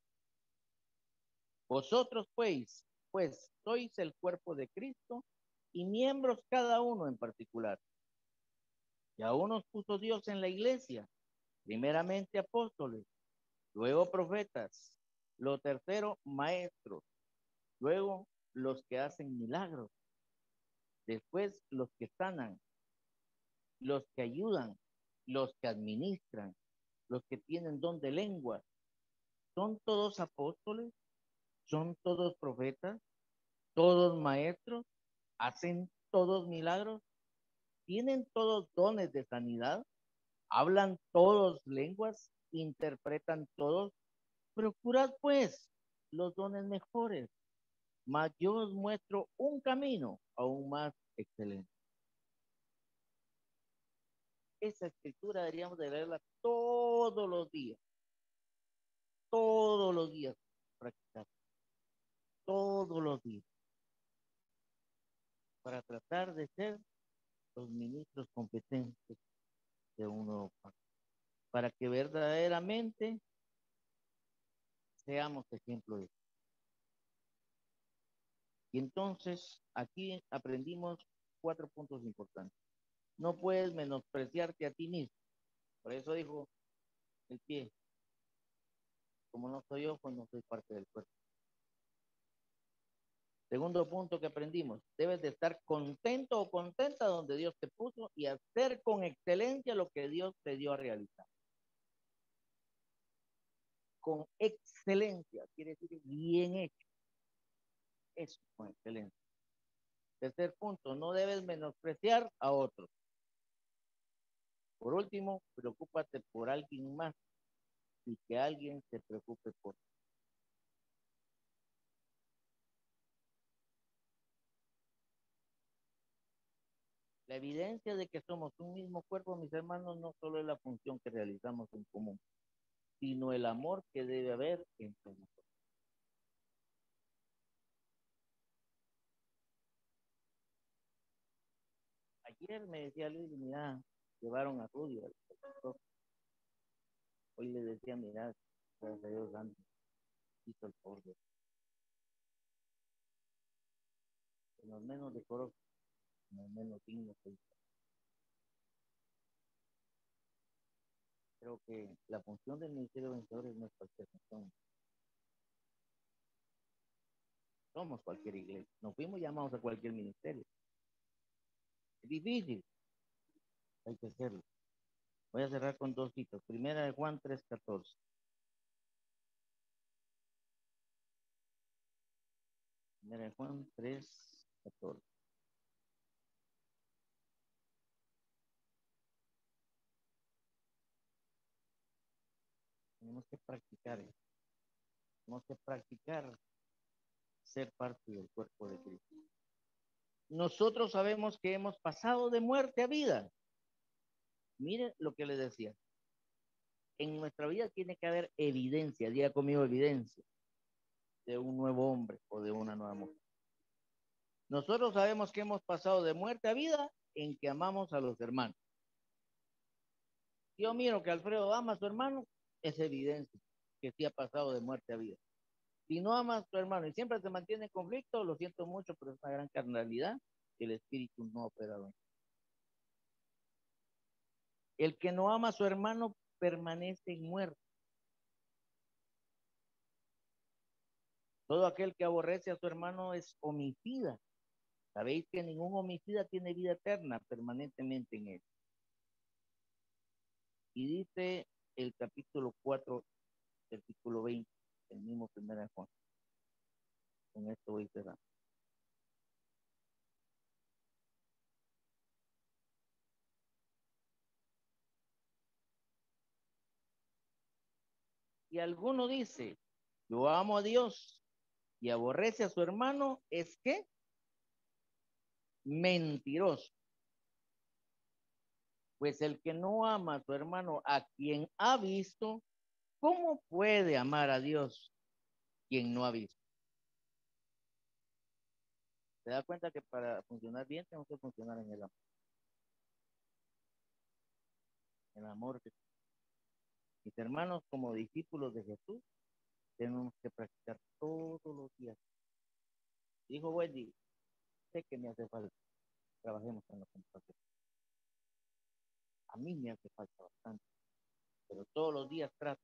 Vosotros pues, pues sois el cuerpo de Cristo y miembros cada uno en particular. Y aún nos puso Dios en la iglesia, primeramente apóstoles, luego profetas, lo tercero maestros, luego los que hacen milagros, después los que sanan, los que ayudan, los que administran, los que tienen don de lengua. ¿Son todos apóstoles? ¿Son todos profetas? ¿Todos maestros? ¿Hacen todos milagros? ¿Tienen todos dones de sanidad? ¿Hablan todos lenguas? ¿Interpretan todos? Procurad pues los dones mejores, mas yo os muestro un camino aún más excelente. Esa escritura deberíamos de leerla todos los días. Todos los días. Practicar. Todos los días. Para tratar de ser los ministros competentes de un nuevo pacto. Para que verdaderamente seamos ejemplo de eso. Y entonces aquí aprendimos cuatro puntos importantes. No puedes menospreciarte a ti mismo. Por eso dijo el pie. Como no soy yo, pues no soy parte del cuerpo. Segundo punto que aprendimos, debes de estar contento o contenta donde Dios te puso y hacer con excelencia lo que Dios te dio a realizar. Con excelencia, quiere decir bien hecho. Eso, con excelencia. Tercer punto, no debes menospreciar a otros. Por último, preocúpate por alguien más y que alguien se preocupe por ti. La evidencia de que somos un mismo cuerpo, mis hermanos, no solo es la función que realizamos en común, sino el amor que debe haber entre nosotros. Ayer me decía Luis, mira, llevaron a Rudy al. Hoy le decía, mira, gracias a Dios, Andy, hizo el favor de- En los menos decorosos, menos que hizo. Creo que la función del Ministerio de Vencedores no es cualquier función. Somos cualquier iglesia. Nos fuimos llamados a cualquier ministerio. Es difícil. Hay que hacerlo. Voy a cerrar con dos citas. Primera de Juan 3.14. Primera de Juan 3.14. Tenemos que practicar eso. Tenemos que practicar ser parte del cuerpo de Cristo. Nosotros sabemos que hemos pasado de muerte a vida. Mire lo que le decía. En nuestra vida tiene que haber evidencia, diga conmigo evidencia, de un nuevo hombre o de una nueva mujer. Nosotros sabemos que hemos pasado de muerte a vida en que amamos a los hermanos. Yo miro que Alfredo ama a su hermano, es evidencia que sí ha pasado de muerte a vida. Si no amas a tu hermano y siempre te mantiene en conflicto, lo siento mucho, pero es una gran carnalidad el espíritu no ha operado. El que no ama a su hermano permanece en muerte. Todo aquel que aborrece a su hermano es homicida. Sabéis que ningún homicida tiene vida eterna permanentemente en él. Y dice el capítulo 4, versículo 20, el mismo primera de Juan. Con esto voy cerrando. Y alguno dice, yo amo a Dios y aborrece a su hermano, es que mentiroso. Pues el que no ama a su hermano, a quien ha visto, ¿cómo puede amar a Dios quien no ha visto? ¿Se da cuenta que para funcionar bien tenemos que funcionar en el amor? El amor. de- Mis hermanos, como discípulos de Jesús, tenemos que practicar todos los días. Dijo Wendy, sé que me hace falta. Trabajemos en la compasión. A mí me hace falta bastante, pero todos los días trato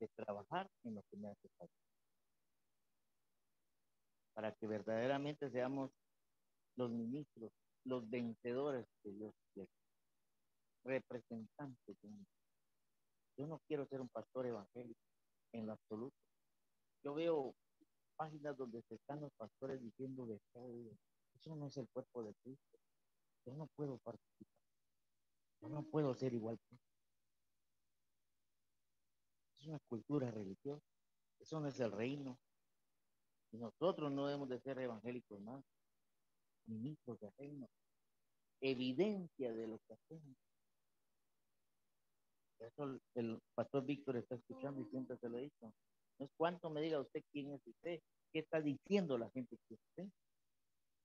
de trabajar en lo que me hace falta. Para que verdaderamente seamos los ministros, los vencedores que Dios quiere, representantes de Dios. Yo no quiero ser un pastor evangélico en lo absoluto. Yo veo páginas donde se están los pastores diciendo de todo. Eso no es el cuerpo de Cristo. Yo no puedo participar. No puedo ser igual que. Es una cultura religiosa. Eso no es el reino. Y nosotros no debemos de ser evangélicos más. Ministros del reino. Evidencia de lo que hacemos. Eso el, pastor Víctor está escuchando y siempre se lo dicho. No es cuánto me diga usted quién es usted, qué está diciendo la gente que usted.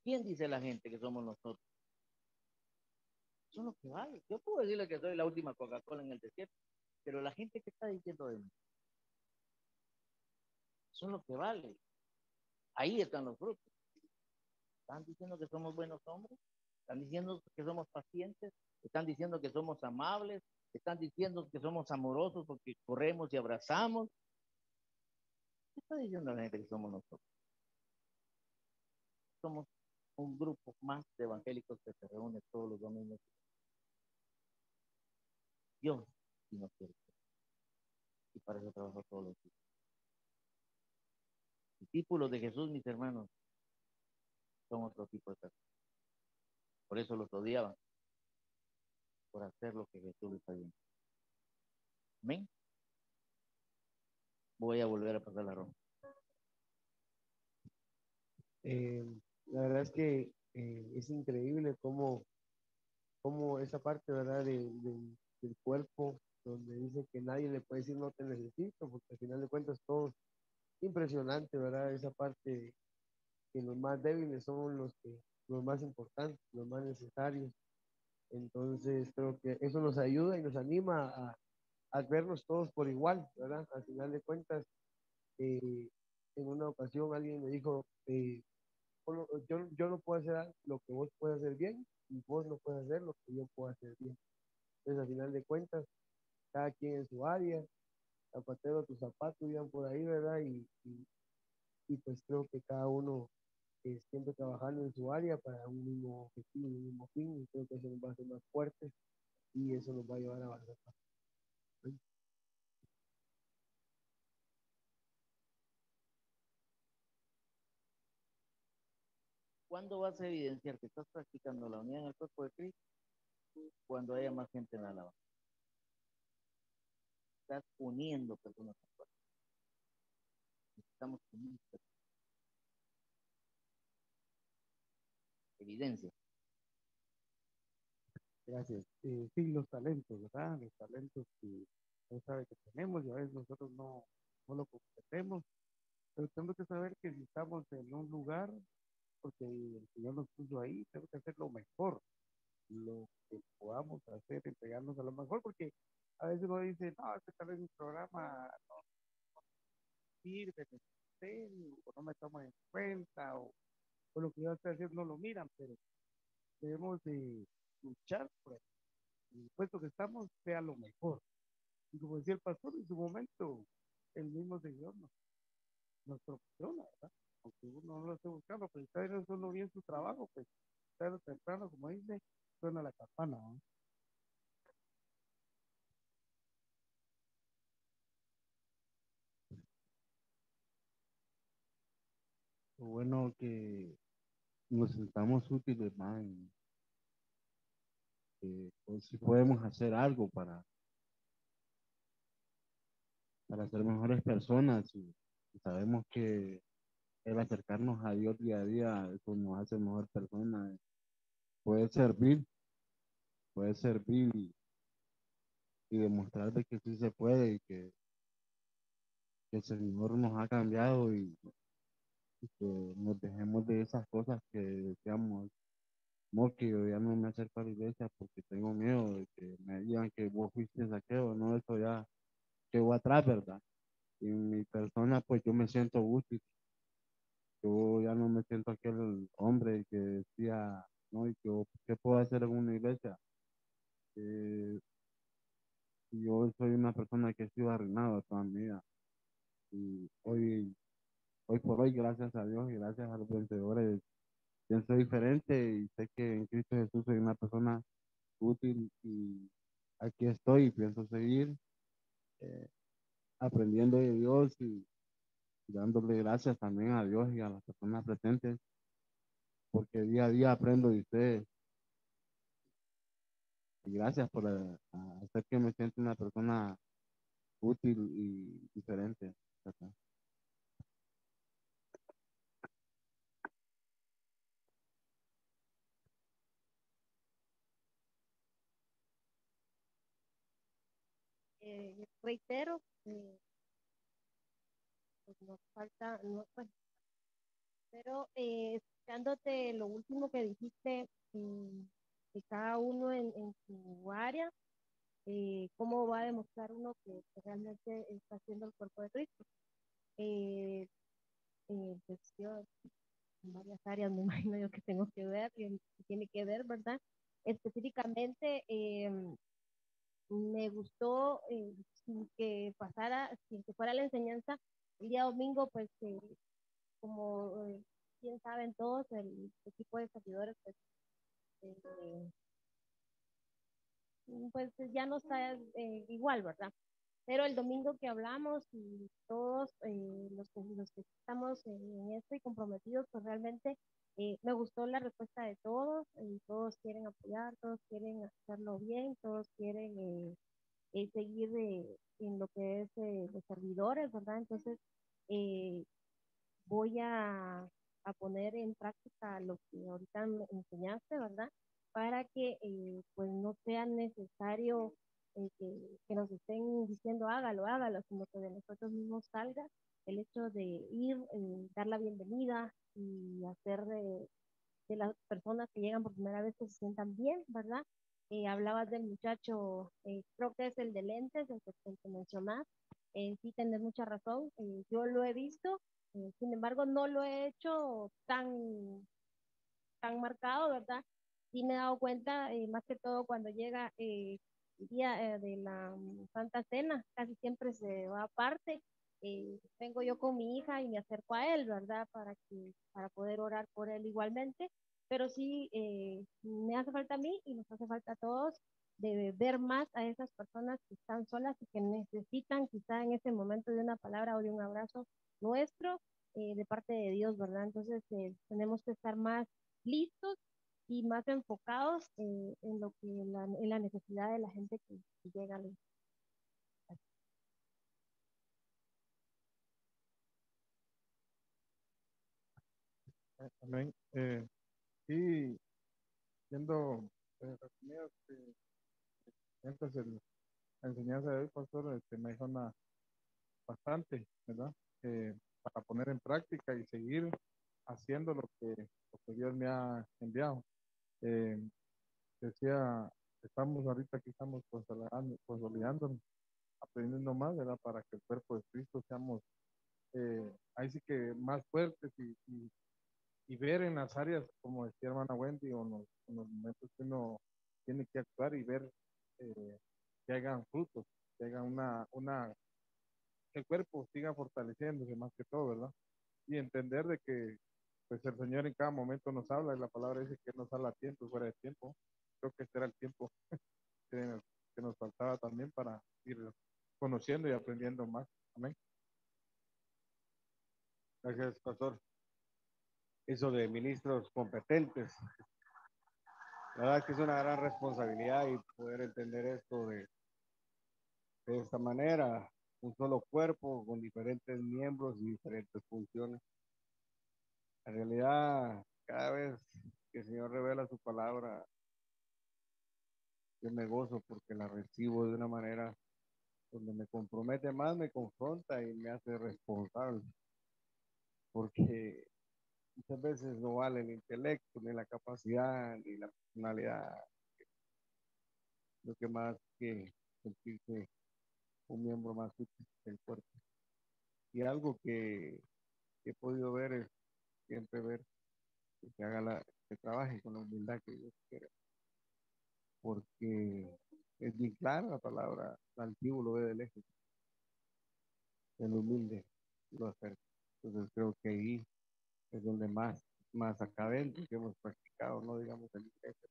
¿Quién dice la gente que somos nosotros? Eso es lo que vale. Yo puedo decirle que soy la última Coca-Cola en el desierto, pero la gente que está diciendo de mí. Eso es lo que vale. Ahí están los frutos. Están diciendo que somos buenos hombres, están diciendo que somos pacientes, están diciendo que somos amables, están diciendo que somos amorosos porque corremos y abrazamos. ¿Qué está diciendo la gente que somos nosotros? Somos un grupo más de evangélicos que se reúne todos los domingos. Sí nos quiere. Y para eso trabajo todos los días. Discípulos de Jesús, mis hermanos, son otro tipo de personas. Por eso los odiaban, por hacer lo que Jesús les viendo. Amén. Voy a volver a pasar la ronda. Eh, la verdad es que eh, es increíble cómo, cómo esa parte, ¿verdad? de- de- del cuerpo, donde dice que nadie le puede decir no te necesito, porque al final de cuentas todo es impresionante, ¿verdad? Esa parte que los más débiles son los que los más importantes, los más necesarios. Entonces creo que eso nos ayuda y nos anima a, vernos todos por igual, ¿verdad? Al final de cuentas, eh, en una ocasión alguien me dijo, eh, yo, yo no puedo hacer lo que vos puedes hacer bien y vos no puedes hacer lo que yo puedo hacer bien. Entonces, al final de cuentas, cada quien en su área, zapatero, tus zapatos, iban por ahí, ¿verdad? Y, y, y pues creo que cada uno eh, siempre trabajando en su área para un mismo objetivo, un mismo fin, y creo que eso nos va a hacer más fuertes y eso nos va a llevar a avanzar. ¿Cuándo vas a evidenciar que estás practicando la unidad en el cuerpo de Cristo? Cuando haya más gente en la alabanza. Estás uniendo personas. Estamos uniendo. Evidencia. Gracias. Eh, sí, los talentos, ¿verdad? Los talentos que no sabe que tenemos y a veces nosotros no, no lo comprendemos. Pero tenemos que saber que si estamos en un lugar, porque el Señor nos puso ahí, tenemos que hacer lo mejor, lo que podamos hacer, entregarnos a lo mejor, porque a veces uno dice, no, este tal vez mi programa no, sirve, no o no me toman en cuenta, o, lo que yo estoy haciendo no lo miran, pero debemos de luchar por el puesto que estamos sea lo mejor. Y como decía el pastor, en su momento, el mismo Señor nos, nos proporciona, ¿verdad? Aunque uno no lo esté buscando, pero está haciendo bien su trabajo, pues tarde o temprano, como dice, suena la campana. bueno que nos sentamos útiles, man. Pues, si podemos hacer algo para, para ser mejores personas y, sabemos que el acercarnos a Dios día a día, eso nos hace mejor persona. Puede servir, puede servir y, y que sí se puede y que, el Señor nos ha cambiado y, y que nos dejemos de esas cosas que decíamos, no, que yo ya no me acerco a la iglesia porque tengo miedo de que me digan que vos fuiste saqueo, no, eso ya quedó atrás, ¿verdad? Y en mi persona, pues yo me siento útil. Yo ya no me siento aquel hombre que decía, no, y yo, ¿qué puedo hacer en una iglesia? Eh, yo soy una persona que he sido arruinado toda mi vida. Y hoy, hoy por hoy, gracias a Dios y gracias a los vencedores, pienso diferente y sé que en Cristo Jesús soy una persona útil y aquí estoy y pienso seguir eh, aprendiendo de Dios y dándole gracias también a Dios y a las personas presentes, porque día a día aprendo de ustedes. Gracias por eh, hacer que me sienta una persona útil y diferente. Eh, reitero, eh, pues nos falta, no, pues, pero eh, escuchándote lo último que dijiste, mm, que cada uno en, su área, eh, cómo va a demostrar uno que, realmente está haciendo el cuerpo de Cristo. Eh, eh, pues en varias áreas me imagino yo que tengo que ver, que tiene que ver, ¿verdad? Específicamente, eh, me gustó eh, sin que pasara, sin que fuera la enseñanza, el día domingo, pues eh, como bien saben todos, el equipo de servidores, pues, eh, pues ya no está eh, igual, ¿verdad? Pero el domingo que hablamos y todos eh, los, que, los que estamos en esto y comprometidos, pues realmente eh, me gustó la respuesta de todos, y todos quieren apoyar, todos quieren hacerlo bien, todos quieren seguir en lo que es los servidores, ¿verdad? Entonces, voy a, a poner en práctica lo que ahorita me enseñaste, ¿verdad? Para que eh, pues no sea necesario eh, que, que nos estén diciendo hágalo, hágalo, sino que de nosotros mismos salga el hecho de ir, eh, dar la bienvenida y hacer de, de las personas que llegan por primera vez que se sientan bien, ¿verdad? Eh, hablabas del muchacho, eh, creo que es el de lentes, el que, el que mencionas, eh, sí tenés mucha razón, yo lo he visto, sin embargo no lo he hecho tan, tan marcado, ¿verdad? Sí me he dado cuenta, eh, más que todo cuando llega eh, el día eh, de la Santa Cena, casi siempre se va aparte, eh, vengo yo con mi hija y me acerco a él, ¿verdad? Para que, para poder orar por él igualmente, pero sí eh, me hace falta a mí y nos hace falta a todos de ver más a esas personas que están solas y que necesitan quizá en ese momento de una palabra o de un abrazo nuestro eh, de parte de Dios, ¿verdad? Entonces eh, tenemos que estar más listos y más enfocados eh, en lo que la, en la necesidad de la gente que, que llega a la Amén. Eh, y siendo eh, entonces la enseñanza de hoy, pastor, este, me una bastante, ¿verdad? Eh, para poner en práctica y seguir haciendo lo que, lo que Dios me ha enviado. Eh, decía, estamos ahorita aquí, estamos consolidando, aprendiendo más, ¿verdad? Para que el cuerpo de Cristo seamos, eh, ahí sí que más fuertes y, y y ver en las áreas, como decía hermana Wendy, o en los, en los momentos que uno tiene que actuar y ver eh, que hagan frutos, que hagan una, una, el cuerpo siga fortaleciéndose más que todo, ¿verdad? Y entender de que pues el Señor en cada momento nos habla y la palabra dice que nos habla a tiempo fuera de tiempo. Creo que este era el tiempo que, nos faltaba también para ir conociendo y aprendiendo más. Amén. Gracias, pastor. Eso de ministros competentes. La verdad que es una gran responsabilidad y poder entender esto de, de esta manera, un solo cuerpo con diferentes miembros y diferentes funciones. En realidad, cada vez que el Señor revela su palabra, yo me gozo porque la recibo de una manera donde me compromete más, me confronta y me hace responsable. Porque muchas veces no vale el intelecto, ni la capacidad, ni la personalidad. Lo que más que sentirse un miembro más útil del cuerpo. Y algo que, he podido ver es siempre ver que se haga la, que trabaje con la humildad que Dios quiere. Porque es bien clara la palabra, el antiguo lo ve de lejos. El humilde lo acerca. Entonces creo que ahí es donde más, más acá adentro que hemos practicado, no digamos en la iglesia.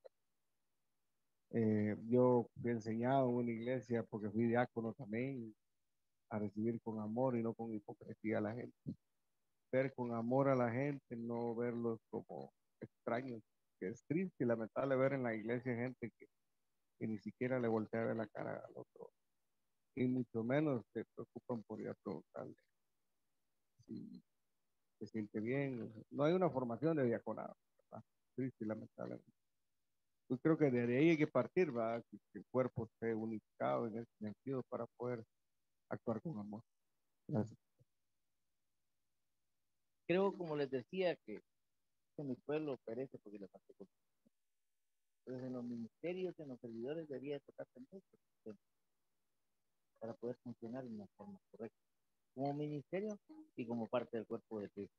Eh, yo he enseñado en una iglesia porque fui diácono también a recibir con amor y no con hipocresía a la gente. Ver con amor a la gente, no verlos como extraños, que es triste y lamentable ver en la iglesia gente que, ni siquiera le voltea ver la cara al otro y mucho menos se preocupan por ir a preguntarle si se siente bien. No hay una formación de diaconado, ¿verdad? Triste y lamentable. Yo creo que desde ahí hay que partir, ¿verdad? Que, el cuerpo esté unificado en ese sentido para poder actuar con amor. Gracias. Creo, como les decía, que, que mi pueblo perece porque falta cultura. Entonces, en los ministerios, en los servidores, debería tocarse mucho para poder funcionar de una forma correcta, como ministerio y como parte del cuerpo de Cristo.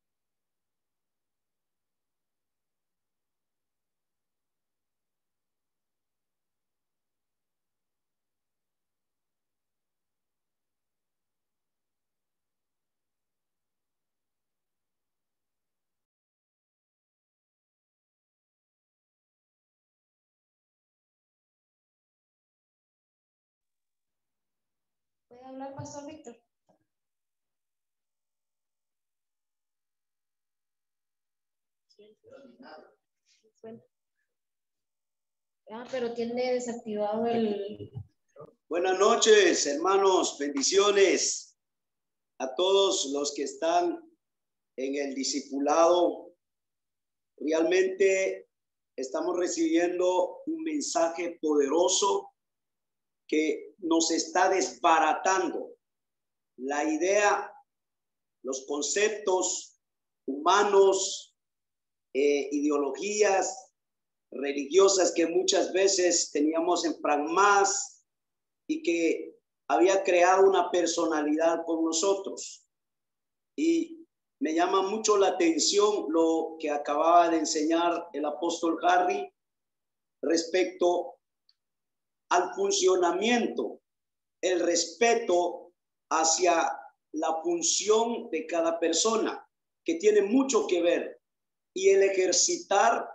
¿Puede hablar, Pastor Víctor? Ah, pero tiene desactivado el... Buenas noches, hermanos. Bendiciones a todos los que están en el discipulado. Realmente estamos recibiendo un mensaje poderoso que nos está desbaratando la idea, los conceptos humanos, eh, ideologías religiosas que muchas veces teníamos en pragmas y que había creado una personalidad con nosotros. Y me llama mucho la atención lo que acababa de enseñar el apóstol Harry respecto al funcionamiento, el respeto hacia la función de cada persona, que tiene mucho que ver, y el ejercitar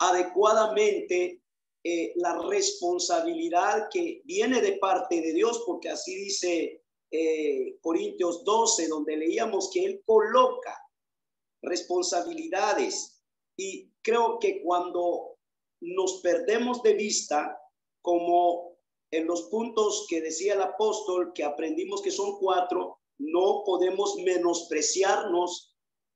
adecuadamente eh, la responsabilidad que viene de parte de Dios, porque así dice eh, Corintios 12, donde leíamos que Él coloca responsabilidades. Y creo que cuando nos perdemos de vista, como en los puntos que decía el apóstol, que aprendimos que son cuatro, no podemos menospreciarnos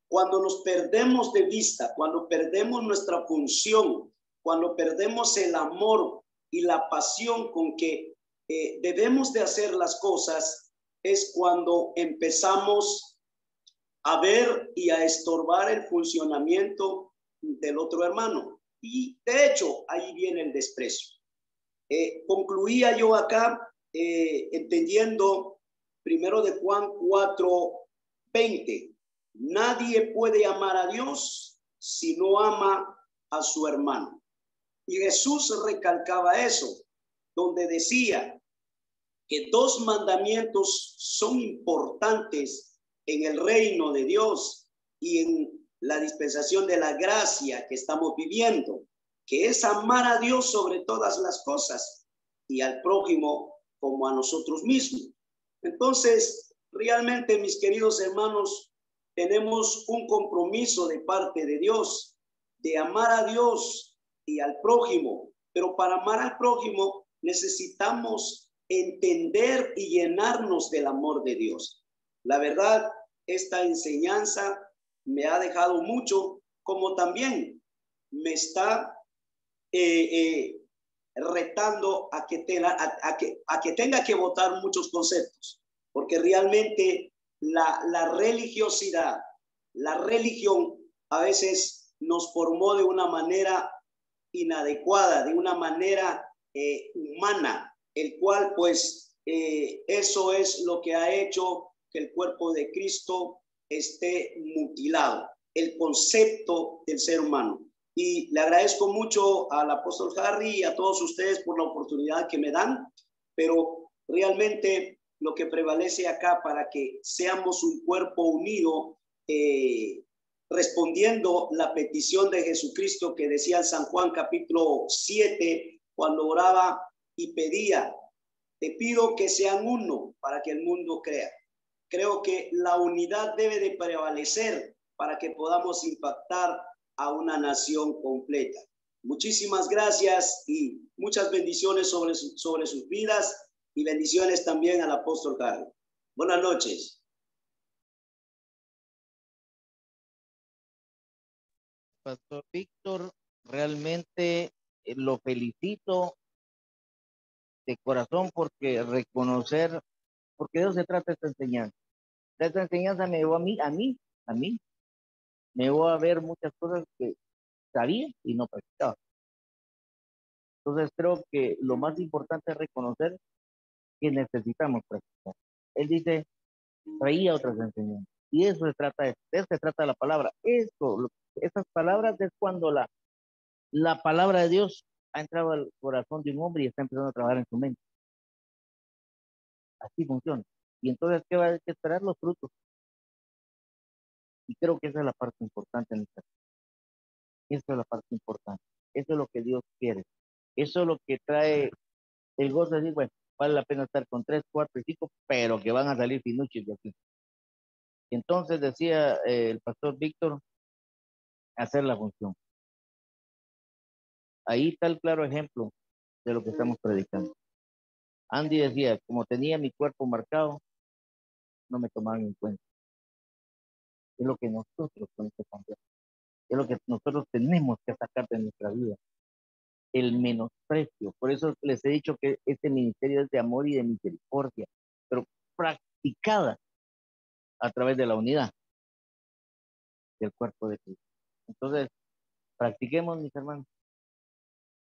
cuando nos perdemos de vista, cuando perdemos nuestra función, cuando perdemos el amor y la pasión con que eh, debemos de hacer las cosas, es cuando empezamos a ver y a estorbar el funcionamiento del otro hermano. Y de hecho, ahí viene el desprecio. Eh, concluía yo acá eh, entendiendo primero de Juan 4, 20. Nadie puede amar a Dios si no ama a su hermano. Y Jesús recalcaba eso, donde decía que dos mandamientos son importantes en el reino de Dios y en la dispensación de la gracia que estamos viviendo, que es amar a Dios sobre todas las cosas y al prójimo como a nosotros mismos. Entonces, realmente, mis queridos hermanos, tenemos un compromiso de parte de Dios de amar a Dios y al prójimo, pero para amar al prójimo necesitamos entender y llenarnos del amor de Dios. La verdad, esta enseñanza me ha dejado mucho, como también me está eh, eh, retando a que, tenga, a, que, a que tenga que votar muchos conceptos, porque realmente la, religiosidad, la religión a veces nos formó de una manera inadecuada, de una manera eh, humana, el cual pues eso es lo que ha hecho que el cuerpo de Cristo esté mutilado, el concepto del ser humano. Y le agradezco mucho al apóstol Harry y a todos ustedes por la oportunidad que me dan, pero realmente lo que prevalece acá para que seamos un cuerpo unido, eh, respondiendo la petición de Jesucristo que decía en San Juan capítulo 7, cuando oraba y pedía, te pido que sean uno para que el mundo crea. Creo que la unidad debe de prevalecer para que podamos impactar a una nación completa. Muchísimas gracias y muchas bendiciones sobre, sobre sus vidas y bendiciones también al apóstol Carlos. Buenas noches. Pastor Víctor, realmente eh, lo felicito de corazón porque reconocer, porque de se trata esta enseñanza. Esta enseñanza me llevó a mí, a mí, a mí, llevó a ver muchas cosas que sabía y no practicaba. Entonces creo que lo más importante es reconocer que necesitamos practicar. Él dice, traía otras enseñanzas. Y eso se trata de, eso se trata de la palabra. Esto, esas palabras es cuando la, la palabra de Dios ha entrado al corazón de un hombre y está empezando a trabajar en su mente. Así funciona. Y entonces, ¿qué va a esperar? Los frutos. Y creo que esa es la parte importante en esta. Esa es la parte importante. Eso es lo que Dios quiere. Eso es lo que trae el gozo de decir, bueno, vale la pena estar con tres, cuatro y cinco, pero que van a salir finuches de aquí. Entonces decía eh, el pastor Víctor, hacer la función. Ahí está el claro ejemplo de lo que estamos predicando. Andy decía, como tenía mi cuerpo marcado, no me tomaban en cuenta. Es lo que nosotros tenemos que cambiar. Es lo que nosotros tenemos que sacar de nuestra vida. El menosprecio. Por eso les he dicho que este ministerio es de amor y de misericordia, pero practicada a través de la unidad del cuerpo de Cristo. Entonces, practiquemos, mis hermanos.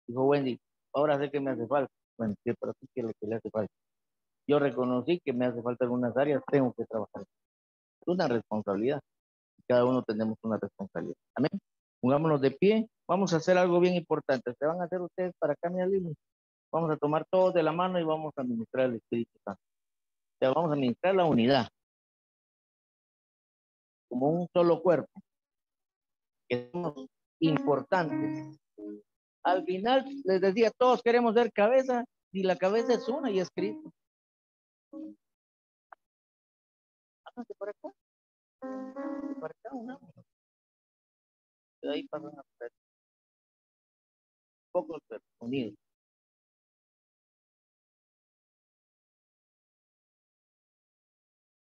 Dijo Wendy, ahora sé que me hace falta. Bueno, que lo que le hace falta. Yo reconocí que me hace falta algunas áreas, tengo que trabajar. Es una responsabilidad. Cada uno tenemos una responsabilidad. Amén. Pongámonos de pie. Vamos a hacer algo bien importante. Se van a hacer ustedes para caminar libre. Vamos a tomar todos de la mano y vamos a administrar el Espíritu Santo. Sea, vamos a administrar la unidad como un solo cuerpo, que somos importantes. Al final les decía, todos queremos ser cabeza y la cabeza es una y es Cristo. Por acá. Una. Ahí pasan a ver. Pocos pero unidos.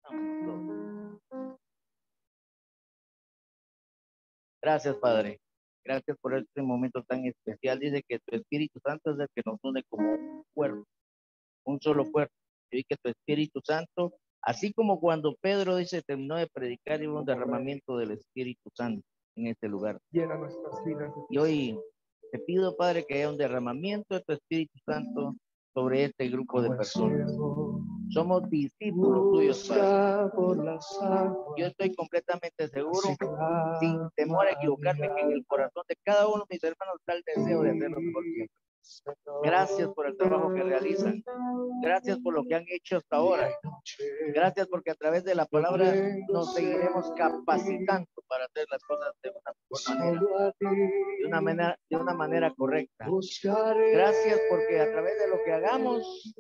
Vamos, todos. Gracias, Padre. Gracias por este momento tan especial. Dice que tu Espíritu Santo es el que nos une como un cuerpo, un solo cuerpo. Y que tu Espíritu Santo, así como cuando Pedro dice, terminó de predicar y hubo un derramamiento del Espíritu Santo en este lugar. Llena nuestras vidas. Y hoy te pido, Padre, que haya un derramamiento de tu Espíritu Santo sobre este grupo de personas. Somos discípulos tuyos, Padre. Yo estoy completamente seguro, sin temor a equivocarme, que en el corazón de cada uno de mis hermanos está el deseo de hacerlo siempre. Gracias por el trabajo que realizan. Gracias por lo que han hecho hasta ahora. Gracias porque a través de la palabra nos seguiremos capacitando para hacer las cosas de una manera, de una manera, de una manera correcta. Gracias porque a través de lo que hagamos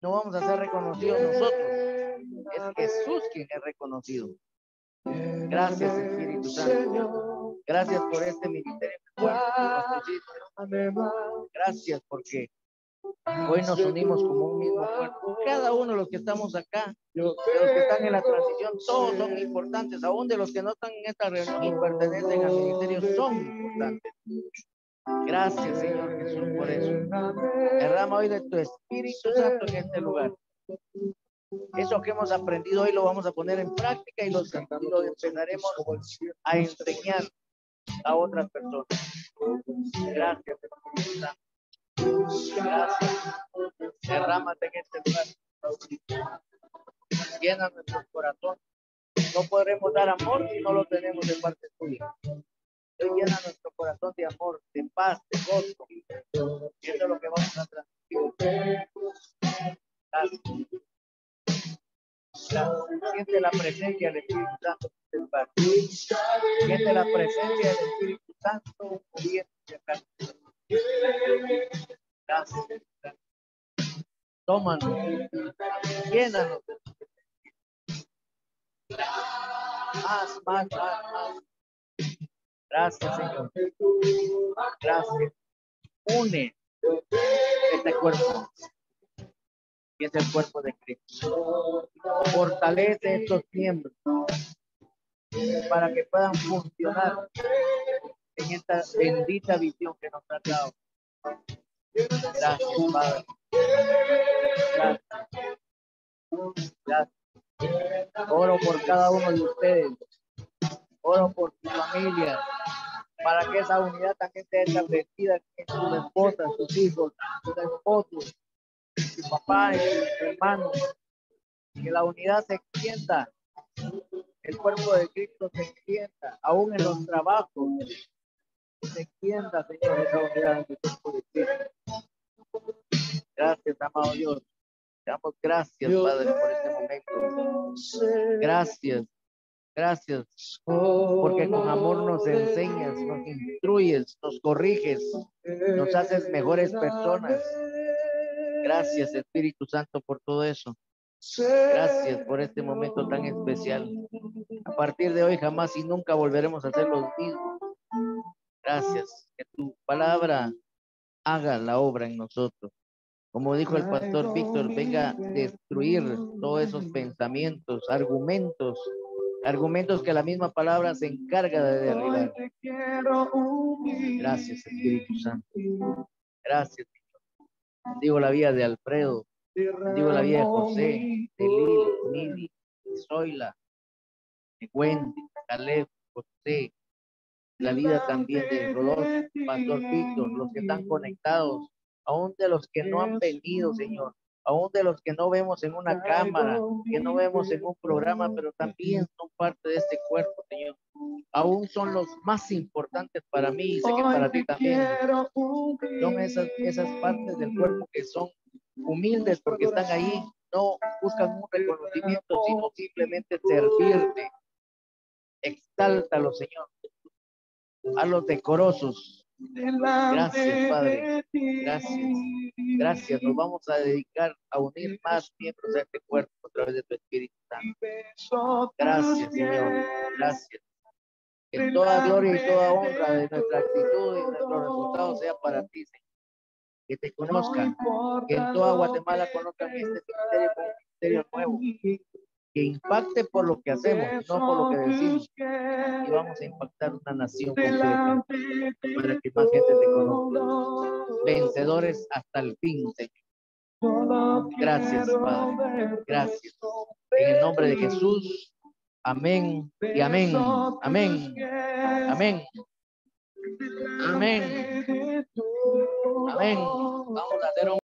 no vamos a ser reconocidos nosotros. Es Jesús quien es reconocido. Gracias, Espíritu Santo. Gracias por este ministerio. Gracias porque hoy nos unimos como un mismo cuerpo. Cada uno de los que estamos acá, de los que están en la transición, todos son importantes. Aún de los que no están en esta reunión y pertenecen al ministerio, son importantes. Gracias, Señor Jesús, por eso. Derrama hoy de tu Espíritu Santo en este lugar. Eso que hemos aprendido hoy lo vamos a poner en práctica y lo, y lo empezaremos a enseñar a otras personas. Gracias. Gracias. Derrámate en este lugar. Llena nuestro corazón. No podremos dar amor si no lo tenemos de parte tuya. Llena nuestro corazón de amor, de paz, de gozo. Y eso es lo que vamos a transmitir. Gracias. Siente la presencia del Espíritu Santo en este. Siente la presencia del Espíritu Santo. Gracias. Tómanos. Llénanos. Más, más, más, más. Gracias, Señor. Gracias. Une este cuerpo. Es el cuerpo de Cristo. Fortalece estos miembros para que puedan funcionar en esta bendita visión que nos ha dado. Gracias, Padre. Gracias. Gracias. Oro por cada uno de ustedes. Oro por tu familia, para que esa unidad también sea establecida en sus esposas, sus hijos, sus esposos, su papá y sus hermanos. Que la unidad se extienda, el cuerpo de Cristo se extienda, aún en los trabajos. Se extienda, Señor, esa unidad en el cuerpo de Cristo. Gracias, amado Dios. Te damos gracias, Padre, por este momento. Gracias. Gracias, porque con amor nos enseñas, nos instruyes, nos corriges, nos haces mejores personas. Gracias, Espíritu Santo, por todo eso. Gracias por este momento tan especial. A partir de hoy jamás y nunca volveremos a ser los mismos. Gracias. Que tu palabra haga la obra en nosotros. Como dijo el pastor Víctor, venga a destruir todos esos pensamientos, argumentos, argumentos que la misma palabra se encarga de derribar. Gracias, Espíritu Santo. Gracias, Señor. Digo la vida de Alfredo, digo la vida de José, de Lili, Mili, de Zoila, de Wendy, Caleb, José, la vida también de Rodolfo, Pastor Víctor, los que están conectados, aún de los que no han venido, Señor, aún de los que no vemos en una cámara, que no vemos en un programa, pero también son parte de este cuerpo, Señor. Aún son los más importantes para mí y sé que para ti también. Son esas, esas partes del cuerpo que son humildes porque están ahí, no buscan un reconocimiento, sino simplemente servirte. Exáltalo, Señor. A los decorosos. Gracias, Padre. Gracias. Gracias. Nos vamos a dedicar a unir más miembros de este cuerpo a través de tu Espíritu Santo. Gracias, Señor. Gracias. Que toda gloria y toda honra de nuestra actitud y nuestros resultados sea para ti, Señor. Que te conozcan, que en toda Guatemala conozcan este ministerio como un ministerio nuevo, que impacte por lo que hacemos, no por lo que decimos. Y vamos a impactar una nación completa para que más gente te conozca. Vencedores hasta el fin, Señor. Gracias, Padre. Gracias. En el nombre de Jesús. Amén y amén. Amén. Amén. Amén. Amén. Vamos a hacer un